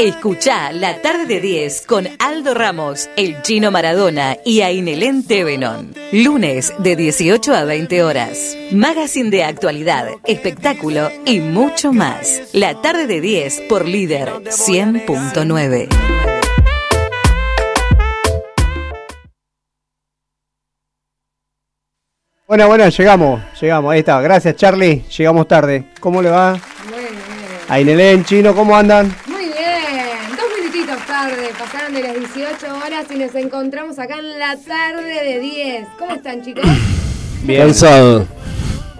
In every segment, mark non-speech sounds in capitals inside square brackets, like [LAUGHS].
Escucha la tarde de 10 con Aldo Ramos, el chino Maradona y Ainelén Tevenon. Lunes de 18 a 20 horas. Magazine de actualidad, espectáculo y mucho más. La tarde de 10 por líder 100.9. Bueno, bueno, llegamos, llegamos, ahí está. Gracias, Charlie. Llegamos tarde. ¿Cómo le va? Ainelén, Chino, ¿cómo andan? Muy bien. Dos minutitos tarde, pasaron de las 18 horas y nos encontramos acá en la tarde de 10. ¿Cómo están, chicos? Bien. Cansado.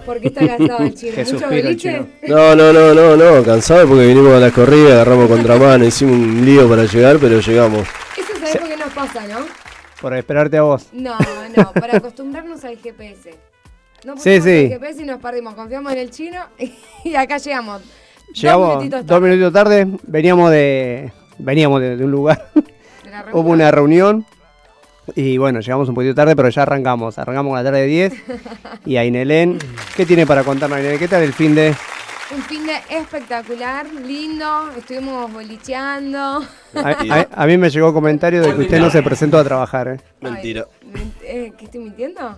¿Por qué está cansado [LAUGHS] el chino? ¿Mucho boliche? chino. No, no, no, no, no, cansado porque vinimos a la corrida, agarramos contramano, hicimos un lío para llegar, pero llegamos. Eso sabés por qué nos pasa, ¿no? Por esperarte a vos. No, no, para acostumbrarnos al GPS. No Sí, sí. el GPS y nos perdimos. Confiamos en el chino [LAUGHS] y acá llegamos. Llegamos dos minutitos dos tarde minutitos tarde. Veníamos de, veníamos de, de un lugar. [LAUGHS] Hubo una reunión. Y bueno, llegamos un poquito tarde, pero ya arrancamos. Arrancamos con la tarde de 10. [LAUGHS] Y Ainelén, ¿qué tiene para contarnos, Ainelén? ¿Qué tal el fin de...? Un fin de espectacular, lindo. Estuvimos bolicheando. A, [LAUGHS] a- a mí me llegó comentario de que usted no se presentó a trabajar, ¿eh? Mentira. Eh, ¿Qué estoy mintiendo?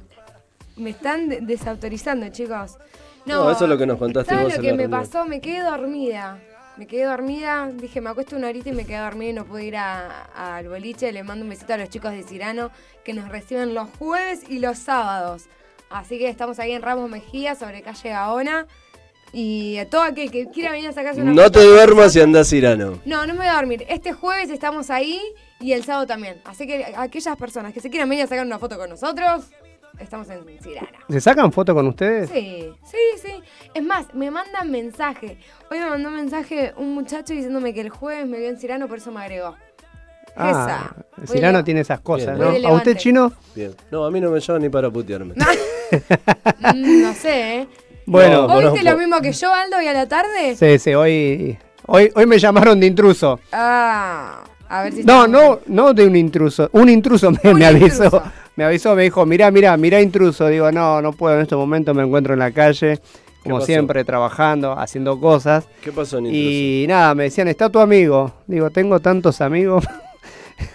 Me están de- desautorizando, chicos. No, eso es lo que nos contaste ¿sabes vos lo en que la me reunión? pasó? Me quedé dormida. Me quedé dormida, dije, me acuesto una horita y me quedé dormida y no pude ir a- al boliche. Le mando un besito a los chicos de Cirano que nos reciben los jueves y los sábados. Así que estamos ahí en Ramos Mejía, sobre calle Gaona. Y a todo aquel que quiera venir a sacarse una No te duermas y nosotros- andás irano. no, no me voy a dormir. Este jueves estamos ahí y el sábado también. Así que aquellas personas que se quieran venir a sacar una foto con nosotros, estamos en Cirana. ¿Se sacan fotos con ustedes? Sí, sí, sí. Es más, me mandan mensaje. Hoy me mandó un mensaje un muchacho diciéndome que el jueves me vio en Cirano, por eso me agregó. Ah, Esa. Cirano tiene esas cosas, Bien. ¿no? ¿A usted. Chino? Bien. No, a mí no me llaman ni para putearme. [LAUGHS] Mm, no sé, ¿eh? Bueno, No, ¿Vos viste lo mismo que yo, Aldo, hoy a la tarde? sí, sí, hoy, hoy, hoy me llamaron de intruso. Ah, a ver si No, no, no de un intruso. Un intruso me, Un me avisó. Intruso. Me avisó, me dijo, mirá, mirá, mirá intruso. Digo, no, no puedo, en este momento me encuentro en la calle, como pasó? siempre, trabajando, haciendo cosas. ¿Qué pasó, Nitro? Y nada, me decían, está tu amigo. Digo, tengo tantos amigos. [LAUGHS]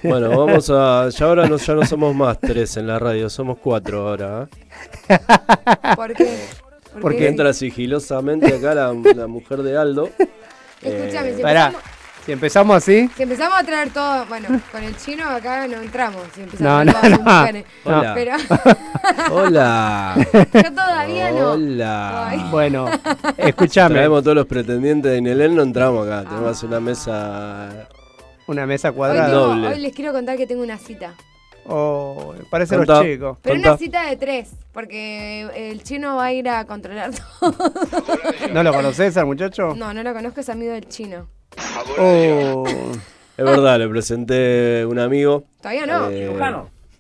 Bueno, vamos a. Ya ahora no, ya no somos más tres en la radio, somos cuatro ahora. ¿eh? ¿Por qué? ¿Por Porque qué? Entra sigilosamente acá la, la mujer de Aldo. Escúchame, Eh, si Pará, empezamos, si empezamos así, si empezamos a traer todo, bueno, [LAUGHS] con el chino acá no entramos, si No, empezamos no, a traer todas no. las mujeres. Hola. Pero [LAUGHS] Hola. yo todavía no. Hola. Ay. bueno, [LAUGHS] escúchame. Traemos todos los pretendientes de Inelén, no entramos acá. Tenemos una mesa. Una mesa Hoy, cuadrada. tengo- Doble. hoy les quiero contar que tengo una cita. Oh, parece los chicos. Pero Contá. una cita de tres, porque el chino va a ir a controlar todo. ¿No lo conoces al muchacho? No, no lo conozco, es amigo del chino. Oh, Es verdad, le presenté un amigo. Todavía no. Eh,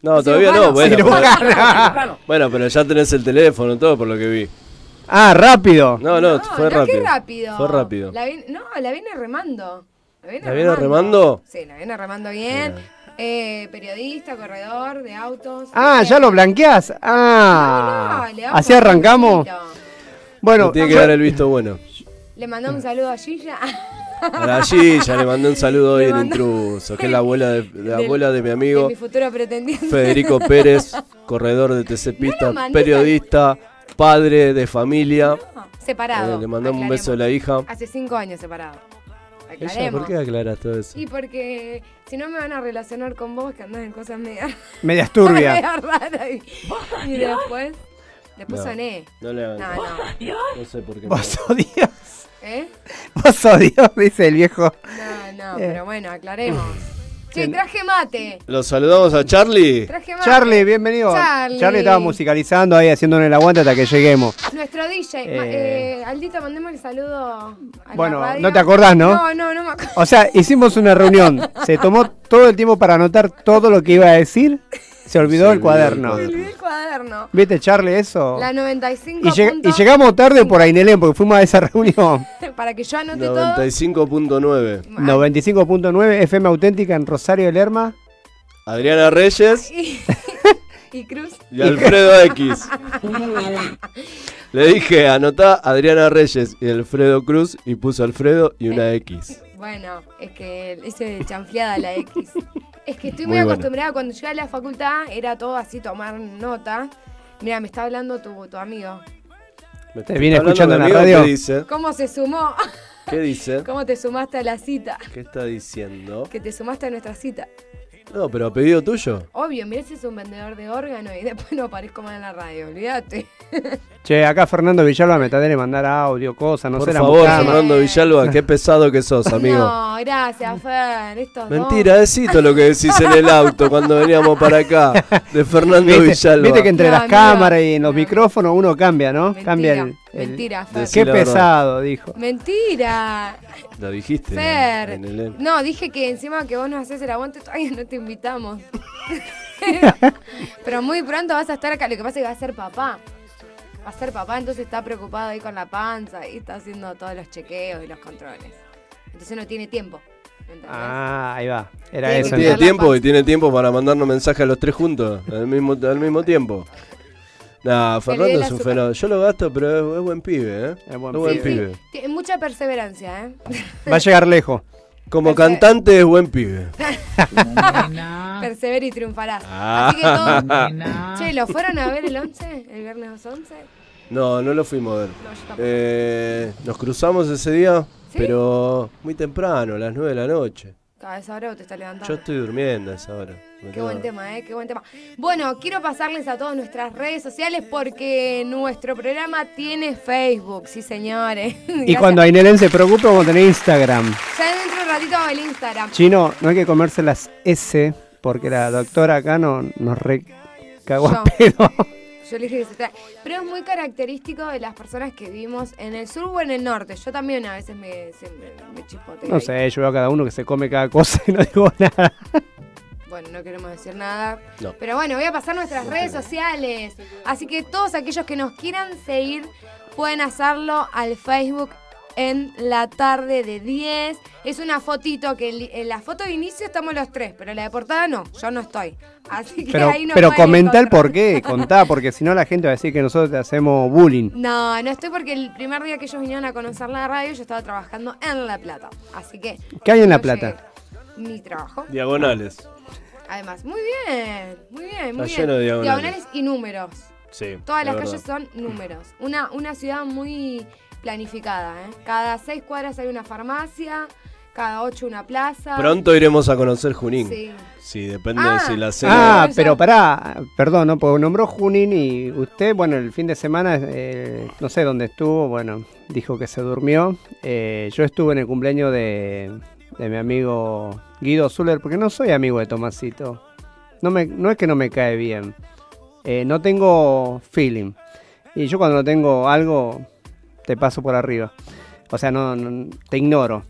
No, todavía Cirujano. no. Bueno, cirujano. bueno, pero ya tenés el teléfono, todo por lo que vi. Ah, rápido. No, no, No, fue no, rápido. qué rápido. Fue rápido. La no, la viene remando. ¿La viene, ¿La viene remando? Sí, la viene remando bien. Eh, periodista, corredor de autos. Ah, ya lo blanqueás. Ah, no, le vamos así arrancamos. Bueno, Me tiene que dar el visto bueno. Le mandamos un saludo a Gilla. Para ya le mandé un saludo hoy en intruso, que es [LAUGHS] la abuela de, la Del- abuela de mi de amigo mi futuro pretendiente. Federico Pérez, [LAUGHS] corredor de TC Pista, periodista, padre de familia. Separado. Eh, le mandamos un beso a la hija. Hace cinco años separado. Ella. ¿Por qué aclaras todo eso? Y porque si no me van a relacionar con vos que andás en cosas medias [LAUGHS] medias turbias. medias raras. Y, y después, después No. soné. No le hagan No, no. No sé por qué. Vos sos Dios. ¿Eh? Vos sos Dios, dice el viejo. No, no, Eh. pero bueno, aclaremos. Che, traje mate. Los saludamos a Charlie. Traje mate. Charlie, bienvenido. Charlie. estaba musicalizando ahí, haciéndole el aguante hasta que lleguemos. Nuestro DJ. ma- Eh. Eh, Aldito, mandemos el saludo a Bueno, la radio. no te acordás, ¿no? No, no, no me acuerdo. O sea, hicimos una reunión. Se tomó todo el tiempo para anotar todo lo que iba a decir. Se olvidó Se el olvidó cuaderno. el Olvidé el cuaderno. ¿Viste, Charlie, eso? La 95. Y, lleg- punto y llegamos tarde por Ainelén, porque fuimos a esa reunión. [LAUGHS] Para que yo anote todo. 95.9. 95.9 FM auténtica en Rosario de Lerma. Adriana Reyes [LAUGHS] Y, y Cruz. y Alfredo [LAUGHS] X. Le dije, anotá Adriana Reyes y Alfredo Cruz y puso Alfredo y una X. Bueno, es que hice chanfleada la X. Es que estoy muy, acostumbrada, cuando llegué a la facultad era todo así, tomar nota. Mira, me está hablando tu, tu amigo. ¿Me Te viene está escuchando en la radio. dice? ¿Cómo se sumó? ¿Qué dice? [LAUGHS] ¿Cómo te sumaste a la cita? ¿Qué está diciendo? Que te sumaste a nuestra cita. No, pero a pedido tuyo. Obvio, mirá si es un vendedor de órgano y después no aparezco más en la radio, olvídate. [LAUGHS] Che, acá Fernando Villalba me traté de mandar audio, cosas, no Por sé. la favor. Fernando Villalba, qué pesado que sos, [LAUGHS] amigo. No, gracias, Fer. Estos dos. Mentira, es cito lo que decís en el auto cuando veníamos para acá, de Fernando ¿Viste, Villalba. viste que entre No, las amigo. cámaras y en los No. micrófonos uno cambia, ¿no? Mentira, cambia el, el- mentira, Fer. Qué pesado, dijo. Mentira. Lo dijiste Fer. en el... No, dije que encima que vos nos haces el aguante, todavía no te invitamos. [LAUGHS] [LAUGHS] Pero muy pronto vas a estar acá. Lo que pasa es que va a ser papá. Va a ser papá, entonces está preocupado ahí con la panza y está haciendo todos los chequeos y los controles. Entonces no tiene tiempo. ¿entendés? Ah, ahí va. Era Tiene eso. Tiene tiempo y tiene tiempo para mandarnos mensajes a los tres juntos al mismo, al mismo tiempo. Nah, Fernando es un fenómeno. Yo lo gasto, pero es, es buen pibe, ¿eh? Es buen Es buen Sí, sí. pibe. Tiene mucha perseverancia, ¿eh? Va a llegar lejos. Como cantante es buen pibe. [LAUGHS] Persevera y triunfarás. Ah. Así que todos. Che, ¿lo fueron a ver el 11? ¿El viernes 11? No, no lo fuimos a ver. No, yo tampoco. Eh, nos cruzamos ese día, ¿Sí? pero muy temprano, a las 9 de la noche. Cada vez ahora vos te estás levantando. Yo estoy durmiendo a esa hora. Me Qué buen tema, ¿eh? Qué buen tema. Bueno, quiero pasarles a todas nuestras redes sociales porque nuestro programa tiene Facebook, sí señores. [LAUGHS] Y Gracias. cuando Ainelén se preocupe, vamos a tener Instagram. Ya dentro de un ratito el Instagram. Chino, no hay que comerse las S, porque la doctora acá no, nos re cagó a pedo. Yo le dije que se trae. Pero es muy característico de las personas que vivimos en el sur o en el norte. Yo también a veces me, se- me, me chispoteo No sé, yo veo a cada uno que se come cada cosa y no digo nada. Bueno, no queremos decir nada. No. Pero bueno, voy a pasar nuestras redes sociales. Así que todos aquellos que nos quieran seguir pueden hacerlo al Facebook en la tarde de 10. Es una fotito que en en la foto de inicio estamos los tres, pero la de portada no, yo no estoy. [LAUGHS] Así que Pero, ahí no pero comenta el por qué, [LAUGHS] contá, porque si no la gente va a decir que nosotros te hacemos bullying. No, no estoy porque el primer día que ellos vinieron a conocer la radio yo estaba trabajando en La Plata. Así que... ¿Qué hay en La Plata? llegué. Mi trabajo. Diagonales. Además, muy bien, muy bien, muy Está bien. lleno de diagonales. y números. Sí. Todas las verdad. calles son números. Una, una ciudad muy planificada, ¿eh? Cada seis cuadras hay una farmacia, cada ocho una plaza. Pronto iremos a conocer Junín. Sí. Sí, depende Ah. de si la cena. Ah, pero pará, perdón, ¿no? Porque nombró Junín y usted, bueno, el fin de semana, eh, no sé dónde estuvo, bueno, dijo que se durmió. Eh, yo estuve en el cumpleaños de, de mi amigo Guido Zuller, porque no soy amigo de Tomasito. No, me, no es que no me cae bien, eh, no tengo feeling. Y yo cuando no tengo algo, te paso por arriba. O sea, no, no- te ignoro.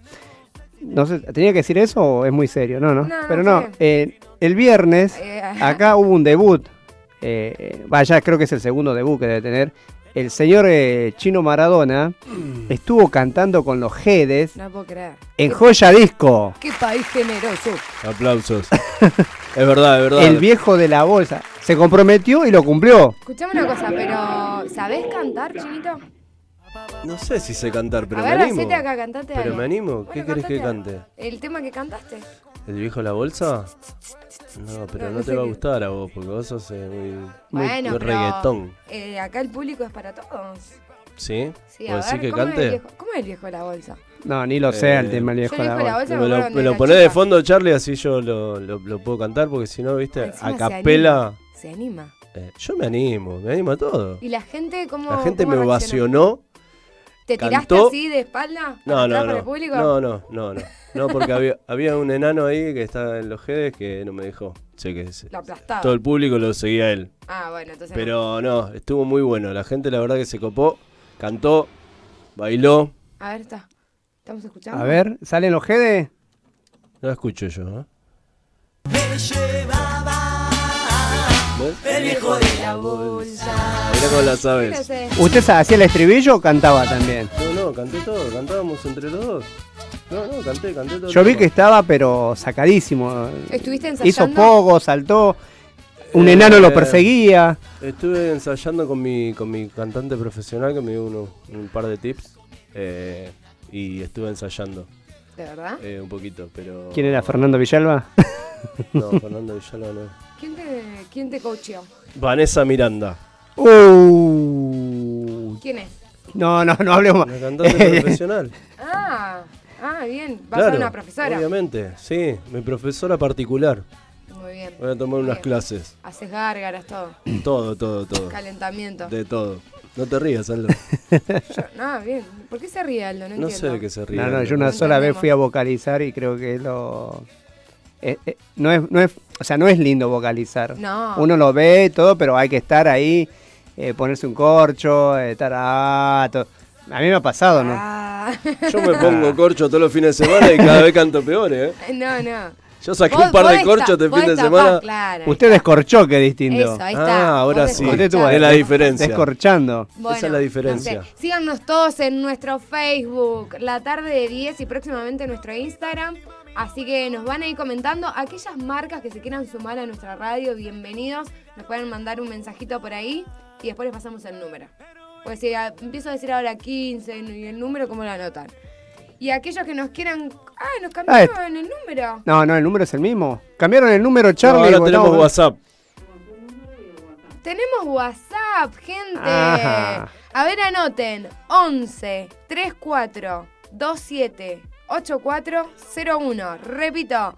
No sé, ¿tenía que decir eso o es muy serio? No, no. Pero no, eh, el viernes Eh, acá hubo un debut. Eh, vaya, creo que es el segundo debut que debe tener. El señor eh, Chino Maradona estuvo cantando con los Jedes no puedo creer. en ¿Qué, Joya Disco. qué país generoso. Aplausos. [LAUGHS] es verdad, es verdad. El viejo de la bolsa. Se comprometió y lo cumplió. Escuchame una cosa, pero ¿sabés cantar, Chinito? No sé si sé cantar, pero a me animo. hacete acá, cantate Pero algo. me animo. ¿Qué querés que cante? El tema que cantaste. ¿El viejo la bolsa? No, pero No, no, no te va a gustar a vos, porque vos sos eh, muy, Bueno, muy pero reggaetón. eh, acá el público es para todos. ¿Sí? Sí, a ¿Vos decís ver, que ¿cómo, Es el cante? viejo, ¿Cómo es el viejo de la bolsa? No, ni lo sé el Eh, tema del viejo el de la viejo de la bolsa. me Me lo, me lo ponés de fondo, Charlie, así yo lo, lo- lo puedo cantar, porque si no, viste, Encima a se capela. anima, Se anima. eh, yo me animo, me animo a todo. ¿Y la gente cómo La gente cómo me reaccionó? ovacionó. ¿Te tiraste cantó- así de espalda? No, no, no. el público? No, no, no, no. No, porque había, [LAUGHS] había un enano ahí que estaba en los jedes que no me dejó. Sé que aplastaba. todo el público lo seguía él. Ah, bueno, entonces. Pero no, estuvo muy bueno. La gente, la verdad, que se copó, cantó, bailó. A ver, está. ¿Estamos escuchando? A ver, ¿salen los Jedes? No la escucho yo, ¿eh? ¿Ves? El viejo de la bolsa. Mirá cómo la No sabes. ¿Usted hacía el estribillo o cantaba también? No, no, canté todo, cantábamos entre los dos. No, no, canté, canté todo. Yo vi que estaba, pero sacadísimo. ¿Estuviste Hizo ensayando? poco, saltó. Un Eh, enano lo perseguía. Estuve ensayando con mi, con mi cantante profesional que me dio uno- un par de tips. eh, y estuve ensayando ¿De verdad? eh, un poquito, pero. ¿Quién era Fernando Villalba? No, [LAUGHS] Fernando Villalba no. ¿Quién te, quién te coacheó? Vanessa Miranda, Uh, ¿Quién es? no, no, no hablemos. una cantante [LAUGHS] profesional. Ah, ah, bien. Va a Claro, ser una profesora. Obviamente, sí, mi profesora particular. Muy bien. Voy a tomar unas Bien. clases. Haces gárgaras, todo. [CLEARS THROAT] Todo, todo, todo. Calentamiento. De todo. No te rías, Aldo. [LAUGHS] Yo- no, bien. ¿Por qué se ríe Aldo? No, No entiendo. sé de qué se ríe. No, no, yo una No sola vez fui a vocalizar y creo que es lo... eh, eh, no, es, no es, o sea, no es lindo vocalizar. No. Uno lo ve y todo, pero hay que estar ahí, eh, ponerse un corcho, eh, estar... Ah, to- A mí me ha pasado, ¿no? Ah. Yo me pongo corcho todos los fines de semana y cada vez canto peor, ¿eh? [LAUGHS] no, no. Yo saqué un par de corchos de vos fin de semana. Claro, ahí Usted está. descorchó, que distinto. Eso, ahí está. Ah, ahora sí. Usted Es la diferencia. Descorchando. Esa es la diferencia. no sé. Síganos todos en nuestro Facebook, la tarde de 10 y próximamente en nuestro Instagram. Así que nos van a ir comentando aquellas marcas que se quieran sumar a nuestra radio, bienvenidos. Nos pueden mandar un mensajito por ahí y después les pasamos el número. Pues si a- empiezo a decir ahora 15 y el número, ¿cómo lo anotan? Y aquellos que nos quieran... Ah, nos cambiaron el número. No, no, el número es el mismo. Cambiaron el número, No, Charlie. ahora votamos- tenemos WhatsApp. Tenemos WhatsApp, gente. Ajá. A ver, anoten. 11 34 27 8401. Repito.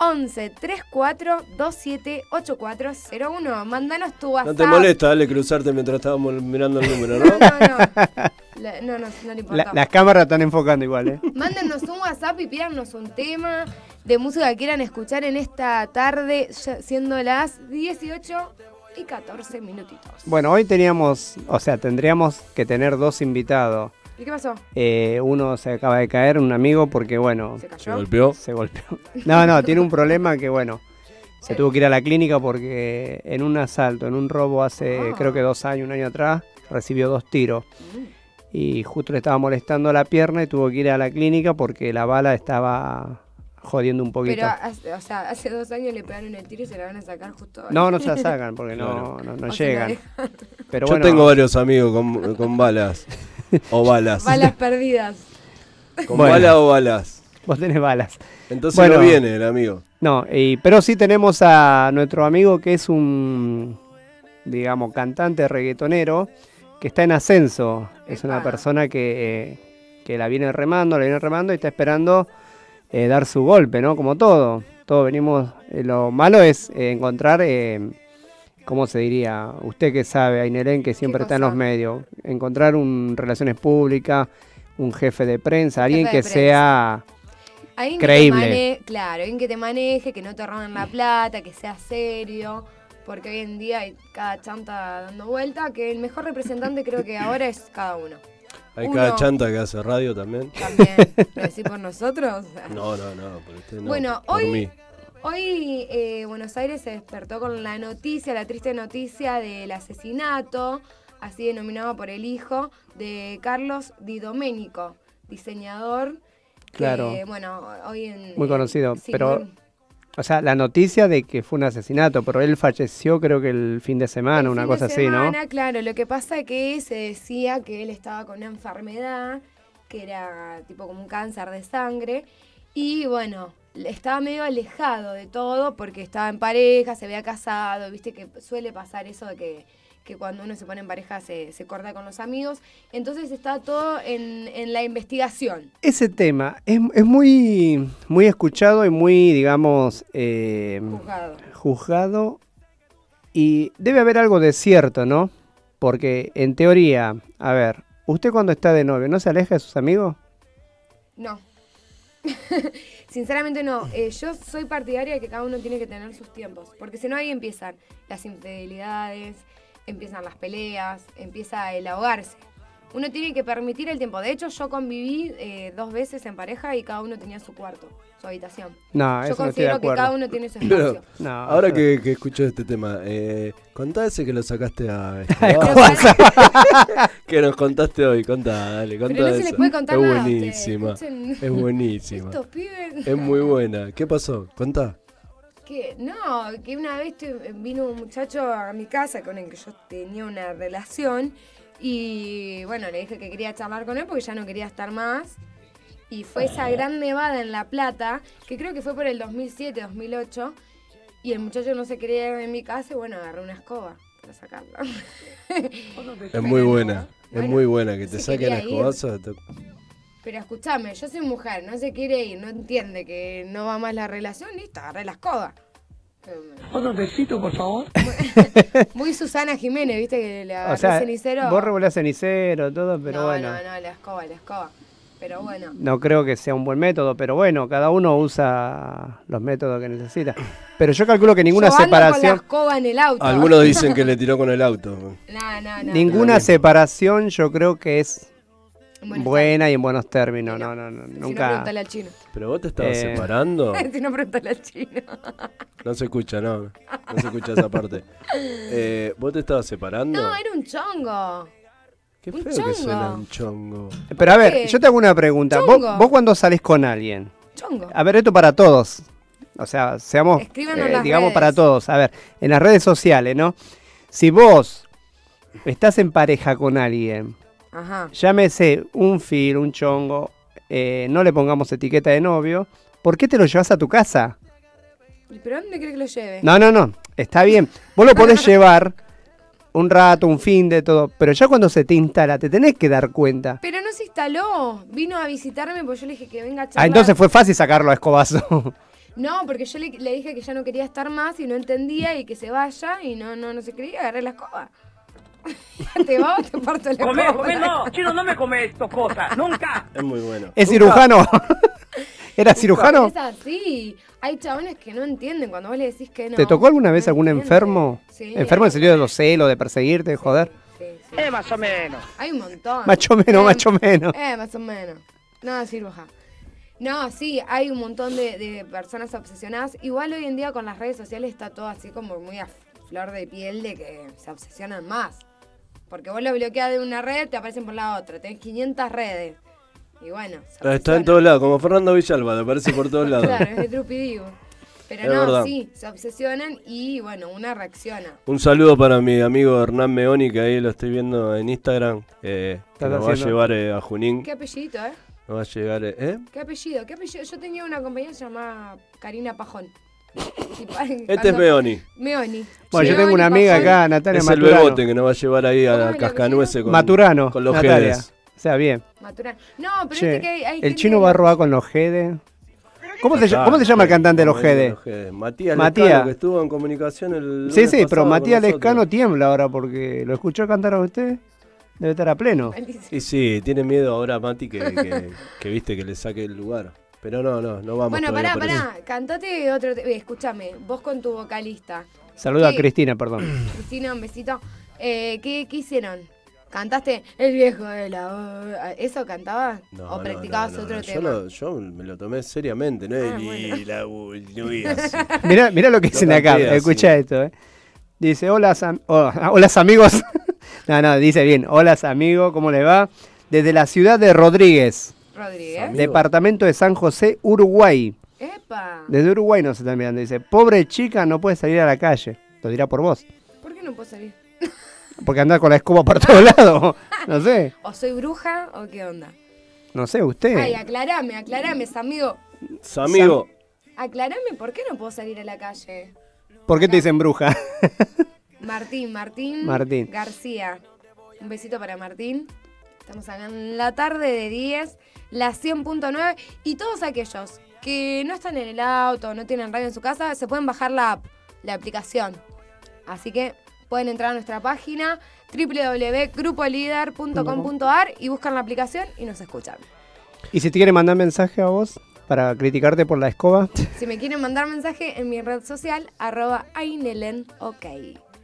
11 34 27 8401. Mándanos tu WhatsApp. No te molesta, dale, cruzarte mientras estábamos mirando el número, No, ¿no? no. La- no, no, no le importa. La- las cámaras están enfocando igual, ¿eh? Mándenos un WhatsApp y pídanos un tema de música que quieran escuchar en esta tarde, siendo las 18 y 14 minutitos. Bueno, hoy teníamos, o sea, tendríamos que tener dos invitados. ¿Y qué pasó? Eh, uno se acaba de caer, un amigo, porque bueno, ¿Se Se cayó? golpeó. se golpeó. No, no, tiene un problema que bueno, se tuvo que ir a la clínica porque en un asalto, en un robo hace Ah. creo que dos años, un año atrás, recibió dos tiros. Y justo le estaba molestando la pierna y tuvo que ir a la clínica porque la bala estaba jodiendo un poquito. Pero, hace, o sea, hace dos años le pegaron el tiro y se la van a sacar justo ahora. No, no se la sacan porque no, Claro. no, se llegan. Pero Yo bueno, tengo varios amigos con, con balas. [LAUGHS] [LAUGHS] O balas. Balas perdidas. ¿Con Bueno. balas o balas? vos tenés balas. Entonces Bueno. no viene el amigo. No, y, pero sí tenemos a nuestro amigo que es un, digamos, cantante reggaetonero que está en ascenso. Es una persona que, eh, que la viene remando, la viene remando y está esperando eh, dar su golpe, ¿no? Como todo. Todo venimos. eh, lo malo es eh, encontrar, eh, ¿cómo se diría? Usted que sabe, Ainelén, que siempre está en los medios. Encontrar un relaciones públicas, un jefe de prensa, alguien de que prensa. sea. Alguien Creíble. Que te mane- claro, alguien que te maneje, que no te roben la plata, que sea serio. Porque hoy en día hay cada chanta dando vuelta, que el mejor representante creo que ahora es cada uno. Hay Uno. cada chanta que hace radio también. También, ¿lo decís por nosotros? No, no, no, por usted no. Bueno, por hoy- mí. Hoy eh, Buenos Aires se despertó con la noticia, la triste noticia del asesinato, así denominado por el hijo, de Carlos Di Domenico, diseñador. que, Claro. bueno, hoy en... Muy eh, conocido, sí, pero muy- O sea, la noticia de que fue un asesinato, pero él falleció creo que el fin de semana, el una fin de cosa así, ¿no? semana, Claro, lo que pasa es que se decía que él estaba con una enfermedad, que era tipo como un cáncer de sangre, y bueno, estaba medio alejado de todo porque estaba en pareja, se había casado, viste que suele pasar eso de que, que cuando uno se pone en pareja se, se corta con los amigos, entonces está todo en, en la investigación. Ese tema es, es muy, muy escuchado y muy, digamos, eh, Juzgado. juzgado y debe haber algo de cierto, ¿no? Porque en teoría, a ver, ¿usted cuando está de novio no se aleja de sus amigos? No. [LAUGHS] Sinceramente no. Eh, yo soy partidaria de que cada uno tiene que tener sus tiempos. Porque si no ahí empiezan las infidelidades, empiezan las peleas, empieza el ahogarse. Uno tiene que permitir el tiempo. De hecho, yo conviví eh, dos veces en pareja y cada uno tenía su cuarto, su habitación. No, yo eso no estoy de considero que cada uno tiene su Pero- espacio. No, Ahora que, que escucho este tema, eh, contá ese que lo sacaste a [LAUGHS] para- [LAUGHS] que nos contaste hoy, contá, dale, contá pero no se les puede contar es nada. buenísima, es buenísima, Estos pibes. es muy buena. ¿Qué pasó? Contá. Que no, que una vez te- vino un muchacho a mi casa con el que yo tenía una relación y bueno, le dije que quería charlar con él porque ya no quería estar más. Y fue esa gran nevada en La Plata, que creo que fue por el 2007, 2008, y el muchacho no se quería ir de mi casa y bueno, agarré una escoba para sacarla. Es muy buena. Es muy buena que te saquen ir. escobazos. te- Pero escúchame, yo soy mujer, no se quiere ir, no entiende que no va más la relación, listo, agarré la escoba. Otro tecito, por favor. [LAUGHS] Muy Susana Jiménez, viste que le agarré O sea, cenicero. vos revolés cenicero, todo, pero no, bueno. no, no, la escoba, la escoba. Pero bueno. No creo que sea un buen método, pero bueno, cada uno usa los métodos que necesita. Pero yo calculo que ninguna Yo ando con la separación, escoba en el auto. Algunos [LAUGHS] dicen que le tiró con el auto. No, no, no. ninguna no. separación yo creo que es buena y en buenos términos. No, no, no, Si no, nunca. pregúntale al chino. Pero vos te estabas Eh. separando. [LAUGHS] si no, pregúntale al chino. [LAUGHS] No se escucha, no. No se escucha esa parte. Eh, ¿Vos te estabas separando? No, era un chongo. Qué un feo chongo. que suena un chongo. Pero a ver, qué? yo te hago una pregunta. ¿Vos, vos cuando salís con alguien, Chongo. a ver, esto para todos. O sea, seamos, eh, las digamos, redes. para todos. A ver, en las redes sociales, ¿no? Si vos estás en pareja con alguien, Ajá. llámese un fil, un chongo, eh, no le pongamos etiqueta de novio, ¿por qué te lo llevas a tu casa? ¿Y pero dónde crees que lo lleve? No, no, no, está bien. Vos lo podés [LAUGHS] llevar un rato, un fin de todo, pero ya cuando se te instala, te tenés que dar cuenta. Pero no se instaló. Vino a visitarme porque yo le dije que venga a charlar. Ah, entonces fue fácil sacarlo a escobazo. [LAUGHS] No, porque yo le, le dije que ya no quería estar más y no entendía y que se vaya y no, no, no se quería, agarré la escoba. [LAUGHS] te va o te parto la Come, escoba. come, no, chino, no me come esto, cosas, nunca. Es muy bueno. ¿Es Nunca- cirujano? [LAUGHS] ¿Era cirujano? Es así. Hay chabones que no entienden cuando vos le decís que no. ¿Te tocó alguna vez no algún entiende. enfermo? Sí. ¿Enfermo en el sentido de los celos, de perseguirte, de joder? Sí, sí. Eh, más o menos. Hay un montón. Macho menos, Eh, macho menos. Eh, más o menos. No, ciruja. No, sí, hay un montón de, de personas obsesionadas. Igual hoy en día con las redes sociales está todo así como muy a flor de piel de que se obsesionan más. Porque vos lo bloqueas de una red, te aparecen por la otra. Tenés 500 redes. Y bueno, se Está en todos lados, como Fernando Villalba, te aparece por todos lados. Claro, es de Trupidivo. Pero Es no, verdad. sí, se obsesionan y bueno, una reacciona. Un saludo para mi amigo Hernán Meoni, que ahí lo estoy viendo en Instagram. eh, que nos va a llevar eh, a Junín. ¿Qué apellido, eh? Nos va a llegar, eh, ¿eh? ¿Qué apellido? ¿Qué apellido? Yo tenía una compañera llamada Karina Pajón. Este es Meoni. Meoni. Bueno, yo tengo una amiga Pajón. acá, Natalia Es el Maturano. bebote que nos va a llevar ahí ¿Cómo a es el Cascanueces con, Maturano, con los Natalia. O sea, bien. No, pero Che, viste que hay, hay el gente chino que- va a robar con los Jedes. ¿Cómo, se, llama- ¿Cómo se llama el cantante de los Jedes? Matías, Matías. Lescano, que estuvo en comunicación el Sí, sí, pero Matías nosotros. Lescano tiembla ahora porque lo escuchó cantar a usted. Debe estar a pleno. Y sí, tiene miedo ahora Mati que, que, que viste que le saque el lugar. Pero no, no, no vamos Bueno, pará, eso. pará. Cantate otro. eh, Escúchame, vos con tu vocalista. Saluda a Sí. Cristina, perdón. Cristina, un besito. Eh, ¿qué, ¿Qué hicieron? ¿Cantaste El viejo de la. ¿Eso cantabas? No, ¿O no, practicabas no, no, otro no. Yo, tema? lo- yo me lo tomé seriamente, ¿no? Ah, y bueno. la así. [LAUGHS] Mirá, mirá lo que [LAUGHS] dicen No acá. Escucha esto, eh. Dice, hola, oh, ah, [LAUGHS] hola amigos. no, no, dice bien. Hola amigos, ¿cómo le va? Desde la ciudad de Rodríguez, Rodríguez. Departamento de San José, Uruguay. Epa. Desde Uruguay nos están mirando. Dice, pobre chica, no puede salir a la calle. Lo dirá por vos. ¿Por qué no puedo salir? Porque anda con la escoba por todos lados. No sé, [LAUGHS] ¿O soy bruja o qué onda? no sé, usted. Ay, aclarame, aclarame, amigo. Amigo, Aclarame por qué no puedo salir a la calle. ¿Por qué te dicen bruja? [LAUGHS] Martín, Martín. Martín. García. Un besito para Martín. Estamos acá en la tarde de 10, la 100.9. Y todos aquellos que no están en el auto, no tienen radio en su casa, se pueden bajar la app, la aplicación. Así que pueden entrar a nuestra página www.grupolider.com.ar y buscan la aplicación y nos escuchan. ¿Y si te quiere mandar mensaje a vos para criticarte por la escoba? Si me quieren mandar mensaje en mi red social, arroba Ainelen, ok.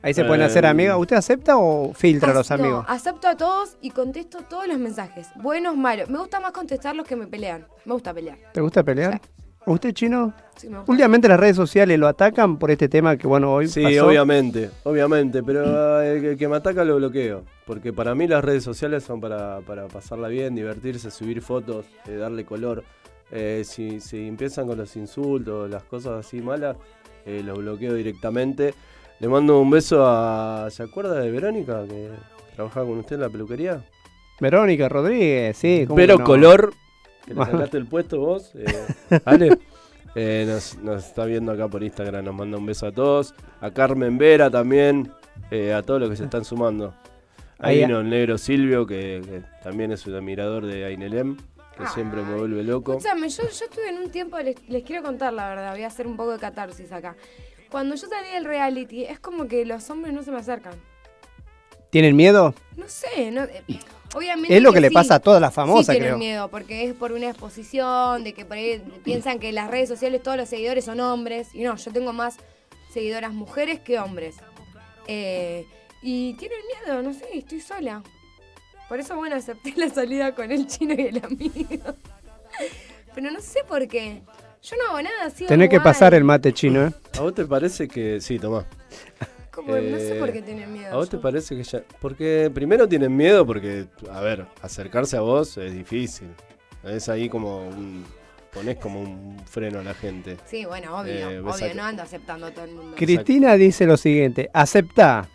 Ahí se pueden Eh, hacer amigos. ¿Usted acepta o filtra a los Ac- no, amigos? acepto a todos y contesto todos los mensajes, buenos, malos. Me gusta más contestar los que me pelean. Me gusta pelear. ¿Te gusta pelear? ¿Usted chino? Sí, me gusta. Últimamente las redes sociales lo atacan por este tema que, bueno, hoy sí, pasó. obviamente, obviamente, pero eh, el que, que me ataca lo bloqueo. Porque para mí las redes sociales son para, para pasarla bien, divertirse, subir fotos, eh, darle color. Eh, si, si empiezan con los insultos, las cosas así malas, eh, los bloqueo directamente. Le mando un beso a. ¿Se acuerda de Verónica que trabajaba con usted en la peluquería? Verónica Rodríguez, sí. ¿cómo Pero no? color, que le sacaste el puesto vos, eh, [LAUGHS] Ale. Eh, nos, nos está viendo acá por Instagram, nos manda un beso a todos. A Carmen Vera también, eh, a todos los que se están sumando. Ahí vino el negro Silvio, que, que también es un admirador de Ainelem, que siempre me vuelve loco. Escúchame, yo, yo estuve en un tiempo, les, les quiero contar la verdad, voy a hacer un poco de catarsis acá. Cuando yo salí del reality, es como que los hombres no se me acercan. ¿Tienen miedo? No sé, no, eh, obviamente. Es lo que le sí. pasa a todas las sí famosas, tienen creo. miedo, porque es por una exposición, de que por ahí piensan que en las redes sociales todos los seguidores son hombres. Y no, yo tengo más seguidoras mujeres que hombres. Eh, y tienen miedo, no sé, estoy sola. Por eso, bueno, acepté la salida con el chino y el amigo. Pero no sé por qué. Yo no hago nada, sigo Tenés que pasar el mate chino, ¿eh? ¿A vos te parece que.? Sí, tomá. Como, no sé Eh, por qué tienen miedo. ¿A vos te parece que ya.? Porque primero tienen miedo, porque, a ver, acercarse a vos es difícil. Es ahí como un. Ponés como un freno a la gente. Sí, bueno, obvio, Eh, obvio, no ando aceptando a todo el mundo. Cristina dice lo siguiente: aceptá,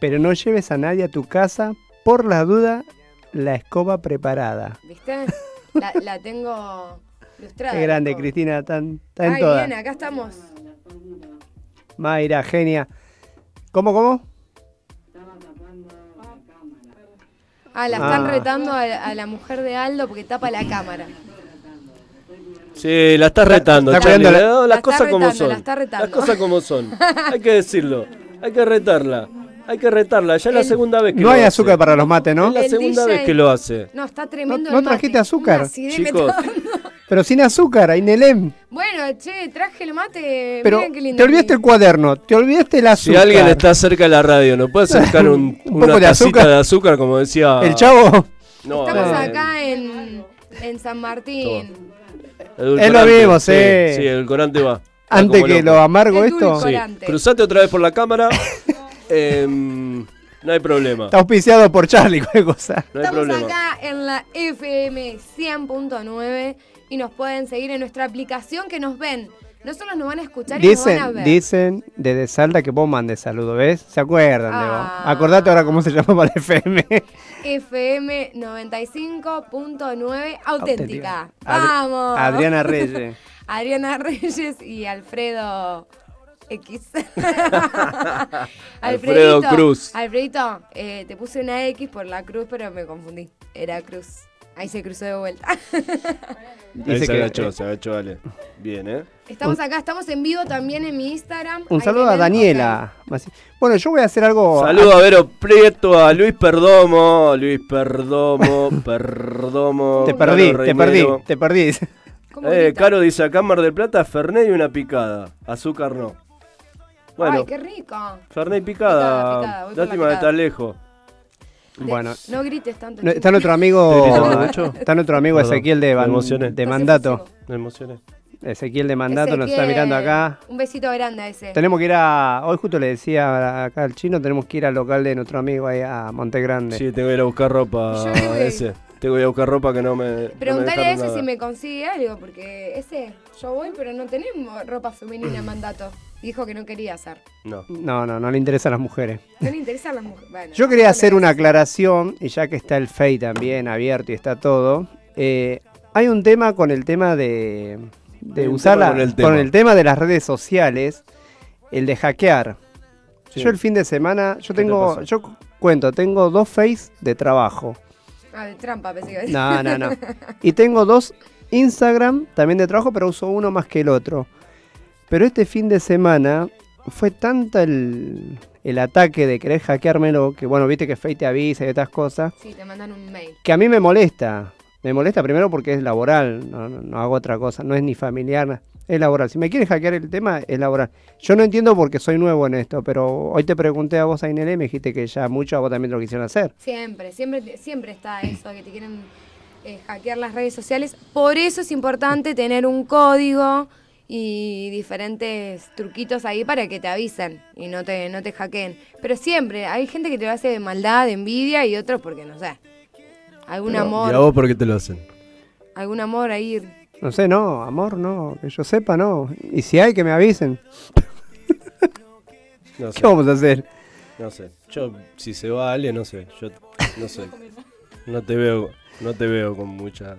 pero no lleves a nadie a tu casa por la duda la escoba preparada. ¿Viste? [LAUGHS] La, la tengo ilustrada. Qué grande. Cristina, está en Ay, bien, acá estamos. Mayra, genia. ¿Cómo, cómo? Ah, la están Ah. retando a, a la mujer de Aldo porque tapa la cámara. Sí, la estás retando, está Charlie. la- No, La las está cosas como retando, son. la está retando. Las cosas como son. Hay que decirlo. Hay que retarla. Hay que retarla. Ya es la segunda vez que No lo hay hace. azúcar para los mates, ¿no? Es la segunda DJ. vez que lo hace. No, está tremendo ¿No- el no mate. trajiste azúcar? Chicos. Pero sin azúcar, Ainelem. Bueno, che, traje el mate. Pero miren qué lindo te olvidaste que- el cuaderno, te olvidaste el Si azúcar. alguien está cerca de la radio, ¿no puede acercar un, [LAUGHS] Un una poco de tacita azúcar. de azúcar, como decía El chavo. No, Estamos eh, acá en, en San Martín. Es lo mismo, sí. Sí, el corante va. Antes que loco. lo amargo Es esto. Sí. Cruzate otra vez por la cámara. [LAUGHS] Em, no hay problema. Está auspiciado por Charlie, cualquier cosa. No hay Estamos problema. acá en la FM 100.9 y nos pueden seguir en nuestra aplicación que nos ven. No solo nos van a escuchar y nos van a ver. dicen desde Salta que vos mandes saludos, ¿ves? ¿Se acuerdan de vos? Ah. Acordate ahora cómo se llamaba la FM. FM 95.9 auténtica. Vamos. Adriana [LAUGHS] Reyes. Adriana Reyes y Alfredo X. [LAUGHS] [LAUGHS] Alfredo Cruz. Alfredito, eh, te puse una X por la cruz, pero me confundí. Era Cruz. Ahí se cruzó de vuelta. Ahí Dice se que- agachó, se agachó, vale. Bien, ¿eh? Estamos acá, estamos en vivo también en mi Instagram. Un Ahí saludo a Daniela. Bueno, yo voy a hacer algo. Saludo a Vero Prieto, a Luis Perdomo. Luis Perdomo, [LAUGHS] Perdomo. Te perdí, te perdí, te perdí. ok. ¿Cómo Eh? Caro dice acá en Mar del Plata, Fernet y una picada. Azúcar no. Bueno, Ay, qué rico. Fernet y picada. Picada, Lástima de estar lejos. Bueno. No grites tanto. No. Está nuestro ¿Estoy amigo. [LAUGHS] Está nuestro amigo Perdón, Ezequiel de, emocioné. de Mandato. Me emocioné. Ezequiel de Mandato nos está mirando acá. Un besito grande a ese. Tenemos que ir a. Hoy justo le decía acá al chino, tenemos que ir al local de nuestro amigo ahí a Monte Grande. Sí, tengo que ir a buscar ropa. Que- Ese. Tengo que ir a buscar ropa que no me. no me Preguntale a dejaron ese nada. si me consigue algo, porque ese, yo voy, pero no tenemos ropa femenina en mandato. Dijo que no quería hacer. No. No, no, no le interesan las mujeres. No le interesan las mujeres. [LAUGHS] Bueno, Yo quería no hacer una aclaración, y ya que está el FEI también abierto y está todo, eh, hay un tema con el tema de, de usar la- con el con tema. el tema de las redes sociales, el de hackear. Sí. Yo el fin de semana, yo ¿Qué te tengo, yo cu- cuento, tengo dos Face de trabajo. Ah, de trampa, pensé que iba a decir. No, no, no. [LAUGHS] Y tengo dos Instagram también de trabajo, pero uso uno más que el otro. Pero este fin de semana fue tanta el, el ataque de querer hackeármelo, que bueno, viste que Face te avisa y otras cosas, Sí, te mandan un mail. que a mí me molesta. Me molesta primero porque es laboral, no, no- no hago otra cosa, no es ni familiar, es laboral. Si me quieren hackear el tema, es laboral. Yo no entiendo porque soy nuevo en esto, pero hoy te pregunté a vos, Ainelé, y me dijiste que ya muchos a vos también lo quisieron hacer. Siempre, siempre, siempre está eso, que te quieren eh, hackear las redes sociales. Por eso es importante tener un código y diferentes truquitos ahí para que te avisen y no te, no te hackeen. Pero siempre, hay gente que te lo hace de maldad, de envidia y otros porque, no sé, algún ¿Y a amor, vos por qué te lo hacen? algún amor ahí. No sé, no, amor, no, que yo sepa, no. Y si hay, que me avisen. [LAUGHS] No sé, ¿Qué vamos a hacer? no sé. Yo, si se va alguien, no sé. Yo, no sé. No te veo, no te veo con mucha...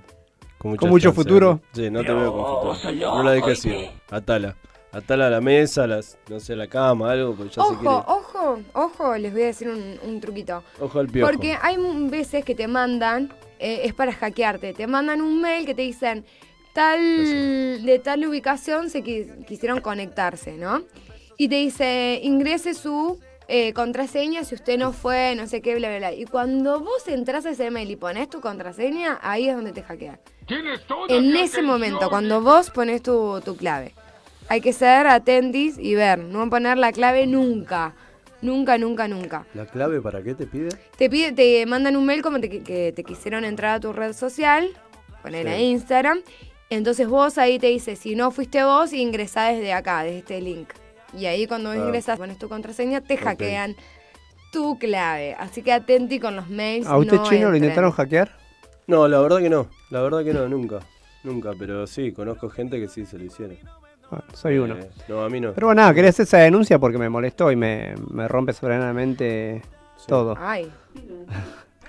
Con, mucha ¿Con mucho chance, futuro? Sí, no te veo con futuro. No la dejes ir. Atala. Atala a la mesa, las, no sé, la cama, algo, porque ya se quiere. Ojo, ojo, ojo, les voy a decir un, un truquito. Ojo al piojo. Porque hay veces que te mandan, eh, es para hackearte, te mandan un mail que te dicen tal de tal ubicación se qui- quisieron conectarse, ¿no? Y te dice ingrese su eh, contraseña si usted no fue, no sé qué, bla, bla, bla. Y cuando vos entras a ese mail y pones tu contraseña, ahí es donde te hackean. En ese momento, cuando vos pones tu, tu clave. Hay que ser atentis y ver, no poner la clave nunca. Nunca, nunca, nunca. ¿La clave para qué te pide? Te pide, te mandan un mail como te- que te quisieron entrar a tu red social, poner a Sí. Instagram. Entonces vos ahí te dice, si no fuiste vos, ingresá desde acá, desde este link. Y ahí cuando Ah. ingresas, pones tu contraseña, te hackean tu clave. Así que atenti con los mails. ¿A usted no chino lo intentaron hackear? No, la verdad que no. La verdad que no, nunca. Nunca, pero sí, conozco gente que sí se lo hicieron. Bueno, soy uno. Eh, no, a mí no. Pero bueno, nada, quería hacer esa denuncia porque me molestó y me, me rompe soberanamente todo. Ay.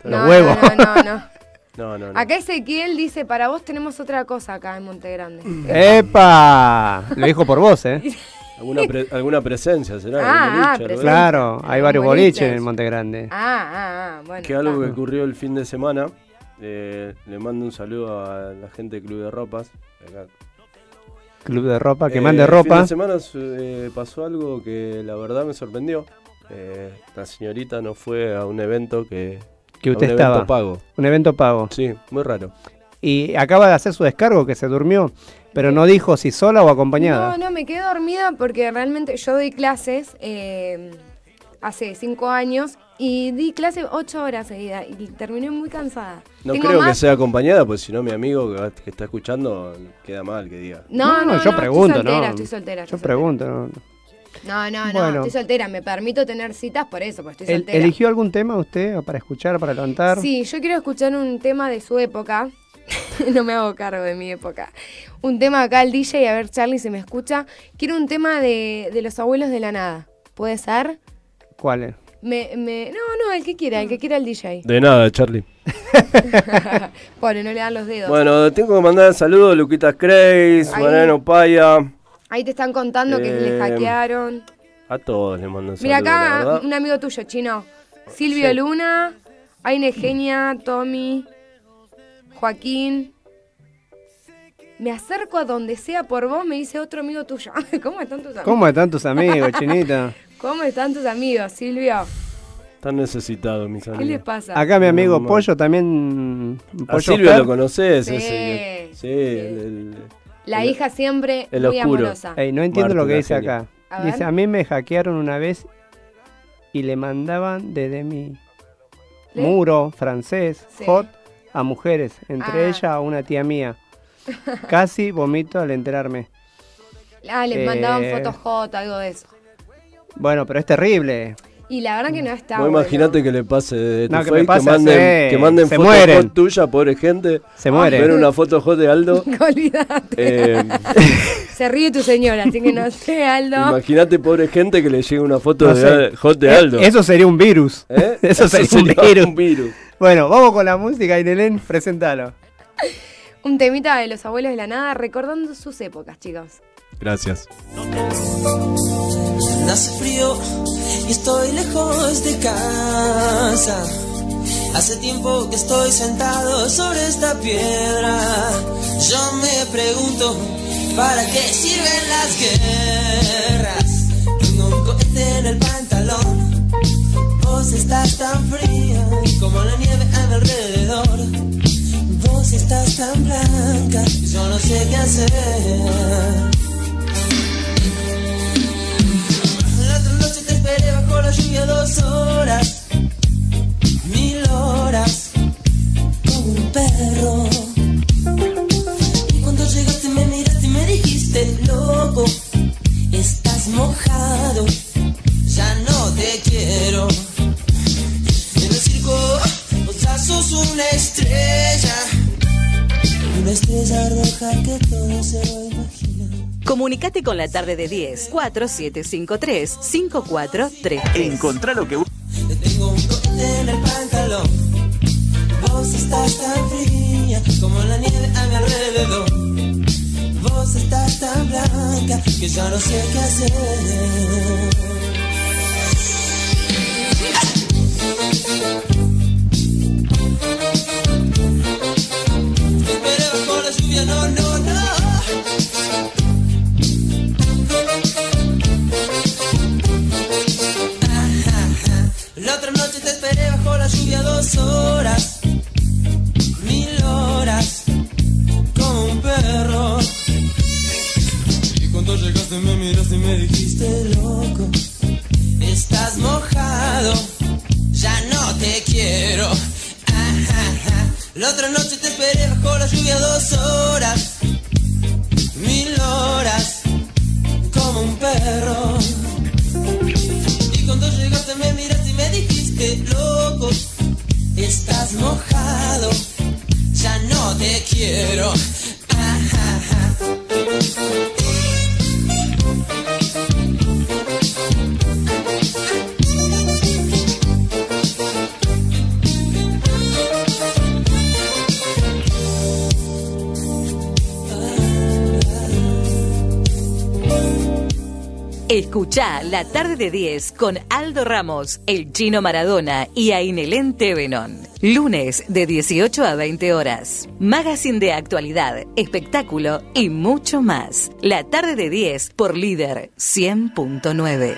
Los No, huevos. No, no, no, no. [LAUGHS] No, no, no. Acá Ezequiel dice, para vos tenemos otra cosa acá en Montegrande. ¡Epa! Lo dijo por vos, ¿eh? [LAUGHS] ¿Alguna, pre- [LAUGHS] alguna presencia será? Ah, ¿Algún ah, boliche, presencia. Claro, hay varios Boliches. boliches en Monte Grande. Ah, ah, ah, bueno. Que algo que ocurrió el fin de semana. eh, le mando un saludo a la gente del Club de Ropas. Acá. Club de ropa, que Eh, mande El fin ropa. de semana eh, pasó algo que la verdad me sorprendió. Eh, la señorita no fue a un evento que. Que a usted un estaba. evento pago. Un evento pago. Sí, muy raro. Y acaba de hacer su descargo, que se durmió, pero no dijo si sola o acompañada. No, no, me quedé dormida porque realmente yo doy clases eh, hace cinco años y di clase ocho horas seguidas y terminé muy cansada. No Tengo creo que sea acompañada, pues si no, mi amigo que, va- que está escuchando queda mal que diga. No, No, no, no, no, yo pregunto, estoy soltera, ¿no? estoy soltera. Yo soltera. pregunto. ¿no? No, no, no, Bueno. estoy soltera. Me permito tener citas por eso, porque estoy soltera. ¿Eligió algún tema usted para escuchar, para levantar? Sí, yo quiero escuchar un tema de su época. [LAUGHS] no me hago cargo de mi época. Un tema acá al DJ, a ver Charlie si me escucha. Quiero un tema de, de los abuelos de la nada. ¿Puede ser? ¿Cuál es? Me, me, no, no, el que quiera, el que quiera el DJ. De nada, Charlie. [LAUGHS] Pobre, no le dan los dedos. Bueno, tengo que mandar saludos a Luquitas Ahí. Mariano Paya. Ahí te están contando que le Eh, hackearon. A todos les mando un Mira acá, un amigo tuyo, chino. Silvio Sí. Luna, Aine Genia, Tommy, Joaquín. Me acerco a donde sea por vos, me dice otro amigo tuyo. [LAUGHS] ¿Cómo están tus amigos? ¿Cómo están tus amigos, [LAUGHS] chinita? ¿Cómo están tus amigos, Silvio? Están necesitados, mis amigos. ¿Qué les pasa? Acá mi amigo No, Pollo también. A Pollo Silvio Fer. lo conoces, Sí, ese sí, sí. el- el- La el- hija siempre el muy oscuro. amorosa. Ey, no entiendo lo que dice acá. A Dice, a mí me hackearon una vez y le mandaban desde mi ¿Le? muro francés Sí. hot a mujeres, entre Ah. ellas a una tía mía. Casi vomito al enterarme. Ah, les mandaban Eh. fotos J, algo de eso. Bueno, pero es terrible. Y la verdad que no está bueno. imagínate que le pase de tu No, que face, pase, que manden, sí. que manden Se fotos mueren. hot tuya, pobre gente. Se muere. Ver una foto hot de Aldo. [LAUGHS] Olvídate. eh, Se ríe tu señora, así que no sé, Aldo. Imagínate, pobre gente, que le llegue una foto No de hot de Eh, Aldo. Eso sería un virus. ¿Eh? [LAUGHS] Eso sería un virus. un virus. Bueno, vamos con la música, Inelén, presentalo. [LAUGHS] Un temita de los abuelos de la nada, recordando sus épocas, chicos. Gracias. Hace frío y estoy lejos de casa. Hace tiempo que estoy sentado sobre esta piedra. Yo me pregunto, ¿para qué sirven las guerras? Tengo un cohete en el pantalón. Vos estás tan fría como la nieve a mi alrededor. Vos estás tan blanca yo no sé qué hacer. La otra noche te esperé bajo la lluvia dos horas, Comunicate con la tarde de 10 4753 5433. Encontrá lo que Tengo un corte en el pantalón. Vos estás tan fría como la nieve a mi alrededor. Vos estás tan blanca que ya no sé qué hacer. La lluvia dos horas, Escucha la tarde de 10 con Aldo Ramos, el chino Maradona y Ainelén Tevenon. Lunes de 18 a 20 horas. Magazine de actualidad, espectáculo y mucho más. La tarde de 10 por líder 100.9.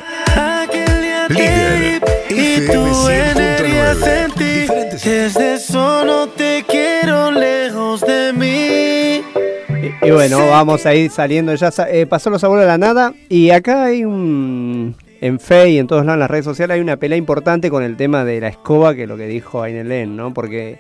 Líder Y tú vendrías 100.9. en ti. Diferentes Desde solo te quiero lejos de mí. Y, bueno, vamos a ir saliendo. Ya eh, pasó los abuelos de la nada. Y acá hay un. En Fe y en todos lados en las redes sociales hay una pelea importante con el tema de la escoba, que es lo que dijo Ainelén, ¿no? Porque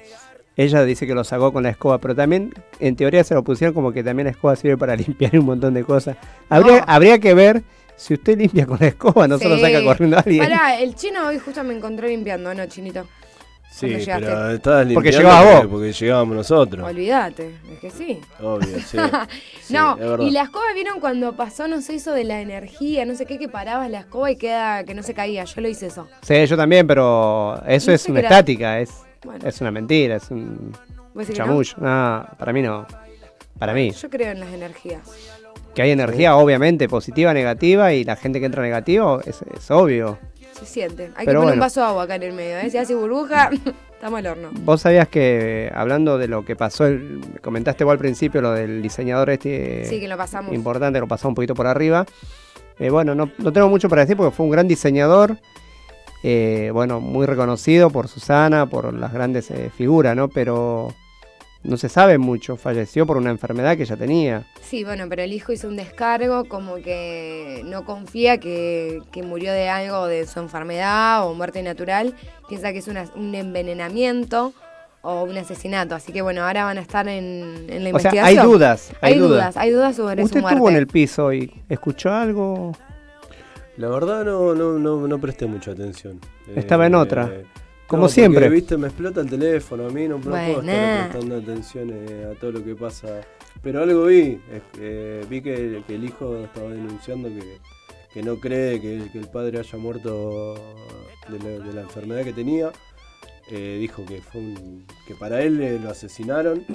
ella dice que lo sacó con la escoba, pero también en teoría se lo pusieron como que también la escoba sirve para [LAUGHS] limpiar un montón de cosas. Habría, No. habría que ver si usted limpia con la escoba, no solo Sí. saca corriendo a alguien. Pará, el chino hoy justo me encontré limpiando, ¿no, chinito? Sí, pero estabas Porque llegabas vos. porque- llegábamos nosotros. Olvídate, es que sí. Obvio, [LAUGHS] sí. Sí, no, y la escoba, ¿vieron cuando pasó, no sé, eso de la energía, no sé qué, que parabas la escoba y queda que no se caía? Yo lo hice eso. Sí, yo también, pero eso No es una estática, es, Bueno. es una mentira, es un chamullo. No, para mí no. Para mí. Yo creo en las energías. Que hay energía, obviamente, positiva, negativa, y la gente que entra negativa es, es obvio. Se siente. Hay que Pero poner un vaso de agua acá en el medio, ¿eh? Si hace burbuja, [LAUGHS] estamos al horno. Vos sabías que, hablando de lo que pasó, el- comentaste vos al principio lo del diseñador este Sí, que lo pasamos. importante, lo pasamos un poquito por arriba. Eh, bueno, no, no tengo mucho para decir porque fue un gran diseñador, eh, bueno, muy reconocido por Susana, por las grandes eh, figuras, ¿no? Pero no se sabe mucho, falleció por una enfermedad que ya tenía. Sí, bueno, pero el hijo hizo un descargo como que no confía que, que murió de algo de su enfermedad o muerte natural. Piensa que es una- un envenenamiento o un asesinato. Así que bueno, ahora van a estar en, en la O sea, hay dudas, hay Hay, dudas. dudas, hay dudas sobre ¿Usted su muerte. estuvo en el piso y escuchó algo? La verdad no, no, no, no presté mucha atención. Estaba en otra. Como no, siempre. Viste, me explota el teléfono, a mí no, no puedo estar prestando atención eh, a todo lo que pasa. Pero algo vi, que vi que, que el hijo estaba denunciando que, que no cree que, que el padre haya muerto de la, de la enfermedad que tenía. Eh, dijo que fue un- que para él eh, lo asesinaron. [COUGHS]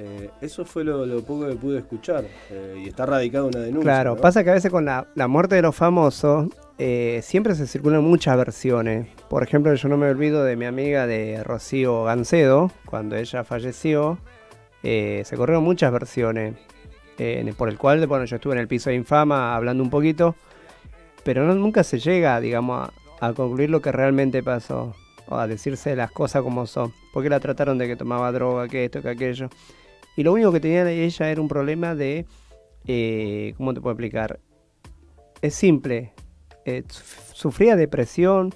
Eh, eso fue lo, lo poco que pude escuchar. eh, y está radicada una denuncia. Claro, ¿no? pasa que a veces con la, la muerte de los famosos eh, siempre se circulan muchas versiones. Por ejemplo, yo no me olvido de mi amiga de Rocío Gancedo, cuando ella falleció, eh, se corrieron muchas versiones, eh, por el cual, bueno, yo estuve en el piso de infama hablando un poquito, pero no- nunca se llega, digamos, a, a concluir lo que realmente pasó, o a decirse las cosas como son, porque la trataron de que tomaba droga, que esto, que aquello. Y lo único que tenía ella era un problema de eh, ¿cómo te puedo explicar? Es simple. Eh, suf- sufría depresión.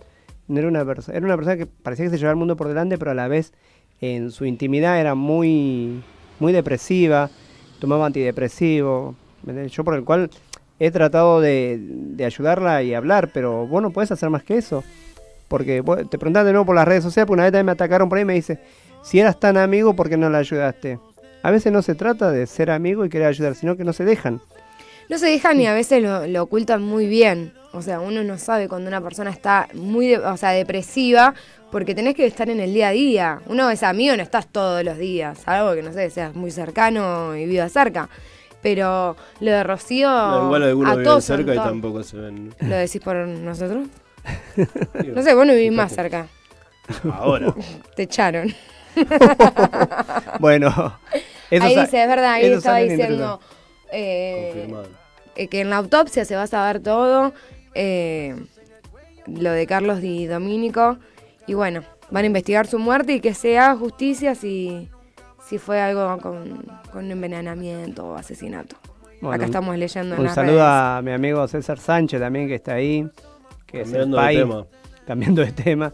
No era una. Era una persona que parecía que se llevaba el mundo por delante, pero a la vez en su intimidad era muy, muy depresiva. Tomaba antidepresivo. Yo por el cual he tratado de, de ayudarla y hablar, pero vos no podés hacer más que eso. Porque vos- te preguntan de nuevo por las redes sociales, porque una vez también me atacaron por ahí y me dice, si eras tan amigo, ¿por qué no la ayudaste? A veces no se trata de ser amigo y querer ayudar, sino que no se dejan. no se dejan y a veces lo ocultan muy bien. O sea, uno no sabe cuando una persona está muy, de- o sea, depresiva, porque tenés que estar en el día a día. Uno es amigo, no estás todos los días, algo que no sé, seas muy cercano y viva cerca. Pero lo de Rocío. No, igual algunos a viven todos cerca y tampoco se ven. ¿Lo decís por nosotros? [LAUGHS] No sé, vos no vivís más cerca. Ahora. [LAUGHS] Te echaron. [LAUGHS] Bueno, ahí dice, es verdad, ahí estaba diciendo eh, Confirmado. eh, que en la autopsia se va a saber todo. Eh, lo de Carlos y Domínico. Y bueno, van a investigar su muerte y que se haga justicia si, si fue algo con, con envenenamiento o asesinato. Bueno, Acá estamos leyendo en Un las saludo redes. a mi amigo César Sánchez también que está ahí, que Cambiando es de el tema. [LAUGHS] cambiando de tema.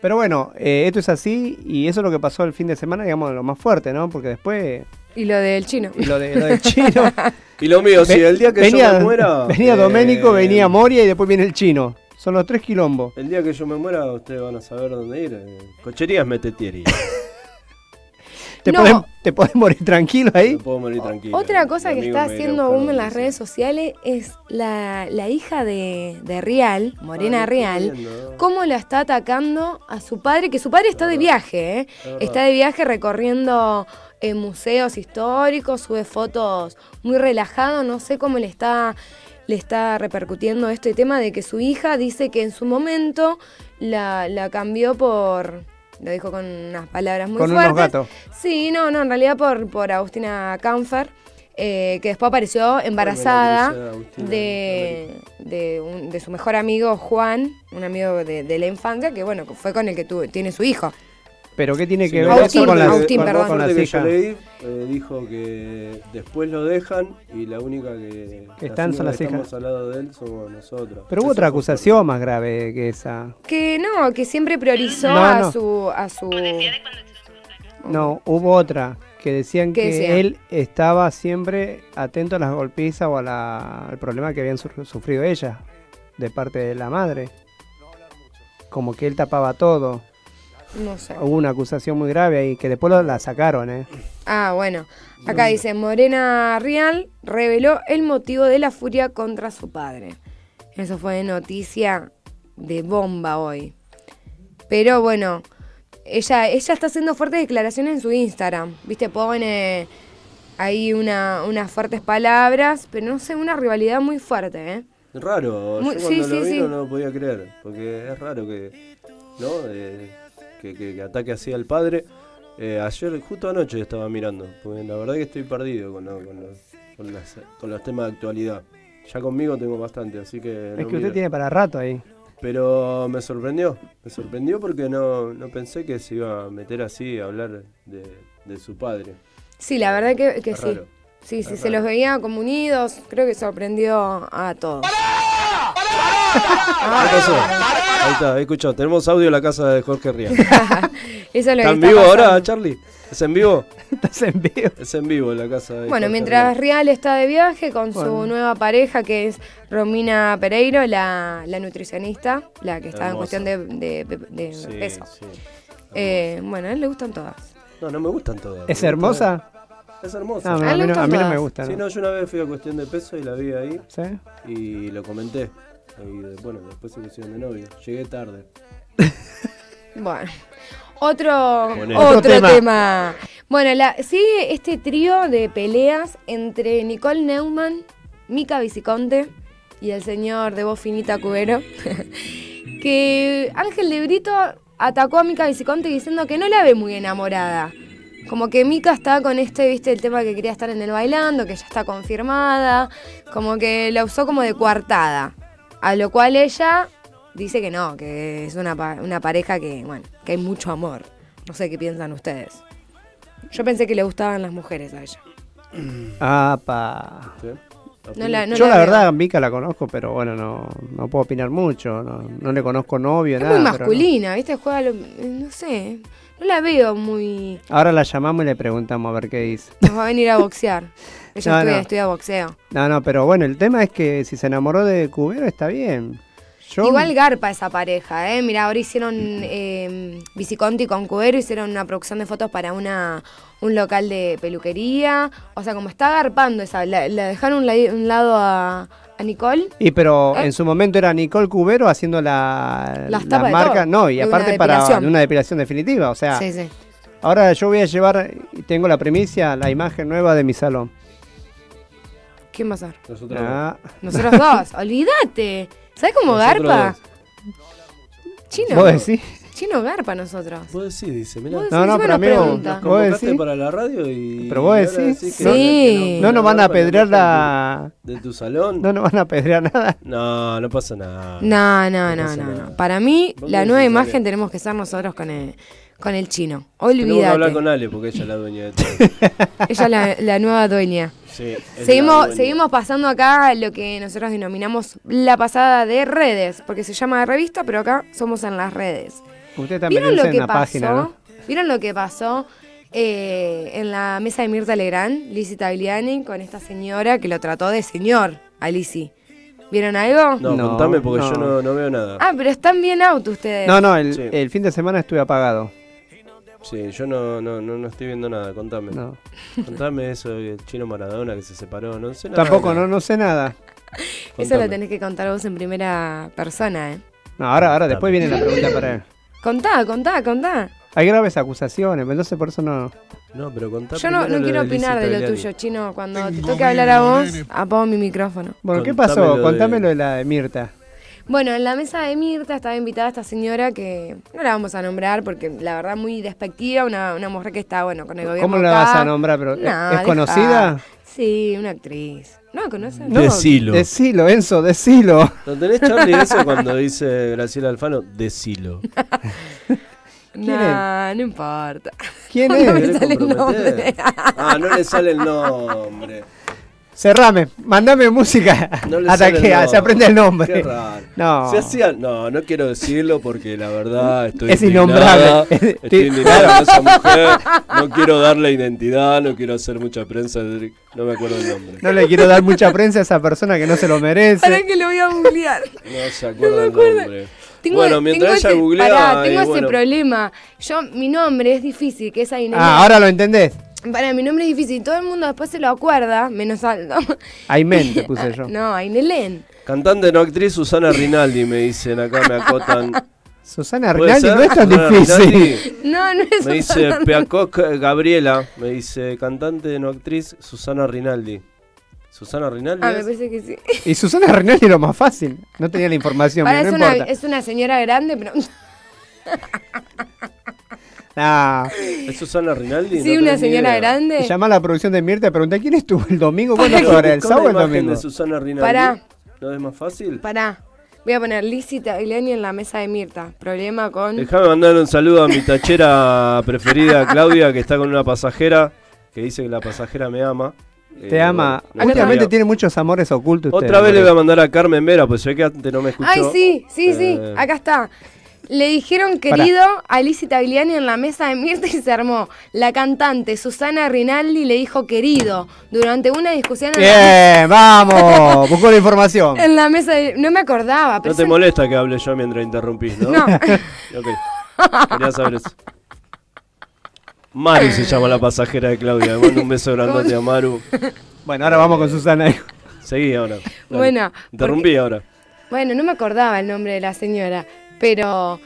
Pero bueno, eh, esto es así y eso es lo que pasó el fin de semana, digamos, lo más fuerte, ¿no? Porque después, Y lo del chino. y lo, de, lo del chino, [LAUGHS] Y lo mío, si Ve- el día que venía, yo me muera. venía eh, Doménico, venía Moria y después viene el chino. Son los tres quilombos. El día que yo me muera, ustedes van a saber dónde ir. eh, Cocherías Metetieri. [LAUGHS] ¿Te, No. podés, te podés morir tranquilo ahí? Puedo morir tranquilo. Otra cosa que está haciendo boom en las redes sociales es la, la hija de, de Real, Morena Ah, Real, cómo la está atacando a su padre, que su padre está de viaje, ¿eh? está de viaje recorriendo eh, museos históricos, sube fotos muy relajado, no sé cómo le está, le está repercutiendo este tema de que su hija dice que en su momento la, la cambió por... Lo dijo con unas palabras muy Con unos fuertes. gatos. Sí, no, no, en realidad por, por Agustina Canfer, eh, que después apareció embarazada Agustina, de, de, un- de su mejor amigo Juan, un amigo de, de la infancia, que bueno, fue con el que tuvo, tiene su hijo. Pero ¿qué tiene Sí, que ver eso con que- Agustín, perdón. con que yo leí, eh, dijo que después lo dejan y la única que, Que están son las que estamos al lado de él somos nosotros. Pero hubo Eso otra acusación más grave que esa. Que no, que siempre priorizó No, a su... A su No, hubo otra que decían ¿Qué que decía? él estaba siempre atento a las golpizas o a la- al problema que habían sufrido ella de parte de la madre. Como que él tapaba todo. No sé. Hubo una acusación muy grave ahí que después la sacaron, ¿eh? Ah, bueno. Acá dice, Morena Real reveló el motivo de la furia contra su padre. Eso fue noticia de bomba hoy. Pero bueno, ella, ella está haciendo fuertes declaraciones en su Instagram. Viste, pone ahí una, unas fuertes palabras, pero no sé, una rivalidad muy fuerte, ¿eh? Raro, Muy- yo sí, cuando sí, lo vi sí. no lo podía creer, porque es raro que, ¿no? Eh, que, que- que ataque así al padre. Eh, ayer, justo anoche estaba mirando, porque la verdad que estoy perdido con, lo- con los, con, las- con los temas de actualidad. Ya conmigo tengo bastante, así que... es no que usted tiene para rato ahí. Pero me sorprendió, me sorprendió porque no, no pensé que se iba a meter así a hablar de, de su padre. Sí, la verdad que, sí. raro. Sí, sí, se los veía como unidos. Creo que sorprendió a todos. ¿Qué pasó? Ahí está, escuchó, tenemos audio en la casa de Jorge Ría. [LAUGHS] Eso es lo ¿Está que en está vivo pasando. ahora, Charlie? ¿Es en vivo? [LAUGHS] Estás en vivo. Es en vivo en la casa de Bueno, Jorge mientras. Real está de viaje con su nueva pareja, que es Romina Pereiro, la, la nutricionista, la que está en Hermosa. cuestión de, de- de- de Sí, peso. sí. Eh, bueno, a él le gustan todas. No, no me gustan todas. ¿Es hermosa? Es hermosa. No, A mí no, a gustan mí no me gusta. Sí, ¿no? no, yo una vez fui a cuestión de peso y la vi ahí ¿Sí? y lo comenté. Y de- bueno, después se pusieron de novio. Llegué tarde. [LAUGHS] Bueno. Otro, otro, Otro tema. tema. Bueno, la, sigue este trío de peleas entre Nicole Neumann, Mica Viciconte y el señor de voz finita Cubero. [LAUGHS] que Ángel de Brito atacó a Mica Viciconte diciendo que no la ve muy enamorada. Como que Mica está con este, viste, el tema que quería estar en el bailando, que ya está confirmada. Como que la usó como de coartada. A lo cual ella dice que no, que es una, pa- una pareja que, bueno, que hay mucho amor. No sé qué piensan ustedes. Yo pensé que le gustaban las mujeres a ella. [CLEARS THROAT] Apa. ¿sí? No la, no Yo la veo. verdad Mica la conozco, pero bueno, no, no puedo opinar mucho. No, no le conozco novio, Es nada. muy pero no. masculina, ¿viste? Juega, lo- no sé. No la veo muy... Ahora la llamamos y le preguntamos a ver qué dice. Nos va a venir a boxear. [LAUGHS] Ella No, estudia, no. estudia boxeo. No, no, pero bueno, el tema es que si se enamoró de Cubero está bien. Yo- Igual garpa esa pareja, ¿eh? Mira, ahora hicieron eh, Viciconti con Cuero, hicieron una producción de fotos para una un local de peluquería. O sea, como está garpando esa. La, la dejaron un, la- un lado a, a Nicole. Y pero ¿Eh? en su momento era Nicole Cubero haciendo la, Las la marca, no, y De una aparte para una depilación definitiva, o sea, Sí, sí. ahora yo voy a llevar, y tengo la primicia, la imagen nueva de mi salón. ¿Quién va a ser? Nosotros Ah, Nosotros dos. Olvídate. ¿Sabes cómo Nosotros garpa? dos. Chino. ¿Vos decís? Chino garpa nosotros. Vos decís, dice, mirá. Vos No, no, pero amigo. ¿Vos decís? para la radio y. Pero vos decís. que Sí. no- que No nos van a apedrear la... De, tu salón. No nos van a apedrear nada. No, no pasa nada. No, no, No no, no, no. Para mí, la nueva decís, imagen tenemos que ser nosotros con el, con el chino. Tenemos que hablar Olvídate. con Ale porque ella es la dueña de todo. [LAUGHS] Ella es la, la nueva dueña. Sí, Seguimos, seguimos pasando acá lo que nosotros denominamos la pasada de redes, porque se llama de revista, pero acá somos en las redes. Usted también ¿Vieron lo en que la pasó? página, ¿no? ¿Vieron lo que pasó eh, en la mesa de Mirta Legrand, Lizzie Tagliani, con esta señora que lo trató de señor a Lizzie? ¿Vieron algo? No, No, contame porque no. yo no, no veo nada. Ah, pero están bien out ustedes. No, no, el, Sí. el fin de semana estuve apagado. Sí, yo no, no, no, no estoy viendo nada, contame. No. Contame eso del chino Maradona que se separó, no sé nada. Tampoco, no, no sé nada. Eso lo tenés que contar vos en primera persona, ¿eh? No, ahora, ahora, después viene la pregunta para él. Contá, contá, contá. Hay graves acusaciones, entonces por eso no... No, pero contame. Yo no, no quiero opinar de lo tuyo, chino. Cuando te toque hablar a vos, apago mi micrófono. Bueno, ¿qué pasó? lo de- Contame lo de la de Mirta. Bueno, en la mesa de Mirta estaba invitada esta señora que no la vamos a nombrar porque la verdad muy despectiva, una, una mujer que está, bueno, con el gobierno ¿Cómo la vas a nombrar? Pero, ¿es- No, ¿Es deja. conocida? Sí, una actriz. ¿No la conoces? No, Decilo. Decilo, Enzo, decilo. ¿No tenés Charlie eso cuando dice Graciela Alfano? Decilo. [LAUGHS] ¿Quién No, no importa. ¿Quién [LAUGHS] No me es? sale el nombre. Ah, no le sale el nombre. Cerrame, mandame música [LAUGHS] No le hasta el que nombre. se aprende el nombre. Qué raro. No. Se hacía, no, no quiero decirlo porque la verdad estoy Es indignada, [LAUGHS] innombrable. Estoy indignada con esa mujer. No quiero darle identidad, no quiero hacer mucha prensa. No me acuerdo el nombre. No le quiero dar mucha prensa a esa persona que no se lo Para merece. que lo voy a googlear. No se acuerda el acuerdo. nombre. Tengo, bueno, mientras tengo ella ese, googlea. pará, tengo ese bueno, problema. Yo, mi nombre es difícil, que es Ainelén. Ah, ahora lo entendés. Para mi nombre es difícil. Todo el mundo después se lo acuerda, menos Aldo. Aymen te puse [LAUGHS] yo. No, Ainelén. Cantante no actriz Susana Rinaldi, me dicen acá, me acotan. Susana ¿Puede Rinaldi ser? no es tan Susana difícil. Rinaldi. No, no es Me dice Susana. Peacock Gabriela, me dice cantante no actriz Susana Rinaldi. ¿Susana Rinaldi? Ah, me parece que sí. Y Susana Rinaldi es lo más fácil. No tenía la información, Ahora pero es, no una, importa. es una señora grande, pero. [LAUGHS] Nah. ¿Es Susana Rinaldi? Sí, No una señora idea. grande. Llama a la producción de Mirta y pregunta quién estuvo el domingo. ¿Cuándo Para. fue ahora? ¿El sábado el domingo? de Susana Rinaldi. Pará. ¿No es más fácil? Pará. Voy a poner Lizzie Tagliani en la mesa de Mirta. Problema con. Déjame mandar un saludo a mi tachera [LAUGHS] preferida, Claudia, que está con una pasajera, que dice que la pasajera me ama. Te Eh, ama. bueno, estaría- tiene muchos amores ocultos. usted, Otra vez le voy a mandar a Carmen Vera, pues sé que antes no me escuchó. Ay, sí, sí, sí. Eh, Acá está. Le dijeron Pará. querido a Lizzie Tagliani en la mesa de Mirta y se armó. La cantante Susana Rinaldi le dijo querido durante una discusión en, la, Bien, vamos. Buscó la información. [LAUGHS] en la mesa de. No me acordaba, pero. No te molesta que hable yo mientras interrumpís, ¿no? No. [LAUGHS] Ok. Quería saber eso. Maru se llama la pasajera de Claudia. Le mando un beso grandote a Maru. Bueno, ahora vamos con Susana. Seguí ahora. Dale. Bueno, Interrumpí ahora. Bueno, no me acordaba el nombre de la señora, pero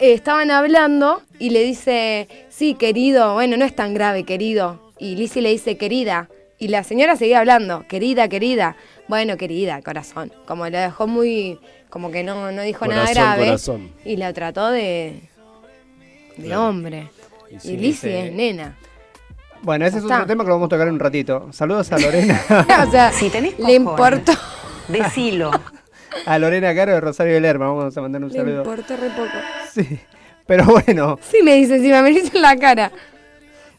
eh, estaban hablando y le dice, sí, querido, bueno, no es tan grave, querido. Y Lizzie le dice, querida. Y la señora seguía hablando, querida, querida. Bueno, querida, corazón. Como lo dejó muy, como que no, no dijo nada grave. corazón. Y la trató de, de Claro. hombre. Y Y, sí, Lizzie es nena. Bueno, ese es otro tema que lo vamos a tocar en un ratito. Saludos a Lorena. [LAUGHS] o sea, Si tenés le importó. Decilo. A Lorena Caro de Rosario de Lerma. Vamos a mandar un Le saludo. importó re poco. Sí. Pero bueno. Sí, me dice encima, me dice en la cara.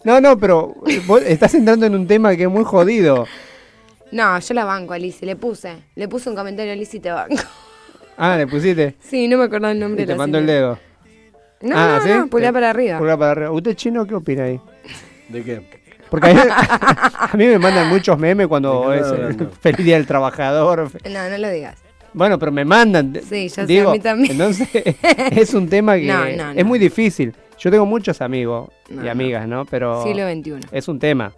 No, no, pero eh, vos estás entrando en un tema que es muy jodido. No, yo la banco a Lizzie, le puse. Le puse un comentario a Lizzie y te banco. Ah, le pusiste. Sí, no me acordaba el nombre Y de te la mandó el dedo. No, ah, no, ¿sí? no, pulgar para arriba. Pulgar para arriba. ¿Usted chino qué opina ahí? ¿De qué? Porque a mí, [LAUGHS] a mí me mandan muchos memes cuando ¿De qué es el? Feliz Día del Trabajador. No, no lo digas. Bueno, pero me mandan. Sí, ya sé, a mí también. Entonces, [LAUGHS] es un tema que No, no, es muy difícil. Yo tengo muchos amigos No, y no. amigas, ¿no? Pero Siglo XXI. es un tema.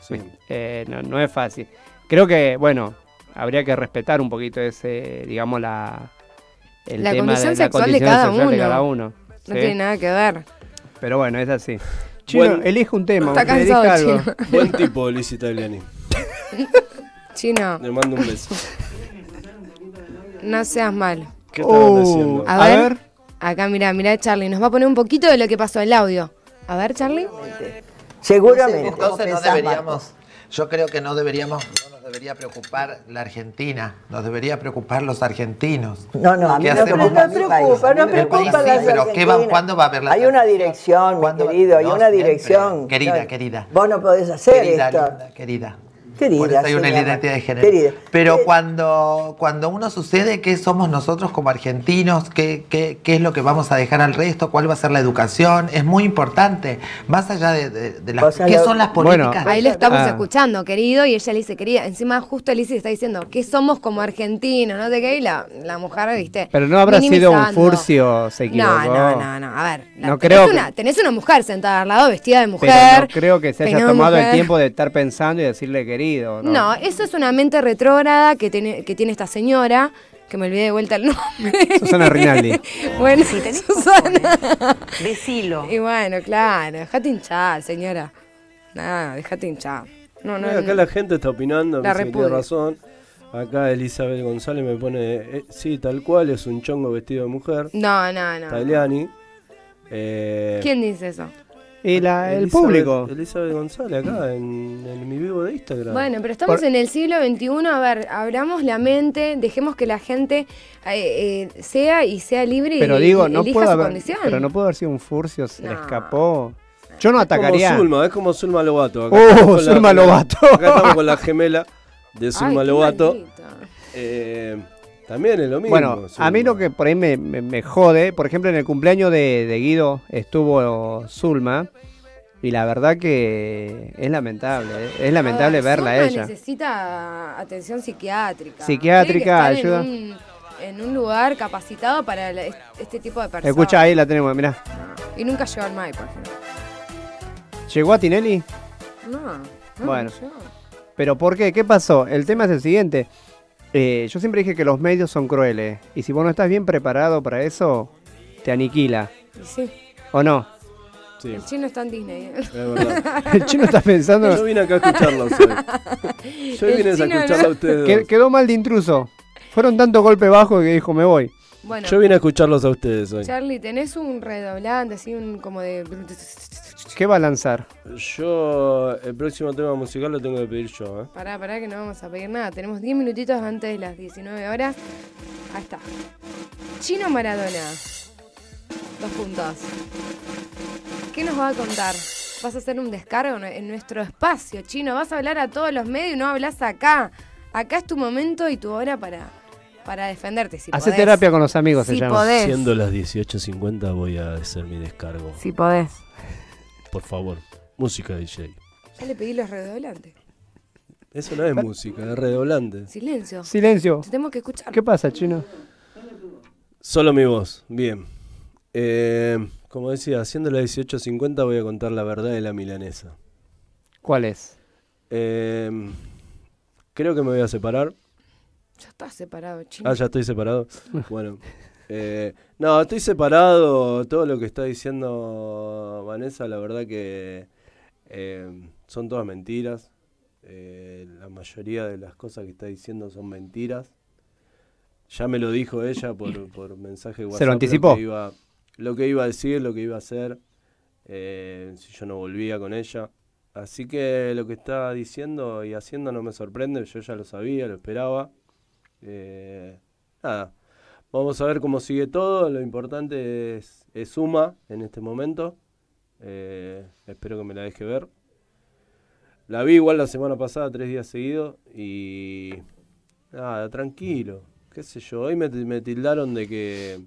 Sí. Eh, no, no es fácil. Creo que, bueno, habría que respetar un poquito ese, digamos, la. El La tema condición la sexual de condición cada sexual de uno. cada uno. No ¿sí? tiene nada que ver. Pero bueno, es así. Chino, Buen- elige un tema. Está cansado, algo. Chino. Buen tipo, Liz Italiani. [LAUGHS] Chino, Le mando un beso. No seas malo. ¿Qué estaban haciendo? A ver. Acá, mira, mira, Charlie. Nos va a poner un poquito de lo que pasó el audio. A ver, Charlie. Seguramente. Entonces no deberíamos, yo creo que no deberíamos, no nos debería preocupar la Argentina, nos debería preocupar los argentinos. No, no, a mí ¿Qué no, me preocupa, no preocupa sí, las pero ¿qué va- argentinas. ¿cuándo va a haber la Hay una dirección, mi ¿Cuándo va- querido, hay No, una siempre. dirección. Querida, No, querida. Vos no podés hacer Querida, esto. linda, querida. Querida, Por eso hay una identidad de género. Querida. Pero Eh, cuando, cuando uno sucede, ¿qué somos nosotros como argentinos? ¿Qué, qué, qué es lo que vamos a dejar al resto? ¿Cuál va a ser la educación? Es muy importante. Más allá de, de- de las... O sea, ¿Qué lo- son las Bueno, políticas? Ahí lo estamos Ah. escuchando, querido, y ella le dice, querida. Encima, justo Alicia está diciendo, ¿qué somos como argentinos? No sé qué, y la, la mujer, viste. Pero no habrá sido un furcio, se equivocó. No, no, no, no. A ver, la- No tenés, creo que- una, tenés una mujer sentada al lado, vestida de mujer. Pero no creo que se haya tomado el tiempo de estar pensando y decirle querido. No, No, eso es una mente retrógrada que tiene, que tiene esta señora, que me olvidé de vuelta el nombre. Susana Rinaldi. [LAUGHS] bueno, Susana. Decilo. Y bueno, claro, dejate hinchar, señora. Nada, dejate hinchar. No, no, Mira, acá no. la gente está opinando, La que tiene razón. Acá Elizabeth González me pone, eh, sí, tal cual, es un chongo vestido de mujer. No, no, no. Tagliani. Eh, ¿Quién dice eso? Y el Elizabeth- público. Elizabeth González acá en, en mi vivo de Instagram. Bueno, pero estamos Por- en el siglo XXI, a ver, abramos la mente, dejemos que la gente eh, eh, sea y sea libre y, Pero digo, y no elija puede su haber, condición. pero no puede haber sido un furcio, se le No. escapó. Yo no Es como atacaría. Zulma, es como Zulma Lobato. Acá Oh, Zulma la- Lobato. Acá estamos con la gemela de Ay, Zulma qué Lobato. Eh, también es lo mismo. Bueno, a mí lo que por ahí me, me- me jode, por ejemplo, en el cumpleaños de, de Guido estuvo Zulma y la verdad que es lamentable, ¿eh? es lamentable A ver, verla a Zulma ella. necesita atención psiquiátrica. Psiquiátrica, ayuda. En un, en un lugar capacitado para la- este tipo de personas. Escucha, ahí la tenemos, mirá. Y nunca llegó al MAI, por ejemplo. ¿Llegó a Tinelli? No, no, Bueno. no llegó. ¿Pero por qué? ¿Qué pasó? El tema es el siguiente. Eh, yo siempre dije que los medios son crueles y si vos no estás bien preparado para eso, te aniquila. Sí, ¿O no? Sí, el chino está en Disney. ¿eh? es verdad. [LAUGHS] El chino está pensando... Yo vine acá a escucharla a ustedes. Yo vine a escucharla no. a ustedes. Quedó mal de intruso. Fueron tantos golpes bajos que dijo, me voy. Bueno, Yo vine a escucharlos a ustedes hoy. Charlie, ¿tenés un redoblante así, un como de... ¿Qué va a lanzar? Yo, el próximo tema musical lo tengo que pedir yo, ¿eh? Pará, pará, que no vamos a pedir nada. Tenemos 10 minutitos antes de las 19 horas. Ahí está. Chino Maradona. Dos puntos. ¿Qué nos va a contar? ¿Vas a hacer un descargo en nuestro espacio, Chino? ¿Vas a hablar a todos los medios y no hablas acá? Acá es tu momento y tu hora para, para defenderte. Si Hace podés. terapia con los amigos, se Si llama. podés. Siendo las 18.50 voy a hacer mi descargo. Si podés. Por favor, música DJ. Ya le pedí los redoblantes. Eso no es música, es redoblante. Silencio. Silencio. Tenemos que escuchar. ¿Qué pasa, chino? Solo mi voz, bien. Eh, como decía, siendo las 18.50 voy a contar la verdad de la milanesa. ¿Cuál es? Eh, creo que me voy a separar. Ya estás separado, Chino. Ah, ya estoy separado. [LAUGHS] Bueno. eh, no, estoy separado. Todo lo que está diciendo Vanessa, la verdad que eh, son todas mentiras. Eh, la mayoría de las cosas que está diciendo son mentiras. Ya me lo dijo ella por, [COUGHS] por mensaje WhatsApp. ¿Se lo Lo anticipó? que, iba, lo que iba a decir, lo que iba a hacer. eh, si yo no volvía con ella. Así que lo que está diciendo y haciendo no me sorprende. Yo ya lo sabía, lo esperaba. Eh, nada, vamos a ver cómo sigue todo. Lo importante es, es Suma en este momento. Eh, espero que me la deje ver. La vi igual la semana pasada, tres días seguidos. Y nada, tranquilo. ¿Qué sé yo? Hoy me, me tildaron de que.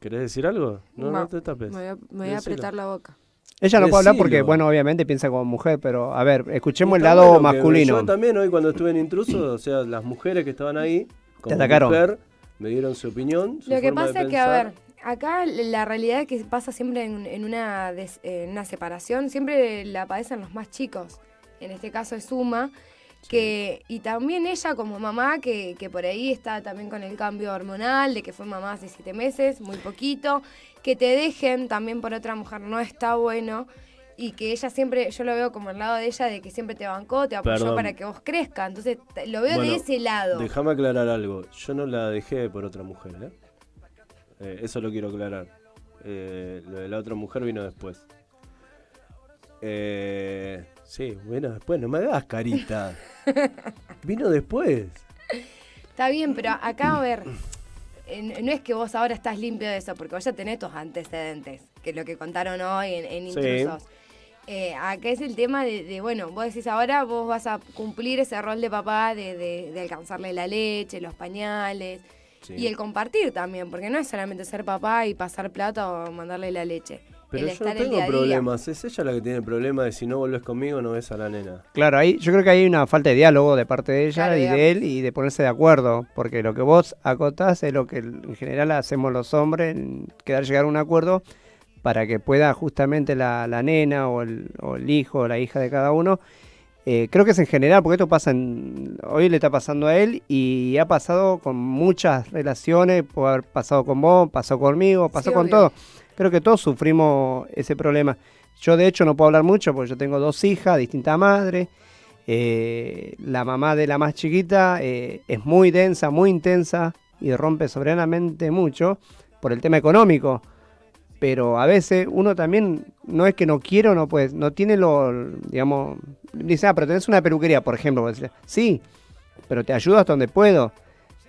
¿Querés decir algo? No, no, te tapes. Me voy a, me voy a apretar la boca. Ella no puede hablar porque, bueno, obviamente piensa como mujer, pero a ver, escuchemos el lado bueno que- masculino. Yo también hoy cuando estuve en intruso, o sea, las mujeres que estaban ahí como atacaron. mujer, me dieron su opinión. su Lo que forma de pasa es que, a ver, acá la realidad es que pasa siempre en, en una, des- en una separación, siempre la padecen los más chicos. En este caso es Uma. Que, y también ella como mamá, que, que por ahí está también con el cambio hormonal, de que fue mamá hace siete meses, muy poquito, que te dejen también por otra mujer no está bueno, y que ella siempre, yo lo veo como el lado de ella, de que siempre te bancó, te apoyó Perdón. para que vos crezcas, entonces lo veo Bueno, de ese lado. Déjame aclarar algo. Yo no la dejé por otra mujer, ¿eh? Eh, eso lo quiero aclarar. Eh, lo de la otra mujer vino después. Eh, sí, vino después. No me hagas carita. [LAUGHS] vino después. Está bien, pero acá, a ver, no es que vos ahora estás limpio de eso, porque vos ya tenés tus antecedentes, que es lo que contaron hoy en, en Sí. Intrusos. Eh, acá es el tema de, de, bueno, vos decís ahora vos vas a cumplir ese rol de papá de, de- de alcanzarle la leche, los pañales Sí. y el compartir también, porque no es solamente ser papá y pasar plata o mandarle la leche. Pero yo no tengo problemas. Es ella la que tiene el problema de si no volvés conmigo no ves a la nena. Claro, ahí yo creo que hay una falta de diálogo de parte de ella Claro, y digamos. de él y de ponerse de acuerdo, porque lo que vos acotás es lo que en general hacemos los hombres, en quedar llegar a un acuerdo para que pueda justamente la, la nena o el, o el hijo o la hija de cada uno. eh, creo que es en general, porque esto pasa en, hoy le está pasando a él y ha pasado con muchas relaciones, puede haber pasado con vos, pasó conmigo, pasó Sí, con obvio. todo. Creo que todos sufrimos ese problema. Yo de hecho no puedo hablar mucho porque yo tengo dos hijas, distintas madres. Eh, la mamá de la más chiquita eh, es muy densa, muy intensa y rompe soberanamente mucho por el tema económico. Pero a veces uno también no es que no quiere o no puede, no tiene lo, digamos, dice, ah, pero tenés una peluquería, por ejemplo. Sí, pero te ayudo hasta donde puedo.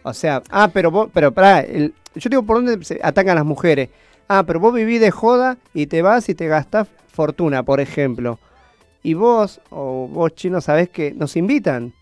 O sea, ah, pero vos, pero pará, el- yo digo por dónde se atacan las mujeres. Ah, pero vos vivís de joda y te vas y te gastás fortuna, por ejemplo. Y vos, o vos chinos, sabés que nos invitan.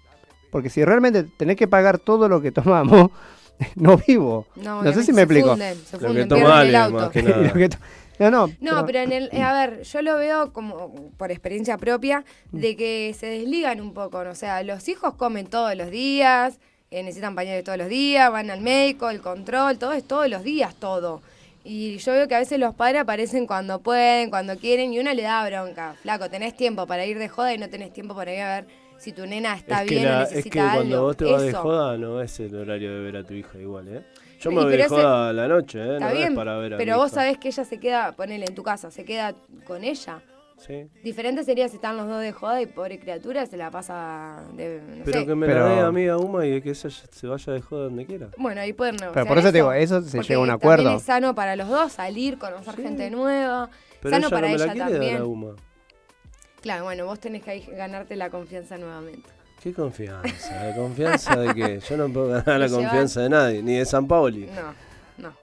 Porque si realmente tenés que pagar todo lo que tomamos, [LAUGHS] no vivo. No, No, sé si me se explico. funden, se Lo que funden, toma pierden Ale, el auto. más que [LAUGHS] Lo nada. que to- no, no. No, pero en el, eh, a ver, yo lo veo como por experiencia propia de que se desligan un poco, ¿no? o sea, los hijos comen todos los días, eh, necesitan pañales todos los días, van al médico, el control, todo es todos los días, todo. Y yo veo que a veces los padres aparecen cuando pueden, cuando quieren, y uno le da bronca. Flaco, tenés tiempo para ir de joda y no tenés tiempo para ir a ver si tu nena está es que, bien o la- necesita es que cuando algo. vos te vas de joda no es el horario de ver a tu hija igual, ¿eh? Yo Y me voy de joda a la noche, ¿eh? Está no bien, es para ver a pero mi vos hija. sabés que ella se queda, ponele en tu casa, se queda con ella. Sí. Diferente sería si están los dos de joda y pobre criatura se la pasa de. No Pero sé. que me Pero- la dé amiga Uma y que ella se vaya de joda donde quiera. Bueno, ahí pueden negociar. Pero por eso te digo, eso se porque llega a un acuerdo. es sano para los dos salir, conocer gente nueva. Pero sano ella para no me la ella dar también. a Uma. Claro, bueno, vos tenés que ganarte la confianza nuevamente. ¿Qué confianza? ¿La confianza de qué? Yo no puedo ganar la [LAUGHS] confianza de nadie, ni de San Paoli. No, no,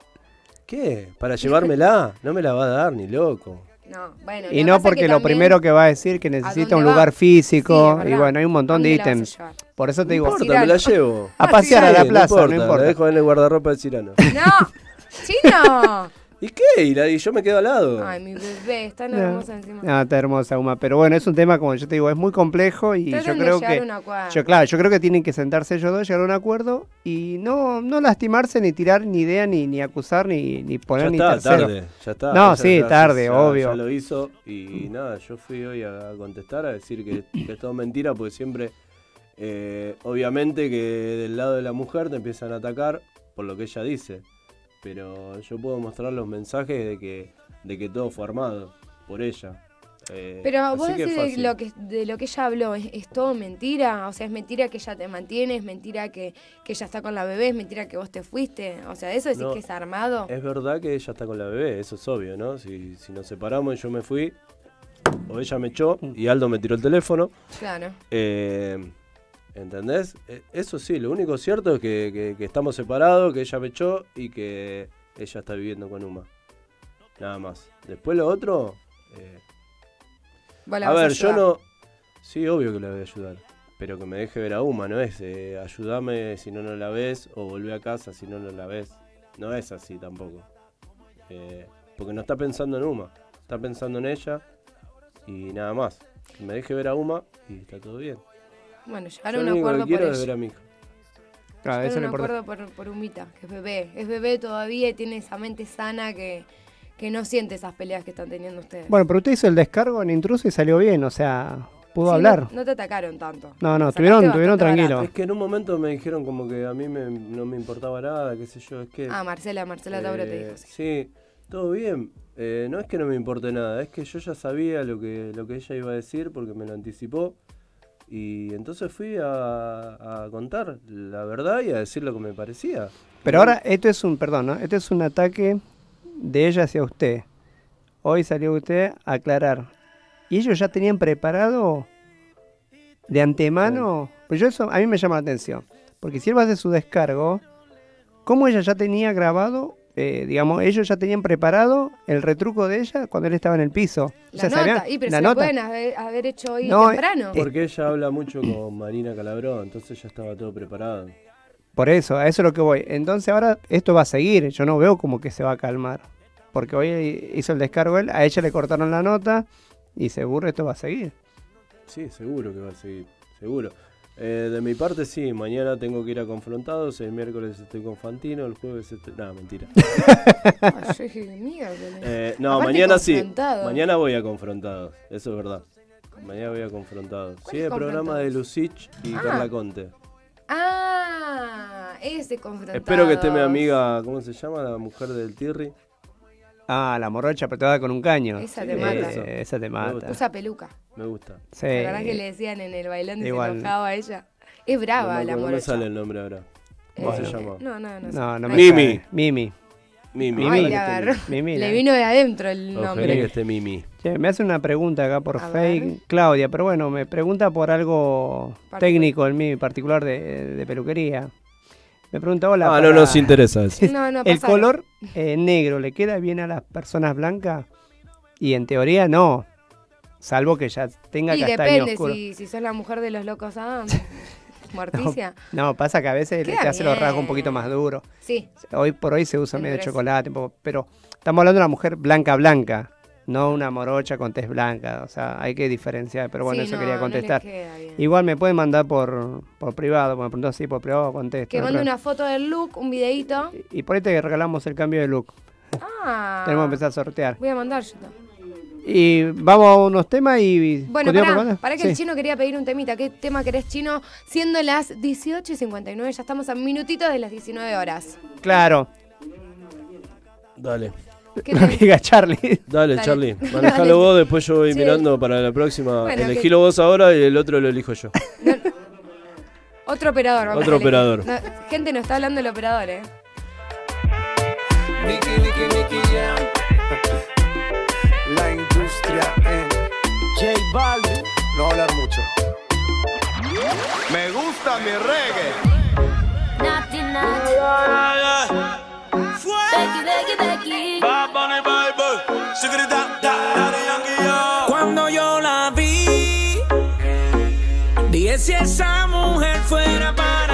¿Qué? ¿Para llevármela? No me la va a dar ni loco. No. Bueno, Y no porque que lo primero que va a decir que necesita un lugar va? físico Sí, y bueno, hay un montón ¿A de ítems. Por eso te No digo, importa, me la llevo. a pasear a la plaza, no importa. La dejo en el guardarropa del Cirano. ¡No! [LAUGHS] ¡Chino! ¿Y qué? Y, la- y yo me quedo al lado. Ay, mi bebé, está tan No. hermosa encima. No, está hermosa Uma, pero bueno, es un tema como yo te digo, es muy complejo y Traten yo de creo llegar que a un acuerdo. yo claro, yo creo que tienen que sentarse ellos dos, llegar a un acuerdo y no no lastimarse ni tirar ni idea ni, ni acusar ni, ni ya poner ni está, tercero. tarde. Ya está. No, sí, ya- tarde, ya- obvio. Ya lo hizo y nada, yo fui hoy a contestar, a decir que, que es todo mentira, porque siempre, eh, obviamente que del lado de la mujer te empiezan a atacar por lo que ella dice. Pero yo puedo mostrar los mensajes de que, de que todo fue armado por ella. Eh, Pero vos decís de lo que, de lo que ella habló, ¿es, es todo mentira? O sea, es mentira que ella te mantiene, es mentira que, que ella está con la bebé, es mentira que vos te fuiste. O sea, ¿eso decís No, que es armado? Es verdad que ella está con la bebé, eso es obvio, ¿no? Si, si nos separamos y yo me fui, o ella me echó y Aldo me tiró el teléfono. Claro. Eh, ¿Entendés? Eh, Eso sí, lo único cierto es que, que- que estamos separados, que ella me echó y que ella está viviendo con Uma. Nada más. Después lo otro. eh, a ver, yo no. Sí, obvio que la voy a ayudar. Pero que me deje ver a Uma, no es eh, ayúdame si no no la ves o volvé a casa si no no la ves. No es así tampoco. Eh, porque no está pensando en Uma, está pensando en ella y nada más. Que me deje ver a Uma y está todo bien. Bueno, llegar Yo a un acuerdo que quiero por es ver a mi hija. Claro, eso importa. acuerdo por, por Humita, que es bebé. Es bebé todavía y tiene esa mente sana que, que no siente esas peleas que están teniendo ustedes. Bueno, pero usted hizo el descargo en intruso y salió bien, o sea, pudo Sí, hablar. No, no te atacaron tanto. No, no, Sacaste tuvieron, tuvieron bastante tranquilo. barato. Es que en un momento me dijeron como que a mí me- no me importaba nada, qué sé yo, es que... Ah, Marcela, Marcela Tauro te Eh, dijo. sí. Sí, todo bien. Eh, no es que no me importe nada, es que yo ya sabía lo que, lo que ella iba a decir porque me lo anticipó. Y entonces fui a, a contar la verdad y a decir lo que me parecía. Pero ahora esto es un, perdón, ¿no? Esto es un ataque de ella hacia usted. Hoy salió usted a aclarar. ¿Y ellos ya tenían preparado de antemano? Pues yo eso a mí me llama la atención. Porque si él va a hacer su descargo, ¿cómo ella ya tenía grabado? Eh, digamos, ellos ya tenían preparado el retruco de ella cuando él estaba en el piso. O La sea, nota, sabían- y pero la se nota. pueden haber, haber hecho hoy No, eh, temprano. Porque ella habla mucho con Marina Calabró, entonces ya estaba todo preparado. Por eso, a eso es lo que voy. Entonces ahora esto va a seguir. Yo no veo como que se va a calmar. Porque hoy hizo el descargo él, a ella le cortaron la nota y seguro esto va a seguir. Sí, seguro que va a seguir, seguro. Eh, de mi parte sí, mañana tengo que ir a confrontados, el miércoles estoy con Fantino, el jueves estoy... No, mentira. [LAUGHS] Yo dije. Eh, no, Aparte mañana sí. Mañana voy a confrontados, eso es verdad. Mañana voy a confrontados. ¿Cuál Sí, el programa de Lucich y Ah. Carla Conte. Ah, ese confrontado. Espero que esté mi amiga, ¿cómo se llama? La mujer del Tirri. Ah, la morocha apretada con un caño. Esa te mata. Esa te mata. Usa peluca. Me gusta. Sí. ¿Te acordás que le decían en el bailón y se Igual. enojaba a ella? Es brava no, la acuerdo, no me morocha. sale el nombre ahora. ¿Cómo Eh, se llama? No, no, no. No, no me Mimi. sale. Mimi. Mimi. Ay, Mimi. le agarró. Mimi, Le la- vino de adentro el Ojalá que nombre. esté Mimi. Che, me hace una pregunta acá por fake. Claudia, pero bueno, me pregunta por algo Particular. técnico en mí, particular de, de peluquería. Me pregunta, hola. Ah, para- no nos interesa eso. [LAUGHS] No, no, ¿El color eh, negro le queda bien a las personas blancas? Y en teoría no, salvo que ya tenga Y castaño depende, oscuro. si, si sos la mujer de los locos [LAUGHS] Adams, Morticia. No, pasa que a veces le Queda te hace los rasgos un poquito más duros. Sí, Hoy por hoy se usa medio chocolate, pero estamos hablando de una mujer blanca blanca, no una morocha con tez blanca, o sea, hay que diferenciar, pero bueno, Sí, eso no, quería contestar. Igual me pueden mandar por, por privado, porque me preguntó así por privado, contesto. que mande una foto del look, un videito. problema. Y por ahí te regalamos el cambio de look. Ah, Tenemos que empezar a sortear. voy a mandar yo. también. Y vamos a unos temas y... Bueno, ¿continuamos pará, con- pará que Sí. el chino quería pedir un temita. ¿Qué tema querés, chino? Siendo las 18 y 59, ya estamos a minutitos de las 19 horas. Claro. Dale. ¿Qué No te- diga Charlie. Dale, Dale. Charlie. Dale. Manejalo vos, después yo voy Sí. mirando para la próxima. Bueno, Elegilo vos ahora y el otro lo elijo yo. Otro operador. vamos Otro a operador. No, gente, nos está hablando el operador, ¿eh? Nicky, Nicky Jam. La industria en J Balvin. No hablar mucho. Me gusta mi reggae. Naughty, naughty. Cuando yo la vi, dije si esa mujer fuera para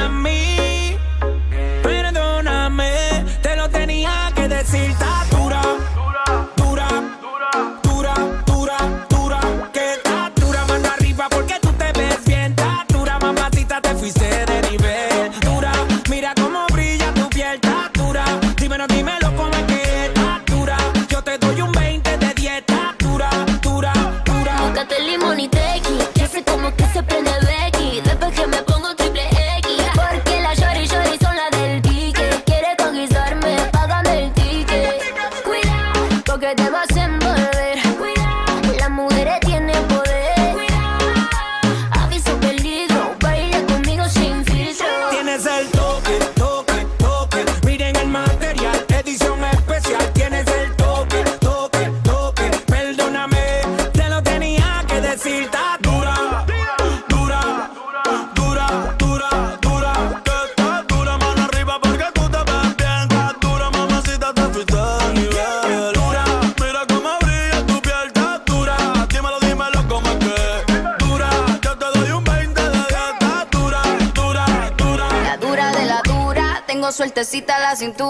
cintura,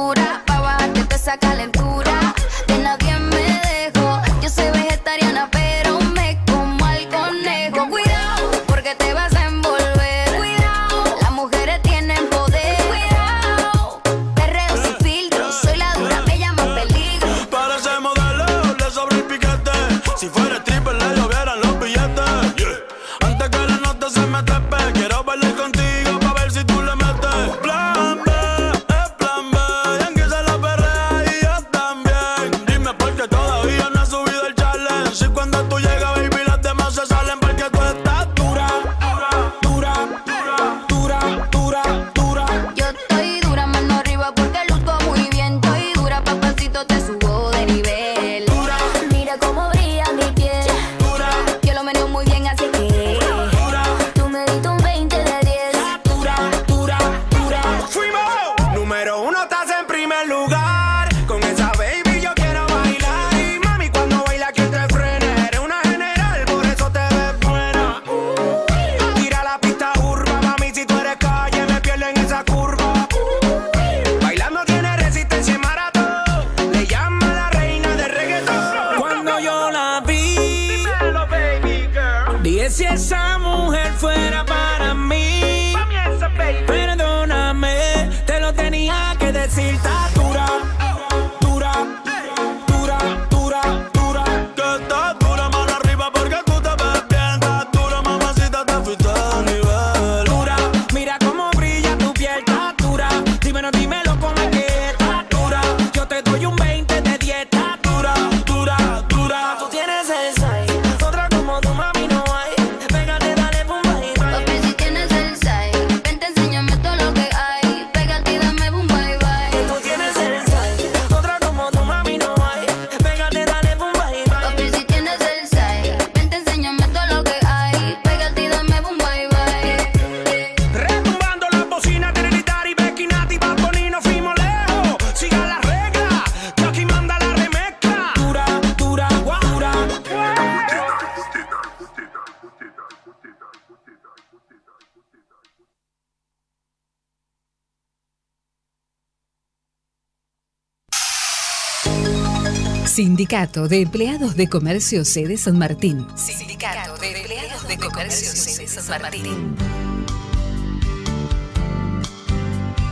Sindicato de Empleados de Comercio Sede San Martín. Sindicato de Empleados de Comercio Sede San Martín.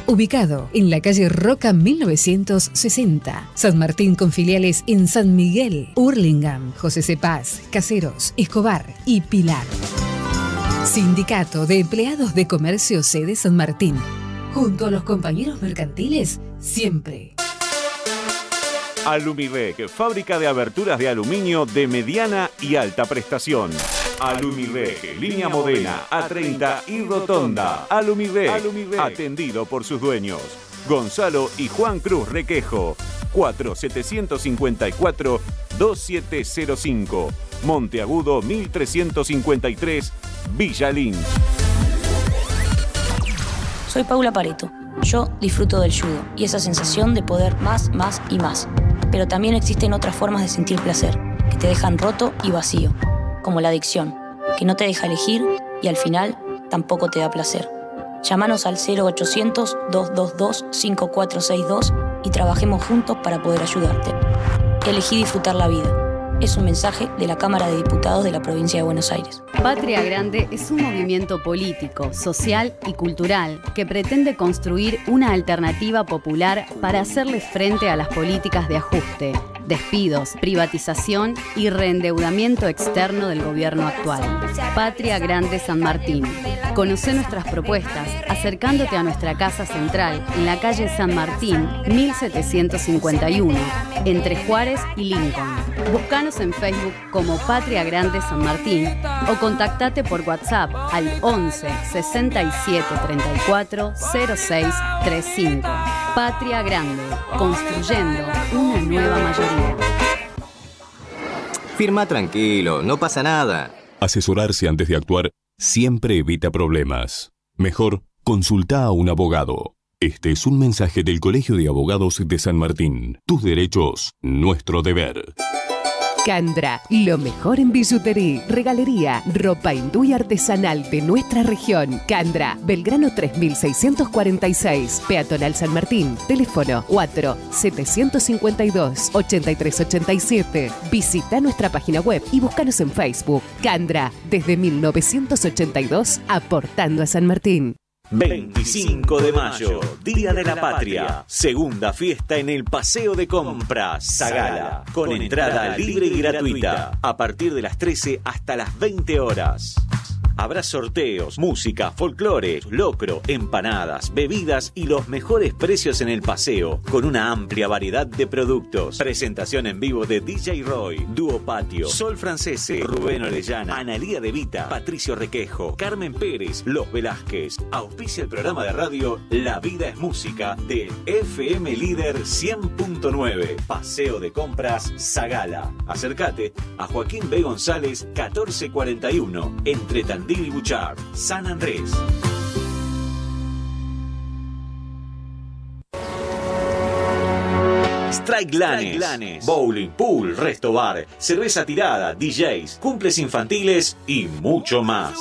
Ubicado en la calle Roca 1960, San Martín con filiales en San Miguel, Hurlingham, José Cepaz, Caseros, Escobar y Pilar. Sindicato de Empleados de Comercio Sede San Martín. Junto a los compañeros mercantiles, siempre. Alumirec, fábrica de aberturas de aluminio de mediana y alta prestación. Alumirec, línea Modena, A30 y Rotonda. Alumirec, atendido por sus dueños. Gonzalo y Juan Cruz Requejo. 4754-2705. Monteagudo 1353, Villa Lynch. Soy Paula Pareto. Yo disfruto del judo y esa sensación de poder más, más y más. Pero también existen otras formas de sentir placer, que te dejan roto y vacío, como la adicción, que no te deja elegir y al final tampoco te da placer. Llámanos al 0800-222-5462 y trabajemos juntos para poder ayudarte. Elegí disfrutar la vida. Es un mensaje de la Cámara de Diputados de la Provincia de Buenos Aires. Patria Grande es un movimiento político, social y cultural que pretende construir una alternativa popular para hacerle frente a las políticas de ajuste, despidos, privatización y reendeudamiento externo del gobierno actual. Patria Grande San Martín. Conoce nuestras propuestas acercándote a nuestra casa central en la calle San Martín 1751, entre Juárez y Lincoln. Búscanos en Facebook como Patria Grande San Martín o contactate por WhatsApp al 11 67 34 06 35. Patria Grande, construyendo una nueva mayoría. Firma tranquilo, no pasa nada. Asesorarse antes de actuar siempre evita problemas. Mejor, consulta a un abogado. Este es un mensaje del Colegio de Abogados de San Martín. Tus derechos, nuestro deber. Candra, lo mejor en bisutería, regalería, ropa hindú y artesanal de nuestra región. Candra, Belgrano 3646, Peatonal San Martín, teléfono 4 752 8387. Visita nuestra página web y búscanos en Facebook. Candra, desde 1982, aportando a San Martín. 25 de mayo, Día de la Patria. Segunda fiesta en el Paseo de Compras, Zagala. Con entrada libre y gratuita. A partir de las 13 hasta las 20 horas. Habrá sorteos, música, folclore, locro, empanadas, bebidas y los mejores precios en el paseo, con una amplia variedad de productos. Presentación en vivo de DJ Roy, Dúo Patio, Sol Francese, Rubén Orellana, Analía De Vita, Patricio Requejo, Carmen Pérez, Los Velázquez. Auspicia el programa de radio La Vida es Música de FM Líder 100.9. Paseo de Compras Zagala. Acércate a Joaquín B. González 1441, entre Tandil y Buchar, San Andrés. Strike Lanes, Bowling, Pool, Resto Bar, Cerveza Tirada, DJs, cumples infantiles y mucho más.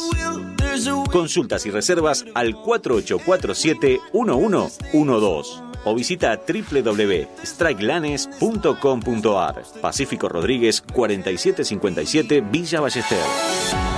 Consultas y reservas al 4847-1112 o visita www.strikelanes.com.ar. Pacífico Rodríguez 4757 Villa Ballester.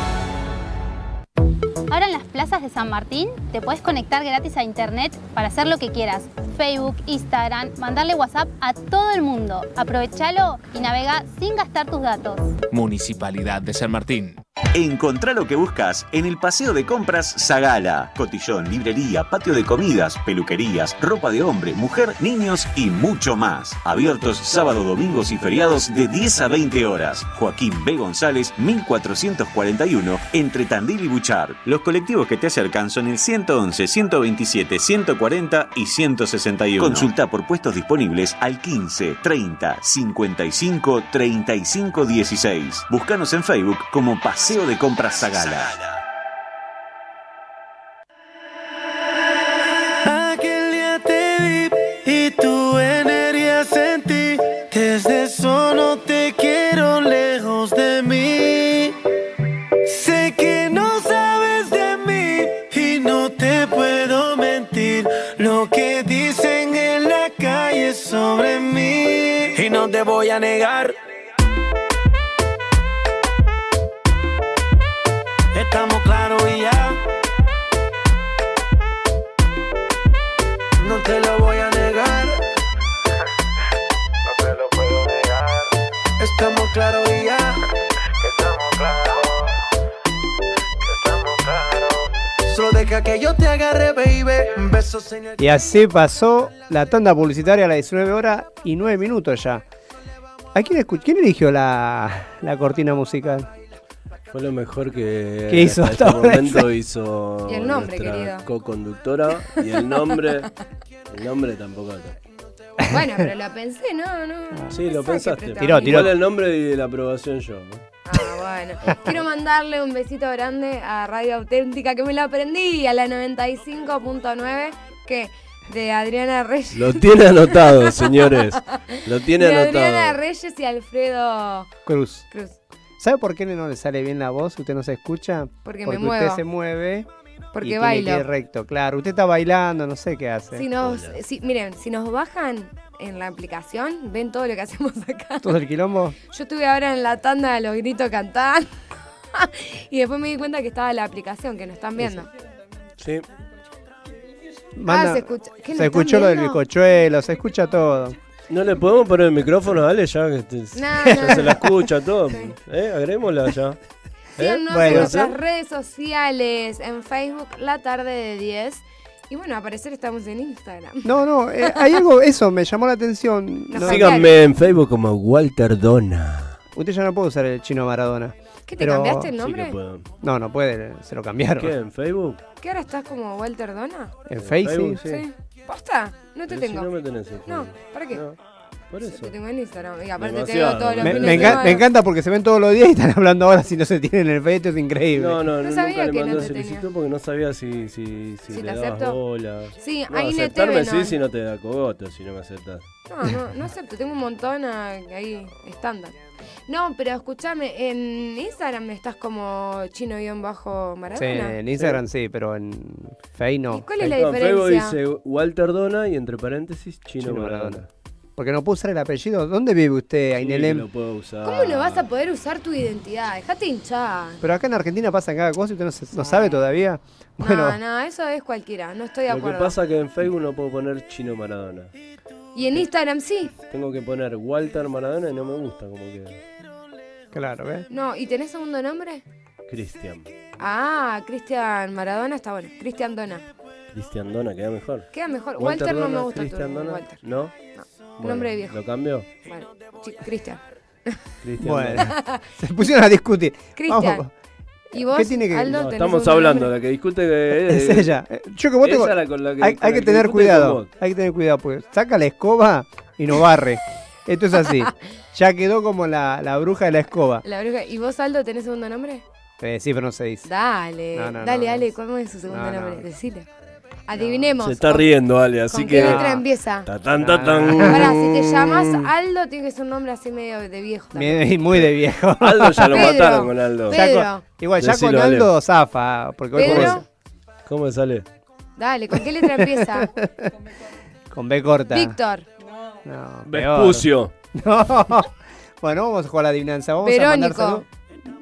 Ahora en las plazas de San Martín te puedes conectar gratis a internet para hacer lo que quieras. Facebook, Instagram, mandarle WhatsApp a todo el mundo. Aprovechalo y navega sin gastar tus datos. Municipalidad de San Martín. Encontrá lo que buscas en el Paseo de Compras Zagala. Cotillón, librería, patio de comidas, peluquerías, ropa de hombre, mujer, niños y mucho más. Abiertos sábado, domingos y feriados de 10 a 20 horas. Joaquín B. González, 1441, entre Tandil y Buchar. Los colectivos que te acercan son el 111, 127, 140 y 161. Consulta por puestos disponibles al 15 30 55 35 16. Búscanos en Facebook como Paseo de Compras Zagala. Aquel día te vi y tu que yo te agarre, baby. Besos en el Y así pasó la tanda publicitaria a las 19 horas y 9 minutos ya. ¿A quién, quién eligió la, la cortina musical? Fue lo mejor que ¿Qué hizo hasta hasta este ahora? momento hizo Y el nombre, nuestra querido. co-conductora. Y el nombre, el nombre tampoco. Bueno, pero lo pensé, no, no. Sí, lo pensaste. pretendía. Igual el nombre y la aprobación yo. ¿no? Ah, bueno. Quiero mandarle un besito grande a Radio Auténtica, que me la aprendí, a la 95.9, que de Adriana Reyes. Lo tiene anotado, [LAUGHS] señores. Lo tiene de anotado. Adriana Reyes y Alfredo Cruz. Cruz. ¿Sabe por qué no le sale bien la voz? ¿Usted no se escucha? Porque me usted muevo. se mueve. Porque y tiene bailo. que ir recto, claro. Usted está bailando, no sé qué hace. Si nos, si, miren, si nos bajan en la aplicación, ven todo lo que hacemos acá. ¿Todo el quilombo? Yo estuve ahora en la tanda de los gritos cantando. [LAUGHS] y después me di cuenta que estaba la aplicación, que nos están viendo. Sí. Manda- Ah, se escucha- ¿qué, nos se escuchó lo del viendo? bizcochuelo, se escucha todo. ¿No le podemos poner el micrófono a Ale ya? Que te- No, [LAUGHS] ya no. se la escucha todo. ¿Eh? Agreguémosla ya. ¿Eh? Síganos en ¿Puede nuestras redes sociales, en Facebook, La Tarde de 10. Y bueno, a parecer estamos en Instagram. No, no, eh, hay algo, eso me llamó la atención. No- Síganme en Facebook como Walter Dona. Usted ya no puede usar el chino Maradona. ¿Qué, te Pero- cambiaste el Sí nombre? que puedo. No, no puede, se lo cambiaron. ¿Qué? ¿En Facebook? ¿Qué ahora estás como Walter Dona? En En Facebook, sí. Sí. ¿Posta? No te Pero si tengo. no me tenés en No. ¿para qué? Por Yo eso. te tengo en Instagram. Y aparte Demasiado. te veo todos los Me, me enca- encanta porque se ven todos los días y están hablando ahora si no se tienen el Facebook, es increíble. No, no, No no sabía nunca le que no mandó te solicitud tenía. porque no sabía si, si, si, Si le te dabas acepto. bola. Sí, no, ahí aceptarme Neteven, sí no. si no te da cogote, si no me aceptas. No, no, no acepto. Tengo un montón ah, ahí estándar. No, pero escúchame, en Instagram estás como chino-maradona. Sí, en Instagram sí, pero en Facebook no. ¿Y cuál es la No, en Facebook diferencia? dice Walter Dona y entre paréntesis Chino, Chino Maradona. Maradona. Porque no puedo usar el apellido. ¿Dónde vive usted, Sí, Ainelem? lo puedo usar. ¿Cómo no vas a poder usar tu identidad? Dejate hinchar. Pero acá en Argentina pasa cada cosa y usted no, se- no sabe todavía. Bueno, No, no, eso es cualquiera. No estoy de Lo que acuerdo. pasa es que en Facebook no puedo poner Chino Maradona. Y en Instagram sí. Tengo que poner Walter Maradona y no me gusta como queda. claro, ¿ves? No, ¿y tenés segundo nombre? Cristian. Ah, Cristian Maradona está bueno. Cristian Dona. Cristian Dona queda mejor. Queda mejor. Walter, no me gusta Cristian Dona, Walter. ¿No? Nombre de viejo. ¿Lo cambio? Bueno, Cristian. Cristian Bueno, [LAUGHS] se pusieron a discutir. Cristian. ¿Y vos, ¿Qué tiene que- Aldo, No, estamos hablando, nombre? la que discute que [LAUGHS] es ella. Eh, Yo que vos tengo- Esa la con la que- hay, con hay la que tener cuidado. Hay que tener cuidado, porque saca la escoba y no barre. Esto es así. [LAUGHS] Ya quedó como la, la bruja de la escoba. La bruja. ¿Y vos, Aldo, tenés segundo nombre? Eh, sí, pero no se dice. Dale. No, no, Dale, no, Ale, no. ¿cómo es su segundo No, no. nombre? Decile. Adivinemos. Se está ¿Con- riendo, Ale, así ¿Con que. qué letra empieza? Ta, tan, ta, tan. Ahora, si te llamas Aldo, tiene que ser un nombre así medio de viejo. también. Muy de viejo. [LAUGHS] Aldo ya lo Pedro. mataron con Aldo. Ya Pedro. con- igual, ya Decilo, con Ale. Aldo zafa. Porque hoy Pedro. ¿Cómo me sale? Dale, ¿con qué letra empieza? [LAUGHS] con B corta. Víctor. No. Vespucio. [LAUGHS] No. Bueno, vamos a jugar a la adivinanza. Vamos a mandar Verónico.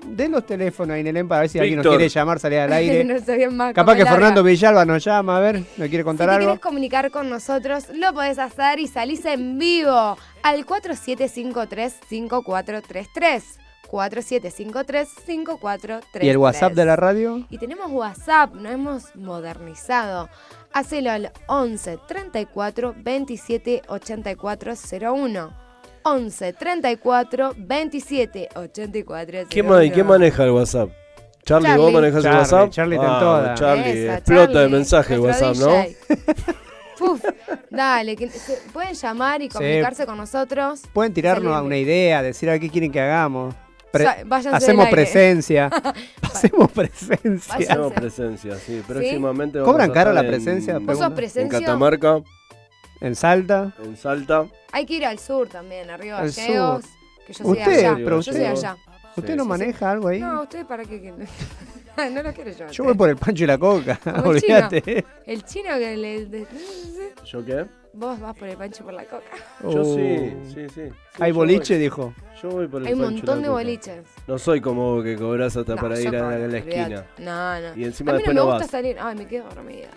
Den los teléfonos a Inelén para ver si alguien nos quiere llamar, salir al [LAUGHS] aire. no más. Capaz que larga. Fernando Villalba nos llama, a ver, ¿me quiere Si contar te algo? querés comunicar con nosotros, lo podés hacer y salís en vivo al 4753-5433. 4753-5433. ¿Y el WhatsApp de la radio? Y tenemos WhatsApp, nos hemos modernizado. Hacelo al 11 34 27 84 01. 11 34 27 84 01. ¿Quién, ma- quién maneja el WhatsApp? Charlie, Charlie. ¿vos manejas Charlie, el WhatsApp? Charlie está en Ah, todas. Charlie, Esa, explota de Charlie, mensaje el WhatsApp, ¿no? [LAUGHS] Puf, dale, que se- pueden llamar y comunicarse con nosotros. Pueden tirarnos en una idea, decir a qué quieren que hagamos. Pre- [LAUGHS] [LAUGHS] váyanse hacemos presencia. hacemos presencia. Hacemos presencia, sí. Próximamente vamos ¿Cobran a caro la presencia? En, ¿Vos sos Pregunta. en? Catamarca, En Salta. en Salta. Hay que ir al sur también, arriba Gallegos. sur. Que yo soy Usted, allá. pero yo usted, soy allá. ¿Usted Sí, no sí, maneja algo ahí? No, ¿usted para qué? [LAUGHS] no lo quiero yo. Yo voy por el pancho y la coca, Como el [LAUGHS] chino. olvídate. El chino que le... de- ¿Yo qué? Vos vas por el pancho y por la coca. Yo sí, Oh. sí, sí. Sí, Hay boliche, voy. dijo. Yo voy por el Hay un montón de boliches. No soy como vos que cobras hasta No, para ir a la, esquina. No, no. Y encima a mí no después me no gusta vas. salir. Ay, me quedo dormida.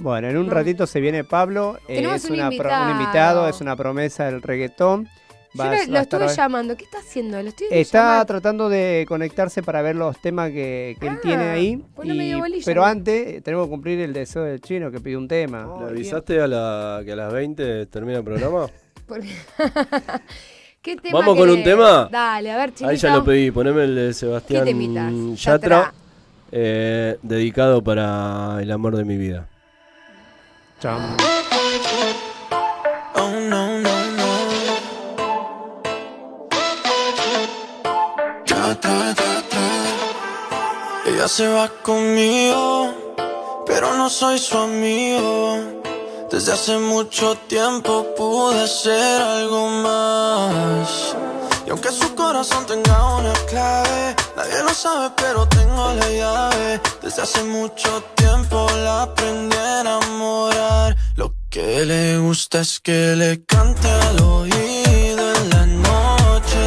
Bueno, en un No. ratito se viene Pablo. eh, Tenemos es un una pro- invitado. invitado, es una promesa del reggaetón. Yo lo, estuve llamando. ¿Qué está haciendo? Lo estoy Está llamando. tratando de conectarse para ver los temas que, que él Ah, tiene ahí. pues y- bolilla, pero ¿no? antes eh, tenemos que cumplir el deseo del chino que pide un tema. ¿Le avisaste a la, que a las 20 termina el programa? [LAUGHS] [LAUGHS] ¿Qué tema ¿Vamos con un tema? Dale, a ver, chinito. Ahí ya lo pedí, poneme el de Sebastián ¿Qué? Yatra, Yatra. eh, dedicado para el amor de mi vida. Oh. Ella se va conmigo, pero no soy su amigo. Desde hace mucho tiempo pude ser algo más. Y aunque su corazón tenga una clave, nadie lo sabe, pero tengo la llave. Desde hace mucho tiempo la aprendí a enamorar. Que le gusta es que le cante al oído en la noche,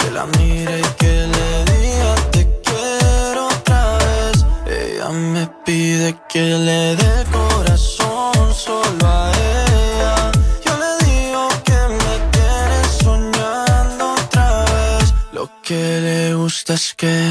que la mire y que le diga te quiero otra vez. Ella me pide que le dé corazón solo a ella. Yo le digo que me tiene soñando otra vez. Lo que le gusta es que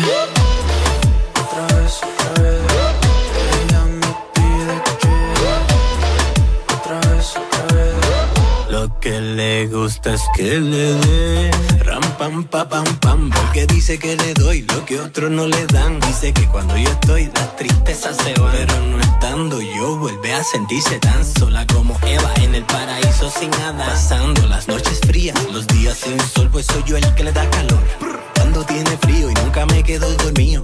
le gusta es que le dé. Ram pam pa pam pam porque dice que le doy lo que otros no le dan. Dice que cuando yo estoy la tristeza se va pero no estando. Yo vuelve a sentirse tan sola como Eva en el paraíso sin nada. Pasando las noches frías los días sin sol pues soy yo el que le da calor. Cuando tiene frío y nunca me quedo dormido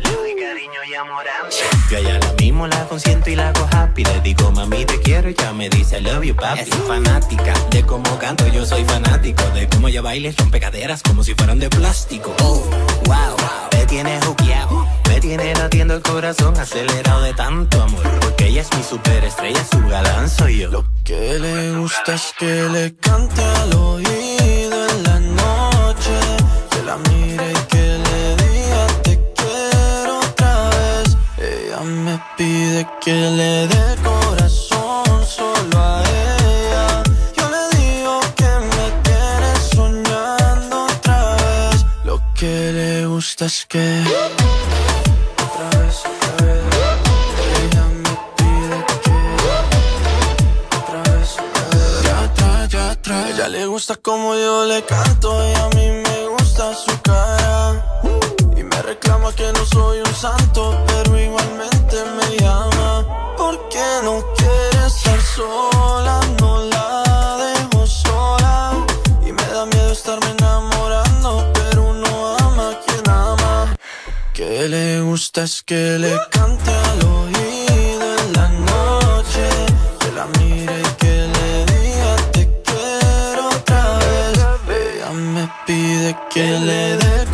yo a ella lo mismo la consiento y la hago happy. Le digo mami te quiero y ya me dice I love you papi Es fanática de cómo canto yo soy fanático De cómo ella baila rompe caderas como si fueran de plástico. Oh, wow, me tiene juqueado Me tiene latiendo el corazón acelerado de tanto amor. Porque ella es mi superestrella, su galán soy yo. Lo que le gusta es que le cante al oído en la noche, que la mire pide que le dé corazón solo a ella. Yo le digo que me tiene soñando otra vez. Lo que le gusta es que otra vez, otra vez. Ella me pide que otra vez, otra vez. Ya ya. Ella le gusta como yo le canto y a mí me gusta su cara. Y me reclama que no soy un santo, pero igualmente sola, no la dejo sola. Y me da miedo estarme enamorando, pero uno ama a quien ama. Que le gusta es que le cante al oído en la noche, que la mire y que le diga te quiero otra vez. Ella me pide que le dé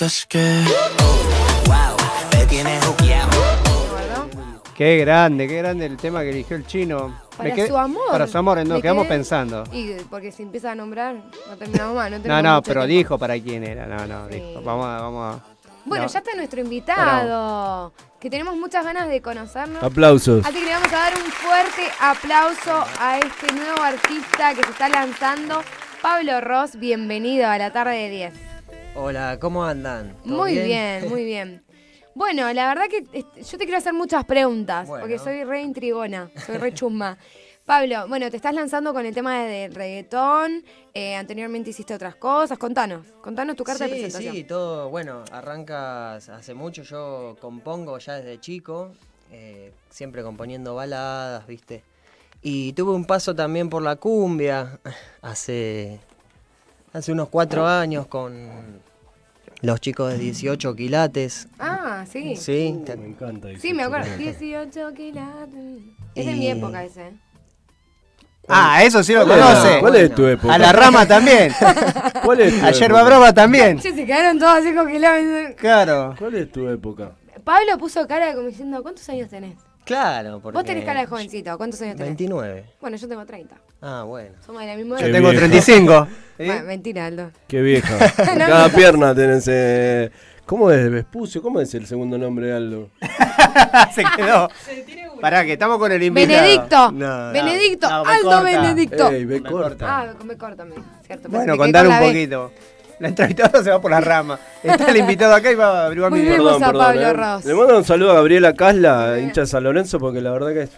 le gusta es que Qué grande, qué grande el tema que eligió el chino. Para quedé- su amor. Para su amor, nos quedamos quedé- pensando. Y porque si empieza a nombrar, no terminamos más. No, No, no, pero tiempo. dijo para quién era. No, no, dijo. Vamos a. Vamos a Bueno, no. ya está nuestro invitado, que tenemos muchas ganas de conocernos. Aplausos. Así que le vamos a dar un fuerte aplauso a este nuevo artista que se está lanzando, Pablo Ross. Bienvenido a la tarde de 10. Hola, ¿cómo andan? ¿Todo Muy bien? muy bien. [LAUGHS] Bueno, la verdad que yo te quiero hacer muchas preguntas, Bueno. porque soy re intrigona, soy re chusma. [LAUGHS] Pablo, bueno, te estás lanzando con el tema de- del reggaetón, eh, anteriormente hiciste otras cosas, contanos, contanos tu carta de presentación. sí, todo, bueno, arranca hace mucho, yo compongo ya desde chico, eh, siempre componiendo baladas, ¿viste? Y tuve un paso también por la cumbia [LAUGHS] hace, hace unos cuatro años con los chicos de 18 quilates. Ah, sí. Sí, uh, me encanta. sí, me acuerdo. 18 quilates. Es de mi época ese. ¿eh? Ah, eso sí lo conoce. Era? ¿Cuál es tu época? A la rama también. [LAUGHS] ¿Cuál es tu A Yerba Brava también. Se quedaron todos así con kilómetros. Claro. ¿Cuál es tu época? Pablo puso cara como diciendo, ¿cuántos años tenés? Claro, porque... Vos tenés cara de jovencito, ¿cuántos años tenés? 29. Bueno, yo tengo 30. Ah, bueno. Somos de la misma edad. Yo tengo 35. [LAUGHS] ¿Eh? Mentira, Aldo. Qué vieja. [LAUGHS] Cada pierna tenés. ¿Cómo es Vespucio? ¿Cómo es el segundo nombre de Aldo? [LAUGHS] Se quedó. Se tiene. Pará, que estamos con el invitado. Benedicto. No, Benedicto. Aldo. Benedicto. Ey, me, corta. Ah, me corta, me. Bueno, contar un poquito. La entrevistada se va por la rama. Está el invitado acá y va a averiguar mi perdón, perdón, Pablo. ¿eh? Ross. Le mando un saludo a Gabriela Casla, hincha de San Lorenzo, porque la verdad que es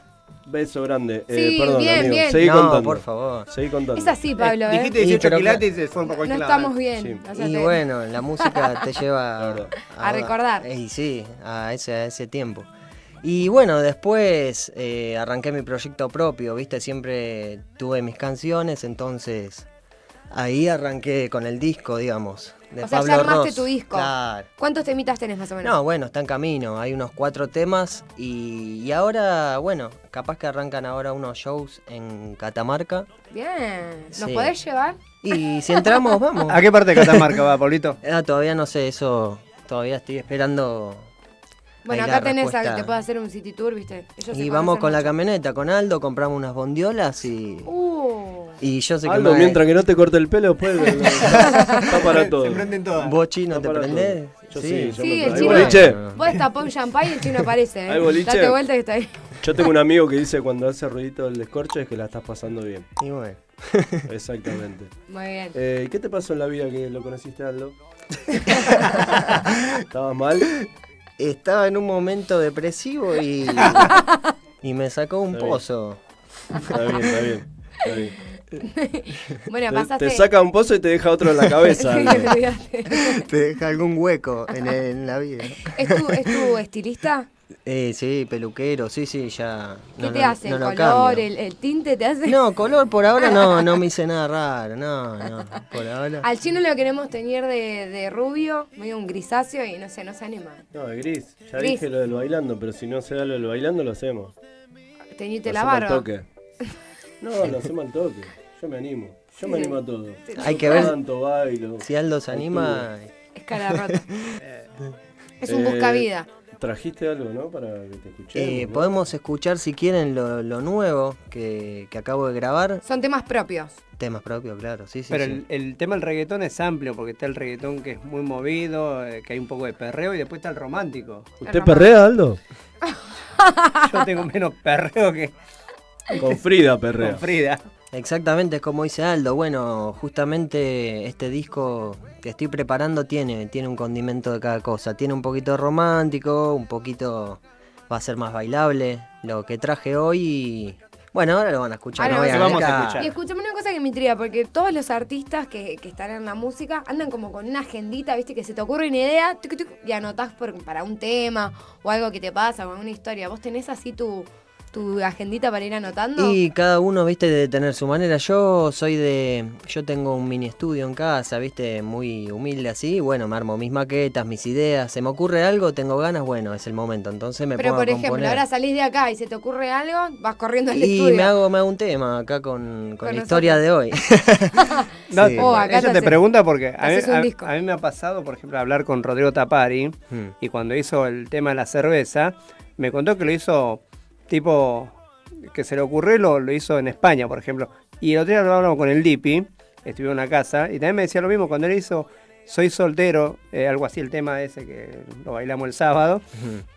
beso grande. Eh, Sí, perdón, bien, amigo. bien. Seguí No, contando. por favor. Seguí contando. Es así, Pablo, ¿eh? Dijiste Y 18 pero quilates y se fueron No cualquier lado. estamos bien. Sí. o sea, Y te- bueno, la música [LAUGHS] te lleva A recordar. Y sí, a ese, a ese tiempo. Y bueno, después eh, arranqué mi proyecto propio, ¿viste? Siempre tuve mis canciones, entonces ahí arranqué con el disco, digamos, de O sea, Pablo ya armaste Ross. tu disco. Claro. ¿Cuántos temitas tenés más o menos? No, bueno, está en camino, hay unos cuatro temas y, y ahora, bueno, capaz que arrancan ahora unos shows en Catamarca. Bien. ¿Nos Sí. podés llevar? Y si entramos, [LAUGHS] vamos. ¿A qué parte de Catamarca va, Pablito? [LAUGHS] Ah, todavía no sé, eso, todavía estoy esperando. Bueno, acá tenés, a- te puedo hacer un city tour, ¿viste? Ellos Y vamos con la camioneta, con Aldo, compramos unas bondiolas y, Uh. y yo sé que Aldo, mientras que no te corte el pelo, después [LAUGHS] está para todo. Se prenden todas. ¿Vos chino te prendés? Yo sí, yo Sí, me el ¿Hay chino. boliche? Vos destapó un champán y el chino aparece, ¿eh? ¿Hay boliche? Date vuelta que está ahí. Yo tengo un amigo que dice cuando hace ruidito el descorche es que la estás pasando bien. Y bueno. [LAUGHS] Exactamente. Muy bien. Eh, ¿Qué te pasó en la vida que lo conociste, Aldo? [LAUGHS] ¿Estabas mal? Estaba en un momento depresivo y, [LAUGHS] y me sacó un Está bien. pozo. Está bien, está bien. Está bien. Bueno, Te, pasaste. te saca un pozo y te deja otro en la cabeza. [LAUGHS] Te deja algún hueco en, en la vida. ¿Es tu, ¿Es tu estilista? Eh, sí, peluquero, sí, sí, ya. ¿Qué no te hace? no ¿El lo color? El, el tinte te hace? No, color por ahora no, [LAUGHS] no me hice nada raro, no, no, por ahora. Al chino lo queremos tener de, de rubio, medio un grisáceo y no sé, no se anima. No, gris. Ya Gris. dije lo del bailando, pero si no se da lo del bailando, lo hacemos. Teñite Lo la barba. toque. [LAUGHS] No, lo hacemos al toque. Yo me animo. Yo me animo a todo. Hay que ver bailo. Si Aldo se anima. Es cara rota. [LAUGHS] es un Eh, buscavida. Trajiste algo, ¿no? Para que te escuchemos. Eh, ¿no? podemos escuchar si quieren lo, lo nuevo que, que acabo de grabar. Son temas propios. Temas propios, claro, sí, sí. Pero sí. el, el tema del reggaetón es amplio, porque está el reggaetón que es muy movido, eh, que hay un poco de perreo, y después está el romántico. ¿Usted perrea, Aldo? Yo tengo menos perreo que Con Frida perrea. con Frida. Exactamente, es como dice Aldo. Bueno, justamente este disco que estoy preparando tiene, tiene un condimento de cada cosa. Tiene un poquito romántico, un poquito va a ser más bailable. Lo que traje hoy. y- Bueno, ahora lo van a escuchar. Ahora no vamos a escuchar. Y escúchame una cosa que me intriga, porque todos los artistas que, que están en la música andan como con una agendita, viste, que se te ocurre una idea tuc, tuc, y anotás por- para un tema o algo que te pasa o una historia. ¿Vos tenés así tu, tu agendita para ir anotando? Y cada uno, viste, de tener su manera. Yo soy de. Yo tengo un mini estudio en casa, viste, muy humilde así. y Bueno, me armo mis maquetas, mis ideas. Se me ocurre algo, tengo ganas, bueno, es el momento. Entonces me Pero pongo por a ejemplo, componer. ahora salís de acá y se te ocurre algo, vas corriendo al Y estudio. me hago, me hago un tema acá con, con Con la historia de hoy. [LAUGHS] No, Sí. Oh, acá te te pregunta porque mí, a mí me ha pasado, por ejemplo, hablar con Rodrigo Tapari Hmm. y cuando hizo el tema de la cerveza, me contó que lo hizo tipo que se le ocurrió lo, lo hizo en España, por ejemplo. Y el otro día lo hablamos con el Dipi, estuve en una casa, y también me decía lo mismo cuando él hizo Soy soltero, eh, algo así el tema ese que lo bailamos el sábado.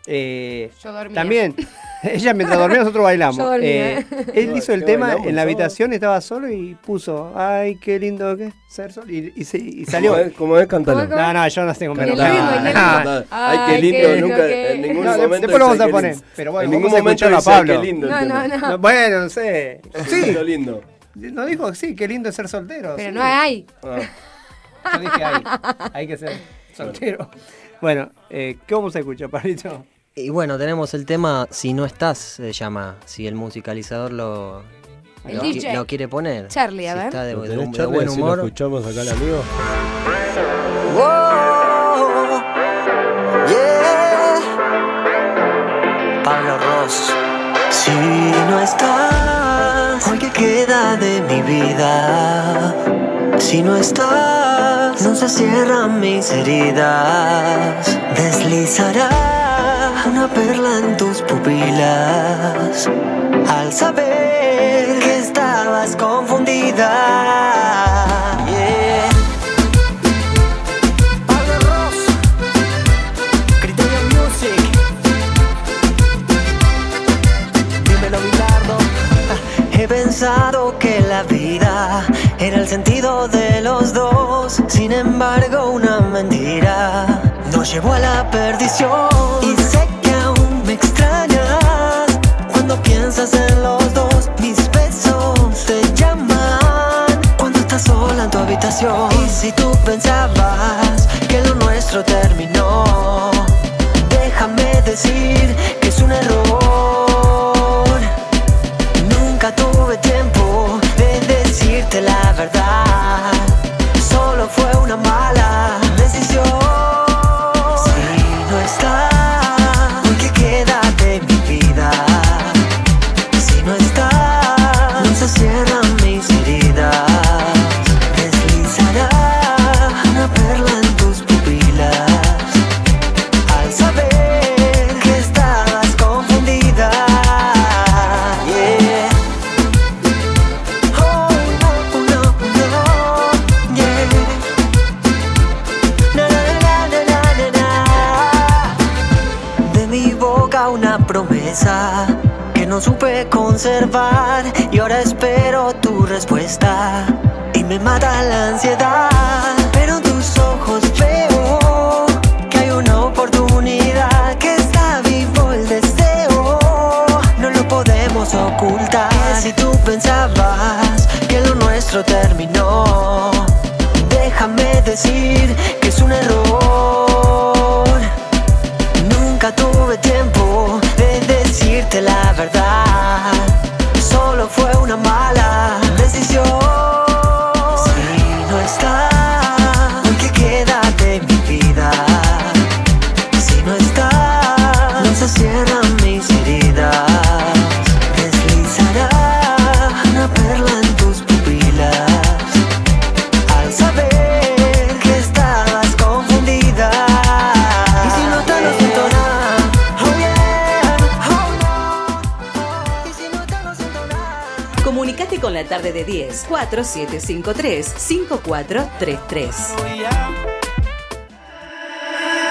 Eh, Yo dormía. También, [LAUGHS] ella mientras dormía nosotros bailamos. Yo dormía, él hizo el ¿Qué tema en la habitación, estaba solo y puso, ay, qué lindo que es ser solo. Y, y se- y salió. ¿Cómo es? Cántalo. No, no, yo no tengo menos. [LAUGHS] Ay, qué lindo, nunca, en ningún No, de- momento después lo vamos dice a poner. lindo. Pero bueno, en vamos ningún a momento escucharlo a dice Pablo. qué lindo el No, tema. no, no. No, bueno, no sé. Sí. Lindo, lindo. No dijo que sí, qué lindo es ser soltero. Pero sí. no hay. Yo dije hay. Hay que ser soltero. Bueno, eh, ¿qué vamos a escuchar, Pablito? Y bueno, tenemos el tema Si no estás, se llama, si el musicalizador lo, El lo, DJ. qui- lo quiere poner. Charlie, a Si ver. está de, ¿Lo de tenés, un- de Charlie? buen Así lo humor. escuchamos acá al amigo. Pablo Ross. Si no estás, hoy que queda de mi vida. Si no estás, no se cierran mis heridas. Deslizará una perla en tus pupilas. Al saber que estabas confundida. He pensado que la vida era el sentido de los dos. Sin embargo, una mentira nos llevó a la perdición. Y sé que aún me extrañas cuando piensas en los dos. Mis besos te llaman cuando estás sola en tu habitación. Y si tú pensabas que lo nuestro terminó, déjame decir que es un error. Y ahora espero tu respuesta y me mata la ansiedad. Pero en tus ojos veo que hay una oportunidad que está vivo el deseo. No lo podemos ocultar. Si tú pensabas que lo nuestro terminó, déjame decir que es un error. Decirte la verdad. 4753-5433.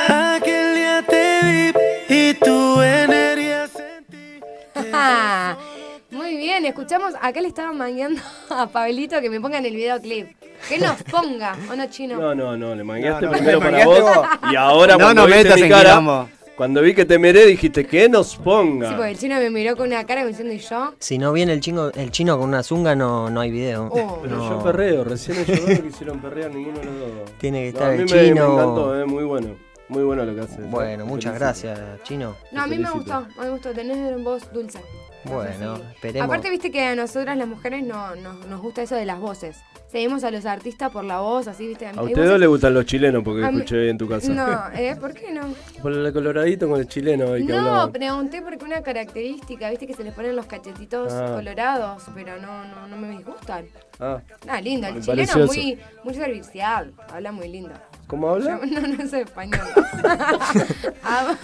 Aquel día te vi y tu energía sentí. [LAUGHS] Muy bien, escuchamos. Acá le estaban mangueando [LAUGHS] a Pablito que me pongan el videoclip. Que nos [LAUGHS] ponga, ¿o no, chino? No, no, no, le mangueaste primero para vos. Y ahora, no, cuando no metas mi cara, cuando vi que te miré dijiste que nos ponga. Sí, porque el chino me miró con una cara como diciendo, ¿y yo? Si no viene el chino, el chino con una zunga, no, no hay video. Oh. Pero No. yo perreo, recién ellos dos no quisieron perrear ninguno de los dos. Tiene que No, estar a mí el me, me chino. encantó, eh, muy bueno. Muy bueno lo que haces. Bueno, muchas Felicito. gracias, chino. No, a mí me gustó, a mí me gustó. Tenés voz dulce. Bueno, esperemos. Aparte, viste que a nosotras las mujeres no, no- nos gusta eso de las voces. Seguimos a los artistas por la voz, así, viste. A Hay ustedes dos les gustan los chilenos porque escuché en tu casa. No, [LAUGHS] ¿eh? ¿Por qué no? Por el coloradito con el chileno hoy que No, pregunté porque una característica, viste que se les ponen los cachetitos Ah. colorados, pero no, no, no me disgustan. Ah, Ah, lindo, el chileno pareció muy, muy servicial, habla muy lindo. ¿Cómo habla? Yo- no, no sé español. [LAUGHS] [LAUGHS] Ah,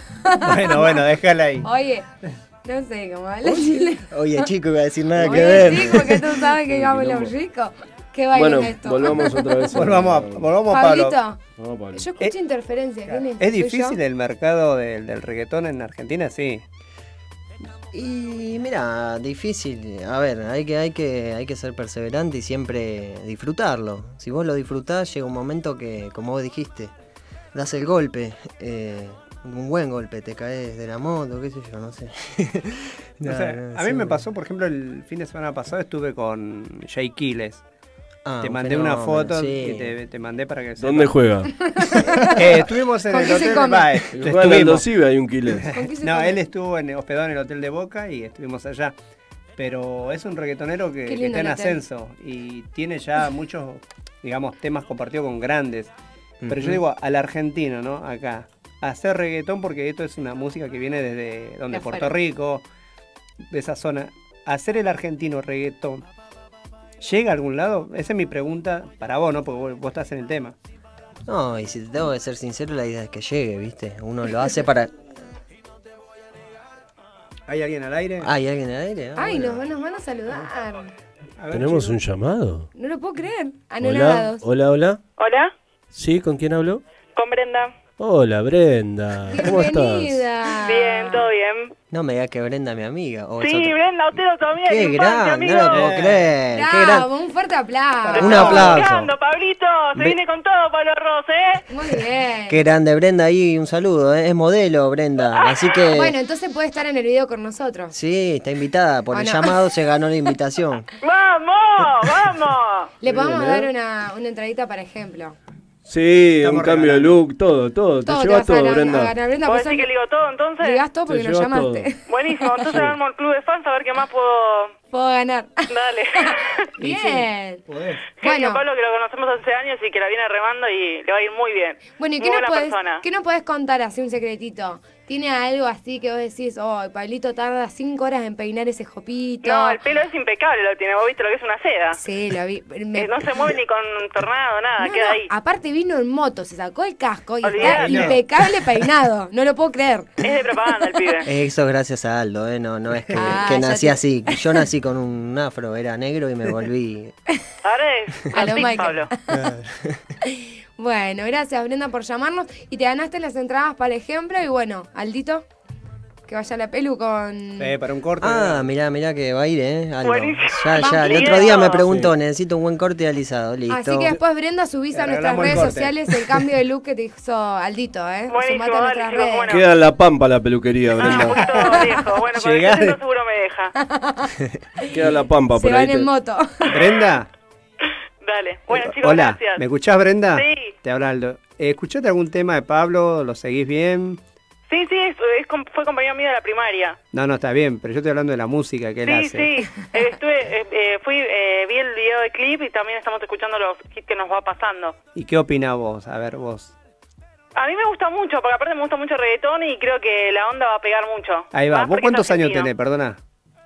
Bueno, bueno, déjala ahí. Oye, No sé cómo habla chileno. Oye, chico, iba a decir nada que ver. chico, que tú sabes que yo [LAUGHS] hablo rico. ¿Qué Bueno, es esto? volvamos otra vez. [LAUGHS] a- Volvamos a, volvamos a Pablo. Pablito, Vamos, Pablo. yo escucho interferencia. ¿quién es? ¿Es ¿Soy yo? difícil el mercado del, del reggaetón en Argentina? Sí. Y mira, difícil. A ver, hay que, hay que, hay que ser perseverante y siempre disfrutarlo. Si vos lo disfrutás, llega un momento que, como vos dijiste, das el golpe. eh, un buen golpe, te caes de la moto, qué sé yo, no sé. [LAUGHS] No no, a mí me pasó, por ejemplo, el fin de semana pasado estuve con Jay Quiles. Ah, te un mandé una foto sí. que te, te mandé para que ¿Dónde juega? [LAUGHS] Eh, estuvimos en ¿Con el hotel come? Bae. Juega en Aldo Estuvimos. Hay un killer. ¿Con qué se No, él estuvo en, hospedado en el hotel de Boca y estuvimos allá. Pero es un reggaetonero que, está en ascenso y tiene ya [LAUGHS] muchos, digamos, temas compartidos con grandes. Pero yo digo, al argentino, ¿no? Acá. Hacer reggaetón porque esto es una música que viene desde donde De Puerto. Rico, de esa zona. Hacer el argentino reggaetón, ¿llega a algún lado? Esa es mi pregunta para vos, ¿no? Porque vos, vos estás en el tema. No, y si te tengo que ser sincero, la idea es que llegue, ¿viste? Uno lo hace para. [LAUGHS] ¿Hay alguien al aire? ¿Hay alguien en el aire? Ah, Ay, bueno. nos, nos van a saludar. A ver, ¿Tenemos un llamado? No lo puedo creer. Hola, Anonadados. hola, hola. Hola, ¿Sí? ¿Con quién hablo? con Brenda. Hola, Brenda. ¿Cómo estás? Bienvenida. Bien, todo bien. No me diga que Brenda, mi amiga. o es Sí, otra- Brenda, usted también. Qué grande, amigo. no lo puedo creer. Qué gran... Un fuerte aplauso. Un aplauso. buscando, Pablito, se viene con todo Pablo Ross, ¿eh? Muy bien. Qué grande, Brenda, ahí un saludo, ¿eh? es modelo, Brenda. Así que, Bueno, entonces puede estar en el video con nosotros. sí, está invitada. Por ¿O el no? llamado se ganó la invitación. [LAUGHS] ¡Vamos! ¡Vamos! Le podemos Bien, ¿eh? dar una, una entradita para ejemplo. Sí, Estamos un cambio de regalando. look, todo, todo. Todo te llevas vas a todo, a Brenda. ganar, Brenda. ¿Puedo Pues decir que le digo todo entonces? Ligás todo porque nos llamaste. Buenísimo, entonces armo el club de fans a ver qué más puedo... Puedo ganar. Dale. [LAUGHS] Bien. Podés. Genio Bueno. Pablo que lo conocemos hace años y que la viene remando y le va a ir muy bien. Bueno, ¿y muy qué nos, podés, qué nos podés contar así un secretito? ¿Tiene algo así que vos decís, oh, Pablito tarda cinco horas en peinar ese jopito? No, el pelo es impecable, lo tiene. Vos viste lo que es una seda. Sí, lo vi. Me- Eh, no se mueve ni con tornado, nada, No, queda no, ahí. Aparte vino en moto, se sacó el casco y está impecable peinado. No lo puedo creer. Es de propaganda el pibe. Eso gracias a Aldo, ¿eh? no, no es que, Ah, que nací te- así. Yo nací con un afro, era negro y me volví. [LAUGHS] Ahora es A lo Michael. Pablo. [LAUGHS] Bueno, gracias Brenda por llamarnos. Y te ganaste las entradas para el ejemplo. Y bueno, Aldito, que vaya a la pelu con. Eh, para un corte. Ah, mirá, mirá que va a ir, ¿eh? Buenísimo. Ya, ya. El otro día me preguntó, necesito un buen corte y alisado. Listo. Así que después Brenda subís a nuestras redes corte. sociales el cambio de look que te hizo Aldito, ¿eh? Buenísimo, a nuestras redes. bueno. Queda en la pampa la peluquería, Ah, Brenda. poquito lejos. Bueno, con [LAUGHS] el seguro me deja. [LAUGHS] Queda en la pampa Se por ahí. van en te- moto. [LAUGHS] Brenda. Dale. Bueno, chicos, Hola, gracias. ¿me escuchás, Brenda? Sí. Te habla Aldo. Eh, ¿Escuchaste algún tema de Pablo? ¿Lo seguís bien? Sí, sí, es, es fue compañero mío de la primaria. No, no, está bien, pero yo estoy hablando de la música que él Sí, hace. sí. Eh, estuve, eh, eh, fui, eh, vi el video de clip y también estamos escuchando los hits que nos va pasando. ¿Y qué opinás vos? A ver, vos. A mí me gusta mucho, porque aparte me gusta mucho el reggaetón y creo que la onda va a pegar mucho. Ahí va. ¿Vos cuántos años tenés? Perdona.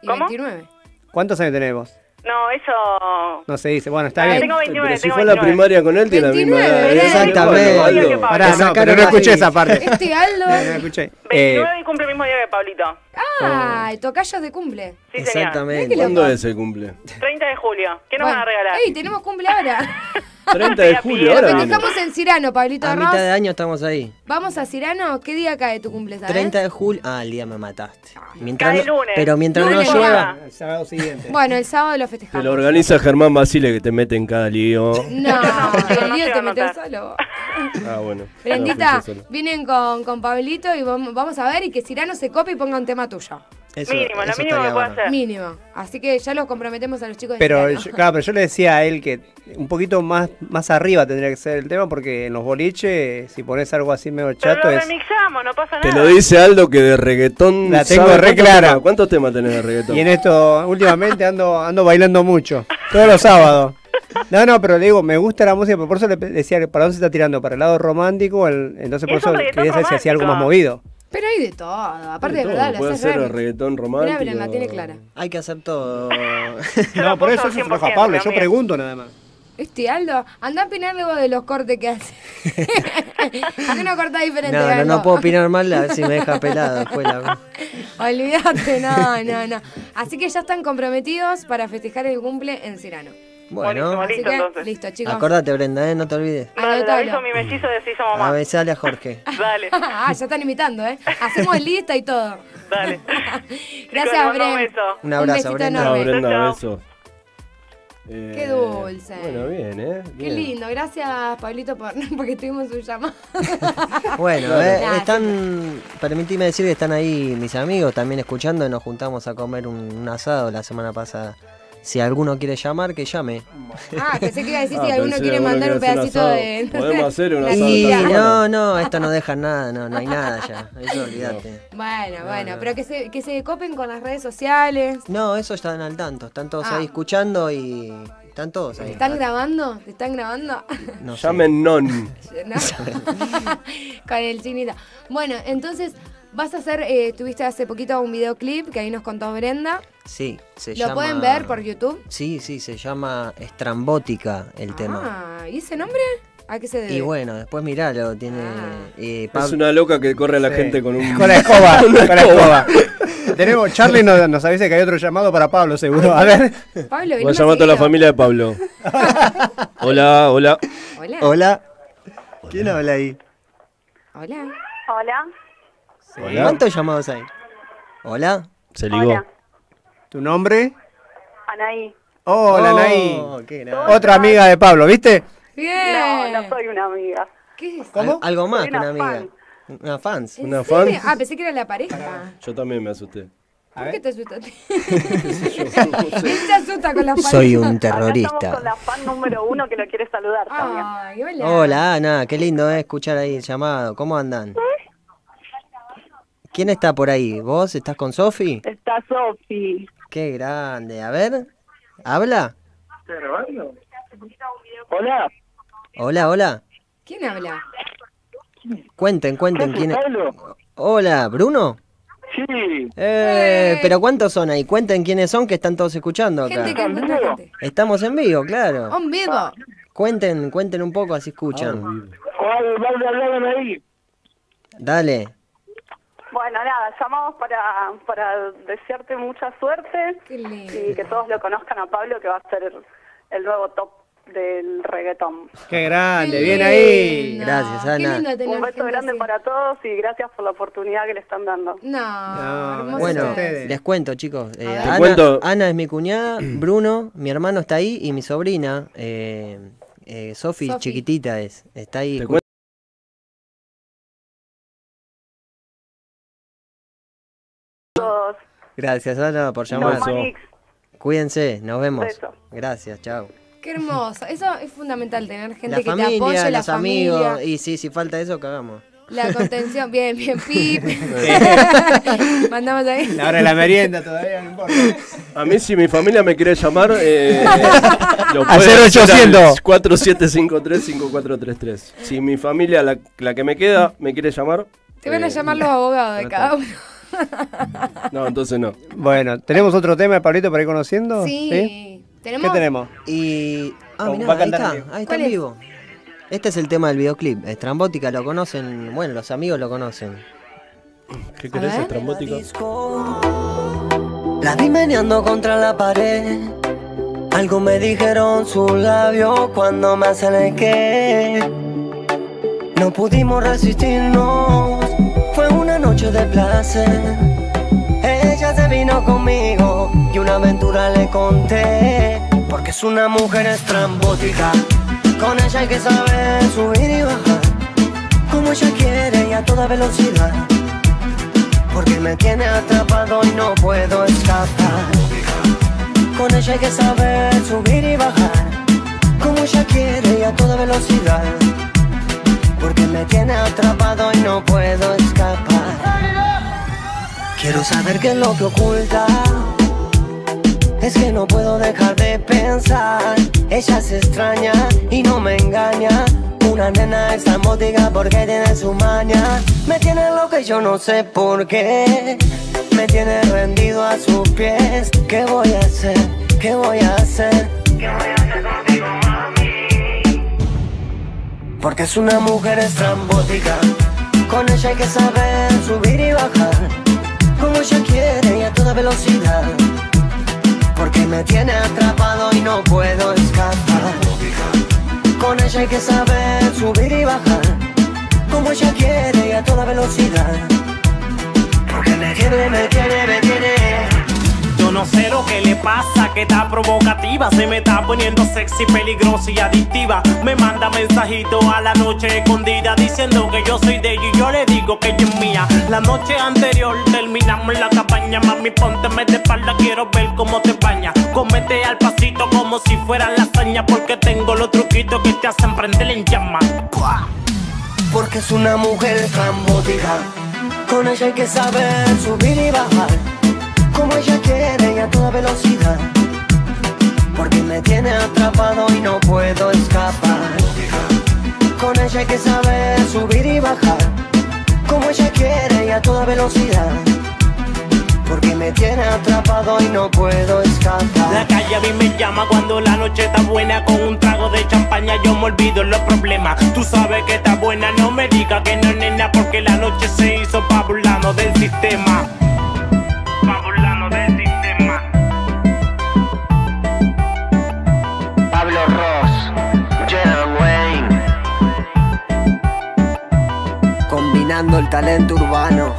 ¿Cómo? 29. ¿Cuántos años tenés vos? No, eso... No se dice. Bueno, está Ah, bien. tengo 29, Pero si tengo fue a la 29. primaria con él, tiene la misma 29. Exactamente. Pará, no, pero no escuché esa parte. Este Aldo. No, no escuché. Eh, 29 y cumple el mismo día que Pablito. Ay, tocayos de cumple. Sí, señor. Exactamente. ¿Cuándo es el cumple? 30 de julio. ¿Qué nos Bueno, van a regalar? ey, tenemos cumple ahora. [LAUGHS] 30 de julio, ahora festejamos en Cirano, Pablito A Ross. mitad de año estamos ahí. Vamos a Cirano. ¿Qué día cae tu cumple, sabes? 30 de julio. Ah, el día me mataste. Mientras Cae no- lunes. Pero mientras Lunes, no llueva. nada. el sábado siguiente. Bueno, el sábado lo Te festejamos. lo organiza Germán Basile que te mete en cada lío. No, el [LAUGHS] lío te metes solo. [LAUGHS] Ah, bueno. Solo. vienen con, con Pablito y vamos, vamos a ver y que Cirano se copie y ponga un tema tuyo. Eso, Mínimo, lo eso mínimo que puedo bueno. hacer. Mínimo. Así que ya los comprometemos a los chicos de Pero, Cirano. yo, claro, pero yo le decía a él que un poquito más, más arriba tendría que ser el tema porque en los boliches, si pones algo así medio Pero chato, lo es... remixamos, no pasa Te nada. lo dice Aldo que de reggaetón. La tengo sabe re cuántos clara. temas- ¿Cuántos temas tenés de reggaetón? Y en esto, últimamente ando, ando bailando mucho. Todos los sábados. No, no, pero le digo, me gusta la música, pero por eso le decía que para dónde se está tirando, para el lado romántico, el- entonces por eso reggaetón quería saber si hacía algo más movido. Pero hay de todo. Aparte de Todo, verdad, Puede haces ser reggaetón romántico. Belén, la tiene clara. Hay que hacer todo. [LAUGHS] No, por eso eso se 100%, enoja Pablo, yo pregunto nada más. Este Aldo, anda a opinar luego de los cortes que hace. [LAUGHS] ¿Por qué no corta diferente? No, no, Aldo? no puedo opinar mal a ver si me deja pelado después la- [LAUGHS] Olvídate, no, no, no. Así que ya están comprometidos para festejar el cumple en Cirano. Bueno, Así listo, que, entonces. listo, chicos. acordate, Brenda, ¿eh? no te olvides. Dale, le Anotalo. aviso a mi mellizo de si somos más. Avisale a Jorge. [LAUGHS] Dale, [LAUGHS] ah, ya están imitando, ¿eh? Hacemos lista y todo. dale. [LAUGHS] Gracias, mando un beso. Un abrazo, besito Brenda. Enorme. Brenda, beso. Eh, Qué dulce. Bueno, bien, ¿eh? Qué lindo, gracias Pablito por, porque tuvimos un llamado. Bueno, eh, Gracias. están, permitime decir que están ahí mis amigos también escuchando y nos juntamos a comer un, un asado la semana pasada. Si alguno quiere llamar, que llame. Ah, pensé que iba a decir Ah, si alguno quiere mandar un pedacito de. Podemos hacer un [LAUGHS] la asado Y no, no, esto no deja nada, no, no hay nada ya. Eso olvídate. Bueno, bueno, no. pero que se, que se copen con las redes sociales. No, eso están al tanto. Están todos Ah. ahí escuchando y están todos ahí. ¿Te están grabando? ¿Te están grabando? No. Llamen non. [LAUGHS] ¿No? [LAUGHS] con el chinito. Bueno, entonces vas a hacer, eh, tuviste hace poquito un videoclip que ahí nos contó Brenda. Sí, se ¿Lo llama... pueden ver por YouTube? Sí, sí, se llama Estrambótica el tema. Ah, ¿y ese nombre? ¿A qué se debe? Y bueno, después miralo, tiene... eh, Es una loca que corre a la Sí. gente con un. [LAUGHS] Con la escoba, [LAUGHS] con la escoba. Tenemos, Charlie nos, nos avisa que hay otro llamado para Pablo, seguro. A ver. Pablo, Voy a llamar a toda la familia de Pablo. [LAUGHS] hola, hola. Hola. Hola. ¿Quién habla ahí? Hola. Hola. Hola. ¿Cuántos llamados hay? Hola. Se ligó. ¿Tu nombre? Anaí. Hola, Oh, qué grande. Otra amiga de Pablo, ¿viste? Bien. No, no soy una amiga. ¿Qué es? Al- algo más Soy que una una amiga. Una fans. ¿En ¿Una serio? fan? Ah, pensé que era la pareja. Yo también me asusté. ¿Por qué te asustaste? [LAUGHS] ¿Quién se asusta con la pareja? Soy un Acá estamos terrorista. con la fan número uno que lo quiere saludar también. Ay, hola. Hola, Ana, qué lindo es escuchar ahí el llamado. ¿Cómo andan? ¿Quién está por ahí? ¿Vos estás con Sofi? Está Sofi. Qué grande. A ver, ¿habla? Hola. Hola, hola. ¿Quién habla? Cuenten, cuenten quién es. Hola, ¿Bruno? Sí. Eh, pero ¿cuántos son ahí? Cuenten quiénes son que están todos escuchando acá. Gente que. Estamos en vivo, claro. ¡On vivo! Cuenten, cuenten un poco así escuchan. Dale. Bueno, nada, llamamos para, para desearte mucha suerte Qué lindo. y que todos lo conozcan a Pablo, que va a ser el nuevo top del reggaetón. Qué grande, Qué bien ahí. Gracias, Qué Ana. lindo tener Un beso grande así. para todos y gracias por la oportunidad que le están dando. No, No, hermoso. Bueno, les cuento, chicos. Eh, Ana, cuento. Ana es mi cuñada, [CLEARS THROAT] Bruno, mi hermano está ahí y mi sobrina, eh, eh, Sofi. chiquitita es, está ahí. Te. Gracias, Ana, por llamar. Cuídense, nos vemos. Beso. Gracias, chao. Qué hermoso. Eso es fundamental, tener gente La que te familia, apoye, la los familia, amigos. Y sí, si falta eso, cagamos. la contención. Bien, bien, [LAUGHS] pip. [LAUGHS] Mandamos ahí. La hora de la merienda todavía, no importa. A mí, si mi familia me quiere llamar, eh, [LAUGHS] lo hacer 0800. al 4753-5433. Si mi familia, la, la que me queda, me quiere llamar. Te van a eh, llamar los abogados de cada uno. No, entonces no. Bueno, ¿tenemos otro tema, Pablito, para ir conociendo? Sí. ¿Tenemos? ¿Qué tenemos? Y. Ah, mirá, ahí cantar está, en vivo. ahí está ¿Cuál en es? vivo. Este es el tema del videoclip. Estrambótica lo conocen, bueno, los amigos lo conocen. ¿Qué querés, ver. estrambótico? La vi meneando contra la pared. Algo me dijeron sus labios cuando me acerqué. No pudimos resistirnos. Noche de placer. Ella se vino conmigo y una aventura le conté. Porque es una mujer estrambótica. Con ella hay que saber subir y bajar. Como ella quiere y a toda velocidad. Porque me tiene atrapado y no puedo escapar. Con ella hay que saber subir y bajar. Como ella quiere y a toda velocidad. Porque me tiene atrapado y no puedo escapar. Quiero saber qué es lo que oculta. Es que no puedo dejar de pensar. Ella se extraña y no me engaña. Una nena estrambótica porque tiene su maña. Me tiene loca y yo no sé por qué. Me tiene rendido a sus pies. ¿Qué voy a hacer? ¿Qué voy a hacer? ¿Qué voy a hacer contigo, mami? Porque es una mujer estrambótica. Con ella hay que saber subir y bajar. Como ella quiere toda velocidad. Porque me tiene atrapado y no puedo escapar. Con ella hay que saber subir y bajar. Como ella quiere y a toda velocidad. Porque me tiene, me tiene, me no sé lo que le pasa, que está provocativa. Se me está poniendo sexy, peligrosa y adictiva. Me manda mensajito a la noche escondida diciendo que yo soy de ella y yo le digo que ella es mía. La noche anterior terminamos la cabaña. Mami, pónteme de espalda, quiero ver cómo te bañas. Cómete al pasito como si fuera lasaña, porque tengo los truquitos que te hacen prender en llama. Porque es una mujer trambótica. Con ella hay que saber subir y bajar. Como ella quiere y a toda velocidad. Porque me tiene atrapado y no puedo escapar. Con ella hay que saber subir y bajar. Como ella quiere y a toda velocidad. Porque me tiene atrapado y no puedo escapar. La calle a mí me llama cuando la noche está buena Con un trago de champaña yo me olvido los problemas Tú sabes que está buena, no me digas que no nena Porque la noche se hizo pa' burlarnos del sistema Combinando el talento urbano.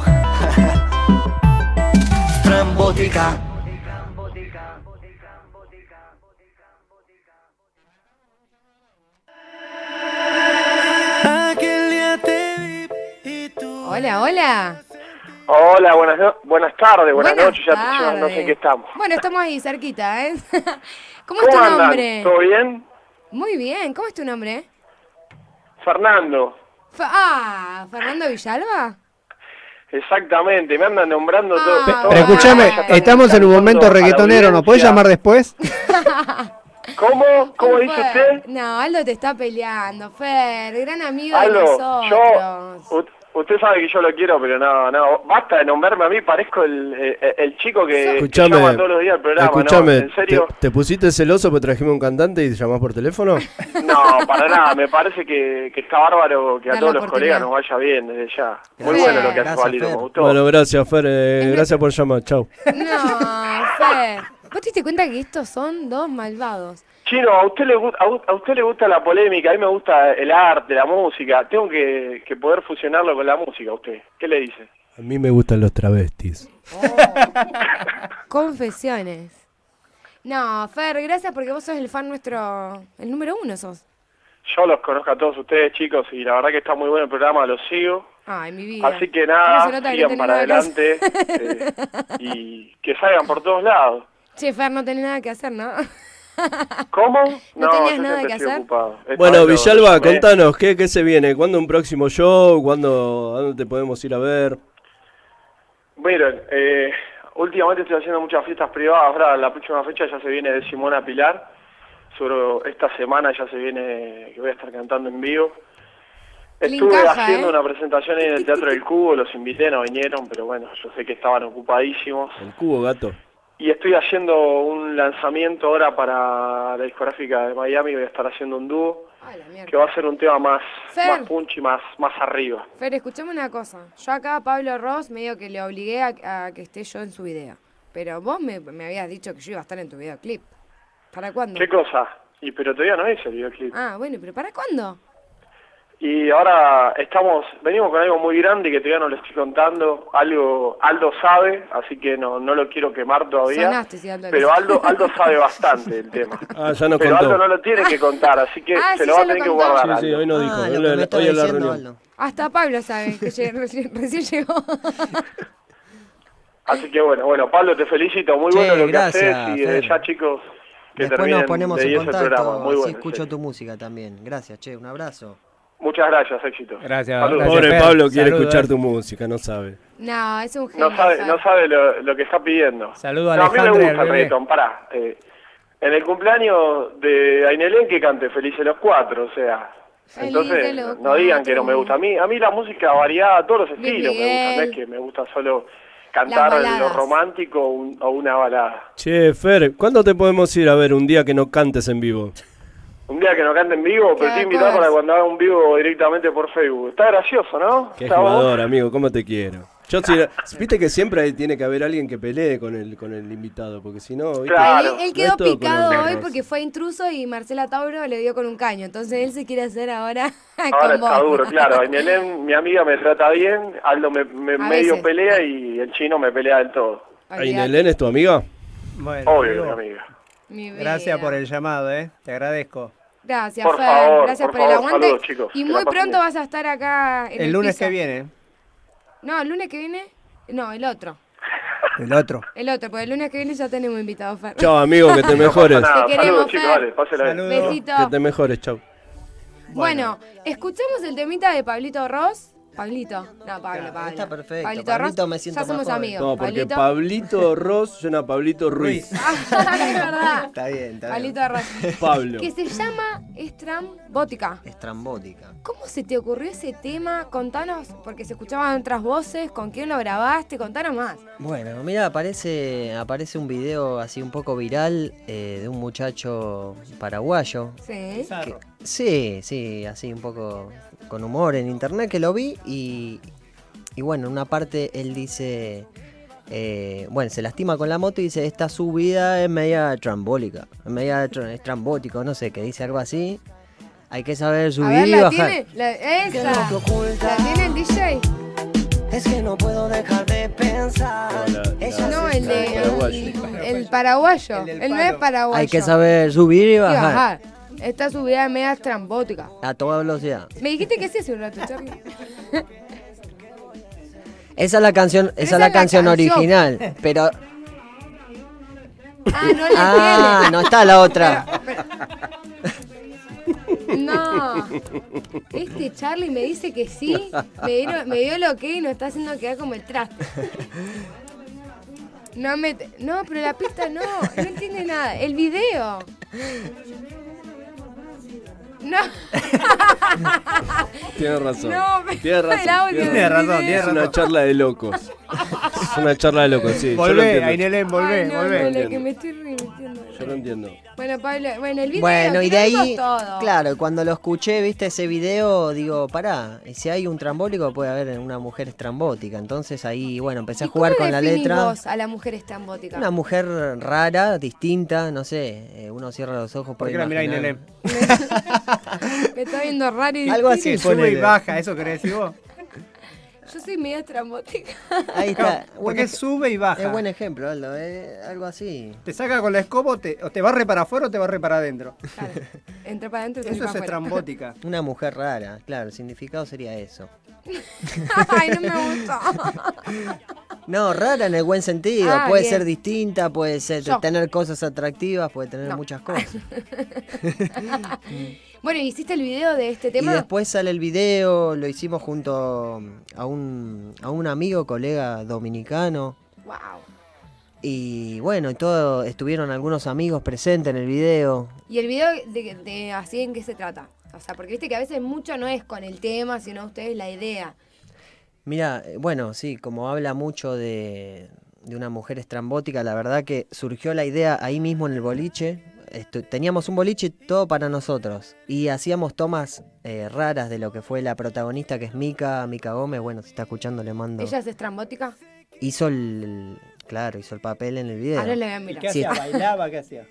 Trambótica. Hola, hola. Hola, buenas, no- buenas tardes, buenas, Buenas noches, ya, ya no sé en qué estamos. Bueno, estamos ahí cerquita, ¿eh? [LAUGHS] ¿Cómo es tu andan? nombre? ¿Todo bien? Muy bien, ¿cómo es tu nombre? Fernando, ah, Fernando Villalba. exactamente, me andan nombrando todo. Ah, todo- Pero escúchame, estamos en un momento reggaetonero, ¿no podés llamar después? [LAUGHS] ¿Cómo? ¿Cómo dice usted? No, Aldo te está peleando, Fer, gran amigo de Aldo, nosotros. yo, usted sabe que yo lo quiero, pero no, no, basta de nombrarme a mí, parezco el, el, el chico que, que Escuchame, llama todos los días al programa, escuchame, ¿no? ¿En serio? ¿te, te pusiste celoso porque trajimos un cantante y te llamás por teléfono? [LAUGHS] No, para nada, me parece que, que está bárbaro que a Dar todos los colegas nos vaya bien desde ya. Muy Gracias. bueno lo que hace Fer. me gustó. Bueno, gracias, Fer. eh, gracias por llamar. Chau. No, Fer. ¿Vos te diste cuenta que estos son dos malvados? Chino, a usted le gusta, a usted le gusta la polémica, a mí me gusta el arte, la música. Tengo que, que poder fusionarlo con la música, usted. ¿Qué le dice? A mí me gustan los travestis. [LAUGHS] Confesiones. No, Fer, gracias porque vos sos el fan nuestro, el número uno sos. Yo los conozco a todos ustedes, chicos, y la verdad que está muy bueno el programa, los sigo. Ay, mi vida. Así que ¿Cómo se nada, que sigan para adelante eh, y que salgan por todos lados. Che, Fer, no tenés nada que hacer, ¿no? ¿Cómo? [LAUGHS] ¿No tenías yo nada siempre que estoy hacer? ocupado. Bueno, Villalba, me- contanos, ¿qué, ¿qué se viene? ¿Cuándo un próximo show? ¿Cuándo, ¿A dónde te podemos ir a ver? Miren, eh, últimamente estoy haciendo muchas fiestas privadas. Ahora la próxima fecha ya se viene de Simona Pilar. Sobre esta semana ya se viene que voy a estar cantando en vivo. Estuve encaja, haciendo ¿eh? una presentación en el Teatro del Cubo, los invité, no vinieron, pero bueno, yo sé que estaban ocupadísimos. El cubo, gato. Y estoy haciendo un lanzamiento ahora para la discográfica de Miami, voy a estar haciendo un dúo, que va a ser un tema más, Fer. más punchy, más, más arriba. Fer, escuchame una cosa. Yo acá a Pablo Ross medio que le obligué a, a que esté yo en su video. Pero vos me, me habías dicho que yo iba a estar en tu videoclip. ¿Para cuándo? ¿Qué cosa? Y pero todavía no hice el videoclip. Ah, bueno, pero ¿para cuándo? Y ahora estamos, venimos con algo muy grande que todavía no le estoy contando. Algo, Aldo sabe, así que no, no lo quiero quemar todavía. Sonaste, sí, Aldo. Pero Aldo, Aldo sabe bastante el tema. [LAUGHS] Ah, ya nos pero contó. Aldo no lo tiene que contar, así que [LAUGHS] Ah, se sí, lo va a tener lo que guardar. Sí, sí, hoy no dijo. Ah, hoy lo lo- que hoy en la reunión. Hasta Pablo sabe que [LAUGHS] recién, recién llegó. Así que bueno, bueno, Pablo, te felicito, muy Che, bueno lo que gracias, haces y desde ya chicos, que Después nos ponemos en 10 el contacto, programa, muy así bueno. escucho tu música también. Gracias, che, un abrazo. Muchas gracias, éxito. Gracias. Saludos. Pobre Fer. Pablo quiere Saludos. escuchar tu música, no sabe. No, es un genio. No sabe, no sabe lo, lo que está pidiendo. Saludo a No, a mí me gusta el reggaetón, pará. eh, en el cumpleaños de Ainelén que cante Felices los Cuatro, o sea... Entonces, no digan que no me gusta. A mí, a mí la música variada, todos los estilos me gustan. No Miguel. es que me gusta solo cantar lo romántico o, un- o una balada. Che, Fer, ¿cuándo te podemos ir a ver un día que no cantes en vivo? Un día que no cante en vivo, pero te invitado para cuando haga un vivo directamente por Facebook. Está gracioso, ¿no? Qué Está vos. jugador, amigo, ¿cómo te quiero? Yo si- viste que siempre tiene que haber alguien que pelee con el, con el invitado, porque si no, ¿viste? Él, él quedó picado hoy porque fue intruso y Marcela Tauro le dio con un caño. Entonces él se quiere hacer ahora [LAUGHS] Ahora con está vos. duro, claro. [LAUGHS] En mi amiga me trata bien, Aldo me, me medio veces. pelea y el chino me pelea del todo. ¿Ainelén es tu amiga? Bueno, Obvio, amigo, mi amiga. Mi vida. Gracias por el llamado, ¿eh? Te agradezco. Gracias, Por Fer. favor, Gracias por por, el favor, aguante. saludos, chicos, y muy pronto bien. vas a estar acá en El el lunes piso. que viene. No, el lunes que viene. No, el otro. El otro. El otro, porque el lunes que viene ya tenemos invitado, Fer. Chao, amigo, que te [LAUGHS] mejores. Te queremos, Saludos, chicos, Fer. bien. Besito. Que te mejores, chao. Bueno, escuchemos el temita de Pablito Ross. Pablito. No, Pablo, Pablo. Está perfecto. Pablito, Pablito Ross. me siento ya somos amigos. No, porque Pablito. Pablito Ross suena a Pablito Ruiz. [LAUGHS] es verdad. Está bien, está bien. Pablito Ross. Pablo. Que se llama Estrambótica. Estrambótica. ¿Cómo se te ocurrió ese tema? Contanos, porque se escuchaban otras voces, ¿con quién lo grabaste? Contanos más. Bueno, mira, aparece, aparece un video así un poco viral eh, de un muchacho paraguayo. Sí. que- sí, sí, así un poco con humor en internet que lo vi y, y bueno, en una parte él dice, eh, bueno, se lastima con la moto y dice, esta subida es media trambólica, es media tr- es trambótico, no sé, que dice algo así. Hay que saber subir ver, y ¿la bajar. tiene? La- esa. ¿La tiene el DJ? Es que no puedo dejar de pensar. No, el de. El paraguayo. El, no es paraguayo. Hay que saber subir y Y bajar. Esta subida es media estrambótica. A toda velocidad. Me dijiste que sí hace un rato, Charlie. Esa es la canción, esa es esa la es la canción canción. original, pero Ah, no la ah, tiene. no está la otra. No. Este Charlie me dice que sí. Me, dieron- me dio lo que y nos está haciendo quedar como el traste. No me. No, pero la pista no. No entiende nada. El video. No. [LAUGHS] Tienes razón. No, me- Tienes razón. tienes razón, video. tienes razón. Es una charla de locos. Es una charla de locos, sí. Volvé. Ainelén, volvé, Ay, no, volvé. no, lo que me estoy remitiendo. Yo lo entiendo. Bueno, Pablo, bueno, el video. Bueno, y de no ahí, todo. claro, cuando lo escuché, viste ese video, digo, pará, si hay un trambólico puede haber una mujer estrambótica. Entonces ahí, bueno, empecé a ¿Y jugar con la letra. vos a la mujer estrambótica? Una mujer rara, distinta, no sé, eh, uno cierra los ojos ¿Por puede qué la mirá imaginar. Ainelén? [LAUGHS] [LAUGHS] Me está viendo raro y Algo así, Sube y baja, ¿eso querés decir vos? Yo soy media estrambótica. Ahí está. Porque sube y baja. Es buen ejemplo, Aldo, eh, algo así. Te saca con la escoba o te, o te barre para afuera o te barre para adentro. Entra para adentro y Eso es estrambótica. [LAUGHS] Una mujer rara, claro, el significado sería eso. [LAUGHS] Ay, no me gusta. [LAUGHS] No, rara en el buen sentido. Ah, puede bien. ser distinta, puede ser Yo. tener cosas atractivas, puede tener muchas cosas. Bueno, ¿hiciste el video de este Y tema? después sale el video, lo hicimos junto a un, a un amigo, colega dominicano. Wow. Y bueno, y todo, estuvieron algunos amigos presentes en el video. ¿Y el video de, de así en qué se trata? O sea, porque viste que a veces mucho no es con el tema, sino ustedes la idea. Mira, eh, bueno, sí, como habla mucho de, de una mujer estrambótica, la verdad que surgió la idea ahí mismo en el boliche. Teníamos un boliche todo para nosotros y hacíamos tomas eh, raras de lo que fue la protagonista que es Mika, Mika Gómez, bueno, si está escuchando le mando. ¿Ella es estrambótica? Hizo el, claro, hizo el papel en el video. Ahora le voy a mirar. ¿Qué Sí. hacía? ¿Bailaba? ¿Qué hacía?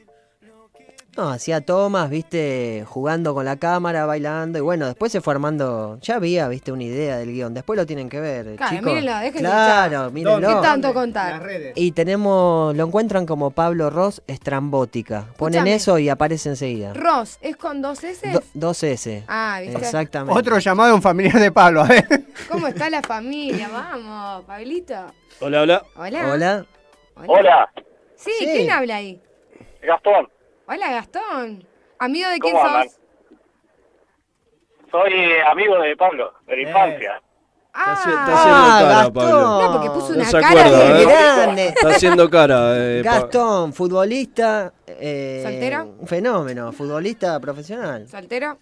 No, hacía tomas, viste, jugando con la cámara, bailando, y bueno, después se fue armando, ya había, viste, una idea del guion, después lo tienen que ver, Claro, chicos. mírenlo, déjense Claro, mírenlo. ¿Qué tanto contar? Las redes. Y tenemos, lo encuentran como Pablo Ross Estrambótica. Ponen eso y aparece enseguida. Ross, ¿es con dos S? Do- dos S. Ah, ¿viste? Exactamente. Otro llamado de un familiar de Pablo, a ver. ¿Cómo está la familia? Vamos, Pablito. Hola, hola. Hola. Hola. Hola, Sí, Sí. ¿quién habla ahí? Gastón. Hola, Gastón. ¿Amigo de quién ¿Cómo andan? sos? Soy eh, amigo de Pablo, de la infancia. Está, haci- Ah, está haciendo Ah, cara, Gastón. Pablo. No, porque puso No una se cara acuerda, de ¿eh? grande. Está haciendo cara. eh, Pa- Gastón, futbolista. eh, ¿Soltero? Un fenómeno, futbolista profesional. ¿Soltero?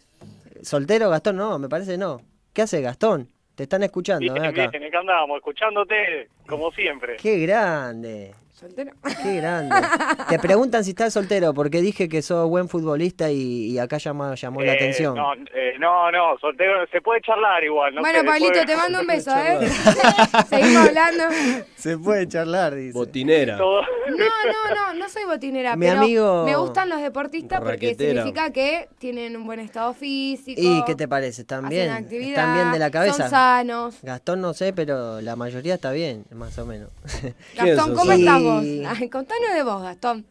¿Soltero, Gastón? No, me parece no. ¿Qué hace Gastón? Te están escuchando, Bien, ¿eh? Acá. bien, acá andamos, escuchándote como siempre. Qué grande. ¿Soltero? Qué grande. Te preguntan si estás soltero porque dije que sos buen futbolista y, y acá llamó, llamó la Eh, atención. No, eh, no, no, soltero, se puede charlar igual. No bueno, sé, Pablito, después- te mando un beso, [LAUGHS] ¿eh? Seguimos hablando. Se puede charlar, dice. Botinera. No, no, no, no soy botinera, Mi pero amigo- me gustan los deportistas porque significa que tienen un buen estado físico. ¿Y qué te parece? ¿Están bien? ¿Están bien de la cabeza? Son sanos. Gastón no sé, pero la mayoría está bien, más o menos. Gastón, ¿cómo estás vos? Ay, contanos de vos, Gastón.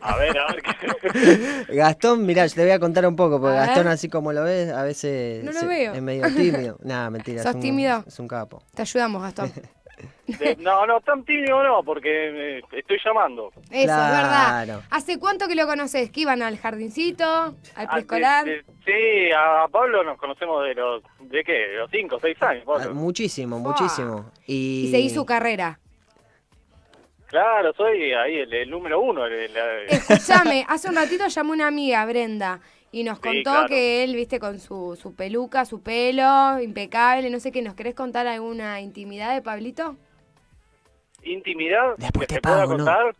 A ver, a ver. qué- [LAUGHS] Gastón, mirá, yo te voy a contar un poco, porque. Gastón, así como lo ves, a veces No lo se- veo. es medio tímido. [LAUGHS] Nada, mentira. ¿Sos es un, tímido? Es un capo. Te ayudamos, Gastón. [LAUGHS] de- no, no, tan tímido no, porque eh, estoy llamando. Eso, es verdad. ¿Hace cuánto que lo conoces? ¿Que iban al jardincito? ¿Al preescolar? de- sí, a Pablo nos conocemos de los, ¿de qué? De los 5, 6 años, Ah, Pablo. Muchísimo, muchísimo. Y, Y seguí su carrera. Claro, soy ahí el, el número uno. el- Escuchame, [LAUGHS] hace un ratito llamó una amiga, Brenda, y nos Sí, contó claro. que él, viste, con su, su peluca, su pelo, impecable, no sé qué, ¿nos querés contar alguna intimidad de Pablito? intimidad que te pueda pago, ¿no? contar.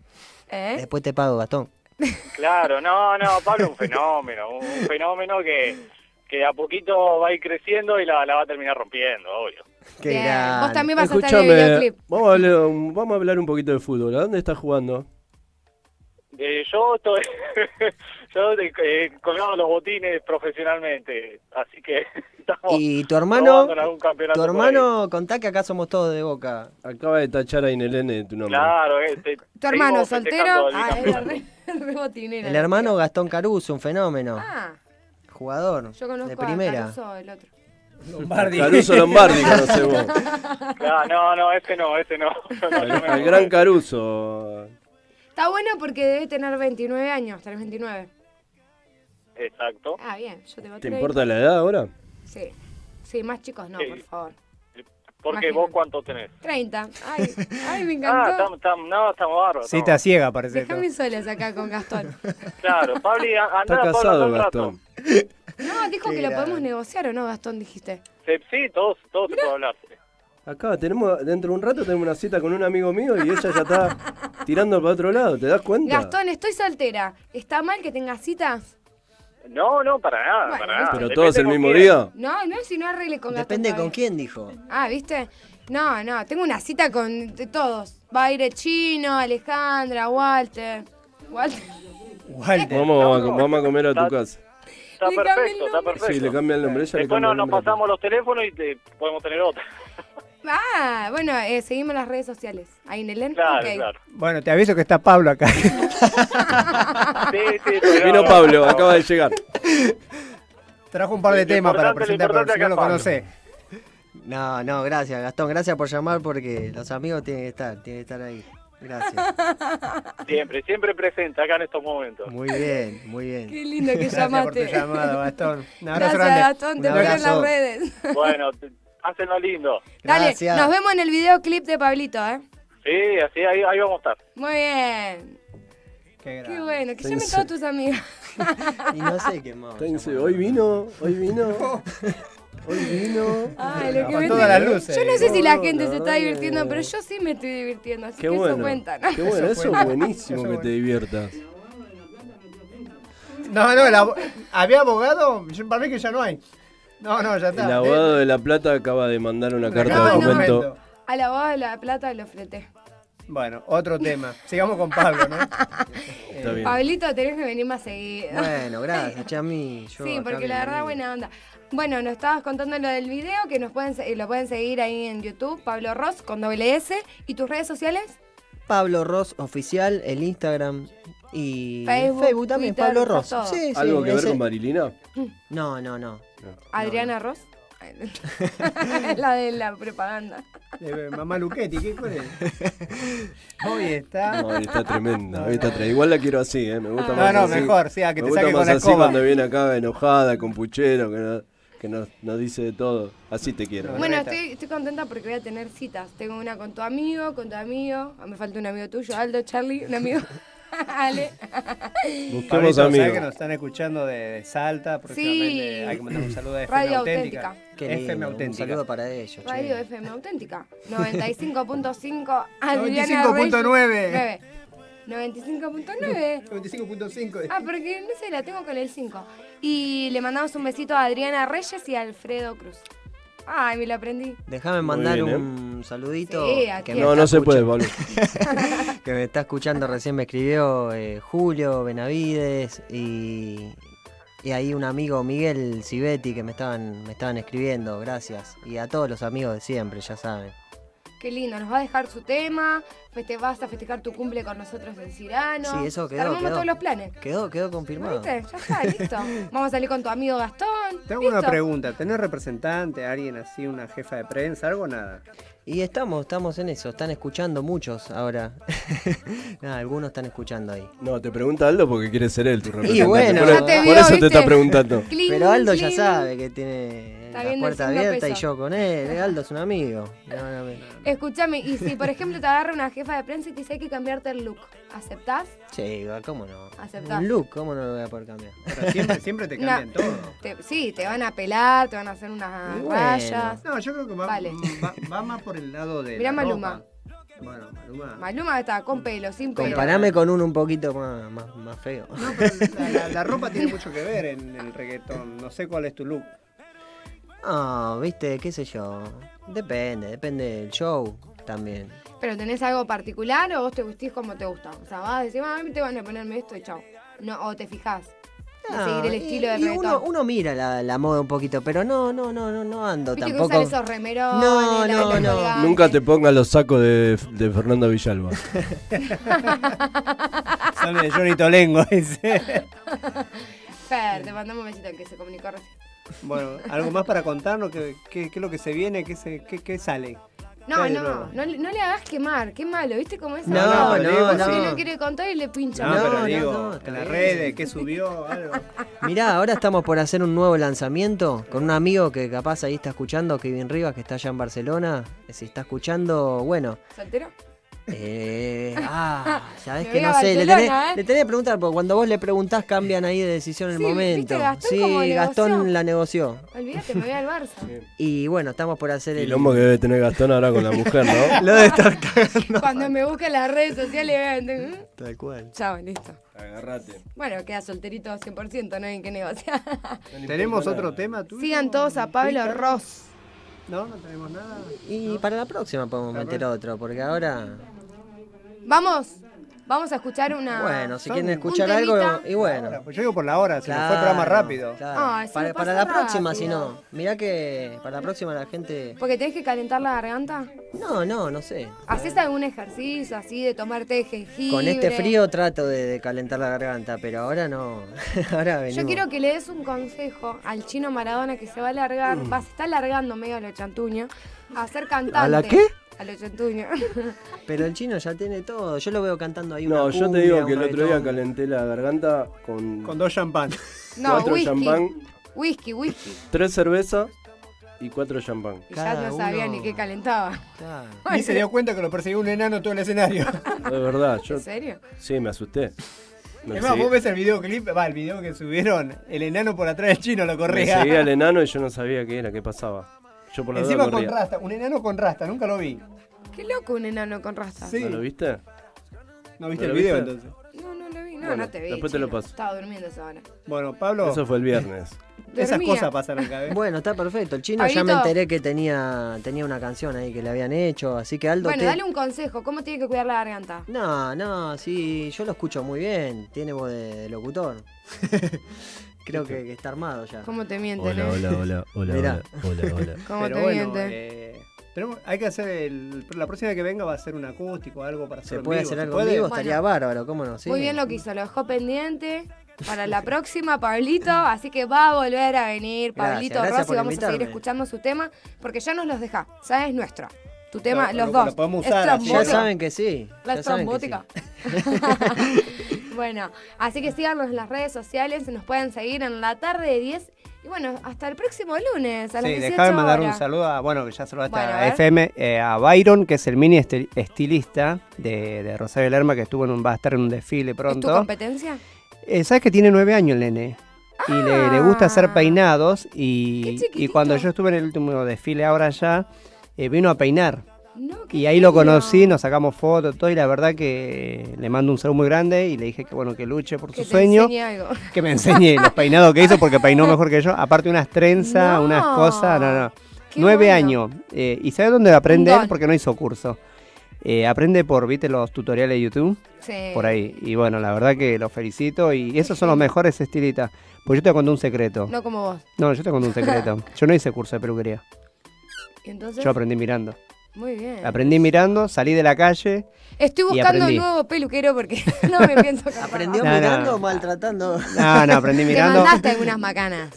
¿Eh? Después te pago, Gastón. [LAUGHS] Claro, no, no, Pablo es un fenómeno, un fenómeno que, que a poquito va a ir creciendo y la, la va a terminar rompiendo, obvio. Qué Bien. grande. Vos también vas a estar en el videoclip. vamos a, hablar, un- vamos a hablar un poquito de fútbol. ¿A dónde estás jugando? Eh, yo estoy [LAUGHS] yo eh, colgado los botines profesionalmente, así que [LAUGHS] estamos Y tu hermano, tu hermano, contá que acá somos todos de boca. Acaba de tachar a Inelene de tu nombre. Claro, eh, te- ¿Tu hermano soltero? el Ah, bicampeonato. re, [LAUGHS] botinera. El hermano Gastón Caruso, un fenómeno. Ah, Jugador yo conozco de a primera. Caruso, el otro. Lombardi. Caruso Lombardi conocemos. Claro, no, no, ese no, ese no. No, no al [LAUGHS] gran Caruso. Está bueno porque debe tener 29 años, tenés 29. Exacto. Ah, bien, yo ¿Te 30. importa la edad ahora? Sí. Sí, más chicos no, Sí. por favor. Porque Imagínate. vos cuánto tenés. 30. Ay, [LAUGHS] ay, me Ah, encantó. estamos, estamos, no, estamos bárbaros. Cita estamos- ciega, parece. Déjame solas acá con Gastón. Claro, Pabli, a- andá, Está casado un rato. No, dijo que lo podemos negociar o no, Gastón, dijiste. Sí, sí, todos, todos se puede hablar. Acá tenemos, dentro de un rato tenemos una cita con un amigo mío y ella ya está [LAUGHS] tirando para otro lado, ¿te das cuenta? Gastón, estoy soltera. ¿Está mal que tengas citas? No, no, para nada, Bueno, para nada. ¿Pero Depende todos el mismo quién. día? No, no, si no arregle con Gastón. Depende con quién, dijo. Ah, ¿viste? No, no, tengo una cita con de todos. Va a ir el chino, Alejandra, Walter. Walter. Walter. Vamos, a, [LAUGHS] vamos a comer a tu casa. Está perfecto, está perfecto. Sí, le cambia el nombre. Ella le Después cambia no, el nos pasamos los teléfonos y te, podemos tener otra. Ah, bueno, eh, seguimos las redes sociales. Ahí en el Claro, claro. Bueno, te aviso que está Pablo acá. [LAUGHS] Sí, sí, [LAUGHS] pero Vino no, Pablo, acaba de llegar. Trajo un par de temas para presentar, pero si no acá lo conoce. No, no, gracias, Gastón. Gracias por llamar porque los amigos tienen que estar, tienen que estar ahí. Gracias. Siempre, siempre presente acá en estos momentos. Muy bien, muy bien. Qué lindo que Gracias por tu llamaste. llamado, Gastón. Un abrazo Gracias, grande. Gastón. Te veo en las redes. Bueno, hácenlo lindo. Dale, Gracias. nos vemos en el videoclip de Pablito, ¿eh? Sí, así, ahí, ahí vamos a estar. Muy bien. Qué Qué bueno, que llamen todos tus amigos. [LAUGHS] Y no sé qué más. Hoy vino, hoy vino. [LAUGHS] Hoy vino. Ay, lo que Con me todas las luces. Yo no sé si la gente la se está divirtiendo, pero yo sí me estoy divirtiendo, así Qué que bueno. eso cuenta, ¿no? Qué bueno, Eso es buenísimo Eso que te diviertas. No, no, el abo- había abogado, yo, para mí que ya no hay. No, no, ya está. El abogado de La Plata acaba de mandar una carta No, de no. documento. A la boda de la plata lo fleté. Bueno, otro tema. Sigamos con Pablo, ¿no? [LAUGHS] Está bien. Pablito, tenés que venir más seguido. Bueno, gracias, [LAUGHS] Chami. Yo sí, porque la verdad, buena onda. Bueno, nos estabas contando lo del video, que nos pueden se- lo pueden seguir ahí en YouTube, Pablo Ross con doble S. ¿Y tus redes sociales? Pablo Ross Oficial, el Instagram y Facebook, también, Twitter, Pablo Ross. todo. Sí, sí, ¿Algo que ver con Marilina? No, no, no. Adriana Ross. [LAUGHS] la de la propaganda. De mamá Luchetti, ¿qué es? Hoy está. No, está tremenda. hoy está tre- Igual la quiero así, ¿eh? Me gusta No, más no, así. mejor, sí, a que Me te gusta saque más con la así escoba. cuando viene acá enojada, con puchero, que, no- que nos, nos dice de todo. Así te quiero. Bueno, estoy, estoy contenta porque voy a tener citas. Tengo una con tu amigo, con tu amigo. Ah, Me falta un amigo tuyo, Aldo, Charlie, un amigo. [LAUGHS] Ale. Busquemos Pablito, ¿sabes amigos. que nos están escuchando de, de Salta? Próximamente hay que mandar un saludo a FM Radio Auténtica. Auténtica. FM un Auténtica. saludo para ellos. che. Radio FM Auténtica. 95.5 [LAUGHS] Adriana 95.9. Reyes. 95.9. 95.5. Ah, porque no sé, la tengo con el 5. Y le mandamos un besito a Adriana Reyes y a Alfredo Cruz. Ay, me lo aprendí. Déjame mandar bien, ¿eh? un saludito. Sí, ¿a que No, no se puede, Pablo. [LAUGHS] que me está escuchando recién me escribió eh, Julio Benavides y, y ahí un amigo Miguel Civetti que me estaban, me estaban escribiendo, gracias. Y a todos los amigos de siempre, ya saben. Qué lindo, nos va a dejar su tema. Feste, vas a festejar tu cumple con nosotros en Cirano. Sí, eso quedó, Armamos quedó. todos los planes. Quedó, quedó confirmado. ¿Viste? Ya está, listo. [LAUGHS] Vamos a salir con tu amigo Gastón. Tengo listo. una pregunta. ¿Tenés representante, alguien así, una jefa de prensa, algo o nada? Y estamos, estamos en eso, están escuchando muchos ahora. [LAUGHS] Nada, algunos están escuchando ahí. No, te pregunta Aldo porque quiere ser él tu representante. bueno. por, Ya te por vio, eso te está preguntando. Clean, Pero Aldo ya sabe que tiene Está la puerta abierta y yo con él. Aldo es un amigo. No, no, no. Escúchame, y si por ejemplo te agarra una jefa de prensa y te dice hay que cambiarte el look, ¿aceptás? Sí, ¿cómo no? Aceptás. Un look, ¿cómo no lo voy a poder cambiar? Pero siempre, siempre te [LAUGHS] No. cambian todo. Te- sí, te van a pelar, te van a hacer unas bueno. rayas. No, yo creo que va, Vale. va, va más por el lado de. Mirá la Maluma. ropa. Bueno, Maluma. Maluma está con pelo, sin pelo. Comparame con uno un poquito más, más, más feo. No, pero la, la- la [LAUGHS] ropa tiene mucho que ver en el reggaetón. No sé cuál es tu look. Ah, viste, qué sé yo. Depende, depende del show también. ¿Pero tenés algo particular o vos te vestís como te gusta? O sea, vas a decir, "Ah, a mí te van a ponerme esto y chao. No, o te fijás. De Ah, seguir el y- estilo reggaetón. uno, uno mira la, la moda un poquito, pero no, no, no, no, no ando Viste que tampoco. usan esos remerones, No, la no, no. Nunca te pongas los sacos de, de Fernando Villalba. Son de Johnny Tolengo ese. [LAUGHS] Fer, te mandamos un besito que se comunicó recién. Bueno, ¿algo más para contarnos? ¿Qué, qué, qué es lo que se viene? ¿Qué, se, qué, qué sale? ¿Qué No, no, no, le- no le hagas quemar, qué malo, ¿viste cómo es? No, no, no, Porque no. no quiere contar y le pincha. No, pero no, digo, no, en las redes, ¿qué subió? Algo. [LAUGHS] Mirá, ahora estamos por hacer un nuevo lanzamiento con un amigo que capaz ahí está escuchando, Kevin Rivas, que está allá en Barcelona. Si está escuchando, bueno. ¿Soltero? Eh, [LAUGHS] ah, sabés Me que no sé, le Barcelona, tenés, ¿eh? le tenés que preguntar, porque cuando vos le preguntás cambian ahí de decisión en el Sí, momento. ¿viste? Gastón sí, como Gastón negoció. la negoció. Olvídate, me voy al Barça. Y bueno, estamos por hacer El el. lomo que debe tener Gastón ahora con la mujer, ¿no? [LAUGHS] Lo de estar Cuando me busquen las redes sociales, vean. Tal cual. Chao, listo. Agarrate. Bueno, queda solterito 100%, no hay que negociar. [LAUGHS] ¿Tenemos otro tema tuyo? Sigan todos a Pablo? Ross. No, no tenemos nada. Y para la próxima podemos meter otro, porque ahora. Vamos, vamos a escuchar una. Bueno, si quieren escuchar algo, y bueno. Ahora, pues yo digo por la hora, se nos fue el programa rápido. claro. Ay, se para para la próxima, si no. Mirá que para la próxima la gente. Porque tenés que calentar la garganta. No, no, no sé. ¿Haces algún ejercicio así de tomar té de jengibre? Con este frío trato de, de calentar la garganta, pero ahora no. [LAUGHS] ahora venimos. Yo quiero que le des un consejo al chino Maradona que se va a largar, va, se está largando medio a lo chantuño, a ser cantante. Mm. ¿A la qué? A lo chantuño. [LAUGHS] Pero el chino ya tiene todo. Yo lo veo cantando ahí No, una yo te digo que el otro día calenté la garganta con, Con dos champán. [LAUGHS] No, cuatro whisky. champán, Whisky, whisky. tres cervezas y cuatro champán. Y ya no sabía uno- ni qué calentaba. Claro. Ni se dio cuenta que lo perseguía un enano todo el escenario. [LAUGHS] De verdad, yo ¿En serio? sí me asusté. Me Es más, seguí- vos ves el videoclip, va, el video que subieron, el enano por atrás del chino lo me corría. seguía al enano y yo no sabía qué era, qué pasaba. Yo por la Encima con rasta, un enano con rasta, nunca lo vi. Qué loco un enano con rastas. Sí. ¿No lo viste? ¿No viste ¿No el video viste? entonces? No, no lo vi. No, Bueno, no te vi. después te lo paso. Estaba durmiendo esa hora. Bueno, Pablo, Eso fue el viernes. [LAUGHS] esas cosas pasaron cada vez. Bueno, está perfecto. El chino ya me enteré que tenía, tenía una canción ahí que le habían hecho, así que Aldo Bueno, te- dale un consejo. ¿Cómo tiene que cuidar la garganta? No, no, sí, yo lo escucho muy bien. Tiene voz de, de locutor. [LAUGHS] Creo que, que está armado ya. ¿Cómo te mienten, Hola, eh? hola, hola, hola, Mirá. hola, hola, hola. [LAUGHS] ¿Cómo Pero te bueno, mienten? eh, tenemos- hay que hacer el, la próxima vez que venga va a ser un acústico, algo para hacer ¿Se en puede vivo. hacer ¿Se algo en vivo? Estaría bárbaro, ¿cómo no? Sí. Muy bien lo que hizo, lo dejó pendiente para la próxima, Pablito. Así que va a volver a venir, Gracias, Pablito gracias Rossi. por Vamos a seguir escuchando su tema porque ya nos los deja. ¿Sabes? Es nuestro. Tu tema, Lo- los lo- dos. lo podemos Es usar. Ya saben que sí. La sí. trombótica. [LAUGHS] bueno, así que síganos en las redes sociales. Nos pueden seguir en la tarde de 10 Y bueno, hasta el próximo lunes a las Sí, 18 déjame mandar un saludo a, bueno, que ya saludaste Bueno, a. FM, eh, a Byron, que es el mini estil- estilista de, de Rosario Lerma, que estuvo en un, va a estar en un desfile ¿Es tu pronto. competencia? Eh, ¿Sabes que tiene nueve años el nene? Y le, le gusta Ah. hacer peinados y, y cuando yo estuve en el último desfile ahora ya, eh, vino a peinar. y ahí lo conocí, nos sacamos fotos, todo, y la verdad que le mando un saludo muy grande y le dije que bueno, que luche por Que su sueño. algo. [LAUGHS] Que me enseñe los peinados que hizo porque peinó [LAUGHS] mejor que yo. Aparte unas trenzas, No. unas cosas, no, no. Nueve bueno. años. Eh, ¿Y sabe dónde aprende él? Porque no hizo curso. Eh, aprende por, viste, los tutoriales de YouTube. Sí. Por ahí. Y bueno, la verdad que los felicito. Y esos son los mejores estilitas. Pues yo te conté un secreto. No como vos. No, yo te conté un secreto. [LAUGHS] yo no hice curso de peluquería. Yo aprendí mirando. Muy bien. Aprendí mirando, salí de la calle. Estoy buscando un nuevo peluquero porque [LAUGHS] no me pienso [LAUGHS] casar. ¿Aprendió No, no. mirando o maltratando? No, no, aprendí [LAUGHS] Te mirando. mandaste algunas macanas.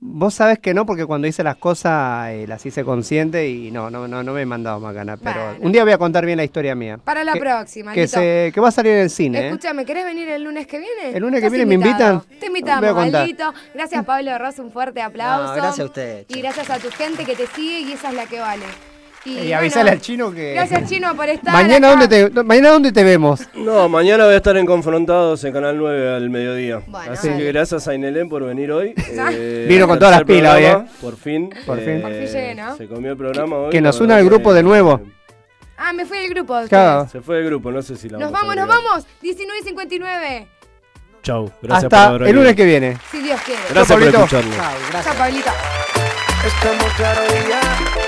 Vos sabés que no, porque cuando hice las cosas eh, las hice consciente y no, no, no, no me he mandado macana. Pero Bueno. un día voy a contar bien la historia mía. Para la Que- próxima, Que, se, que va a salir en el cine. ¿eh? Escúchame, ¿querés venir el lunes que viene? El lunes que viene me invitan. Te Voy a invitamos, contar. Alito. Gracias, Pablo Ross, un fuerte aplauso. No, gracias a usted, Y gracias a tu gente que te sigue y esa es la que vale. Y, Y bueno, avisale al chino que. Gracias, Chino, por estar Mañana acá. dónde, te, mañana dónde te vemos. No, mañana voy a estar en Confrontados en Canal 9 al mediodía. Bueno, Así que gracias a Inelén por venir hoy. [LAUGHS] Eh, Vino con todas las pilas hoy, ¿eh? Por fin. Por fin. eh, Por fin llegué, ¿no? Se comió el programa hoy. Que nos una al que- grupo de nuevo. Ah, me fui del grupo. Claro. Se fue el grupo, no sé si la Nos vamos nos vamos. 19 y 59. Chau. Gracias Hasta por el lunes que viene. Si Dios quiere. Gracias por Pablito. escucharnos. Chao, Pablito. Estamos claros ya.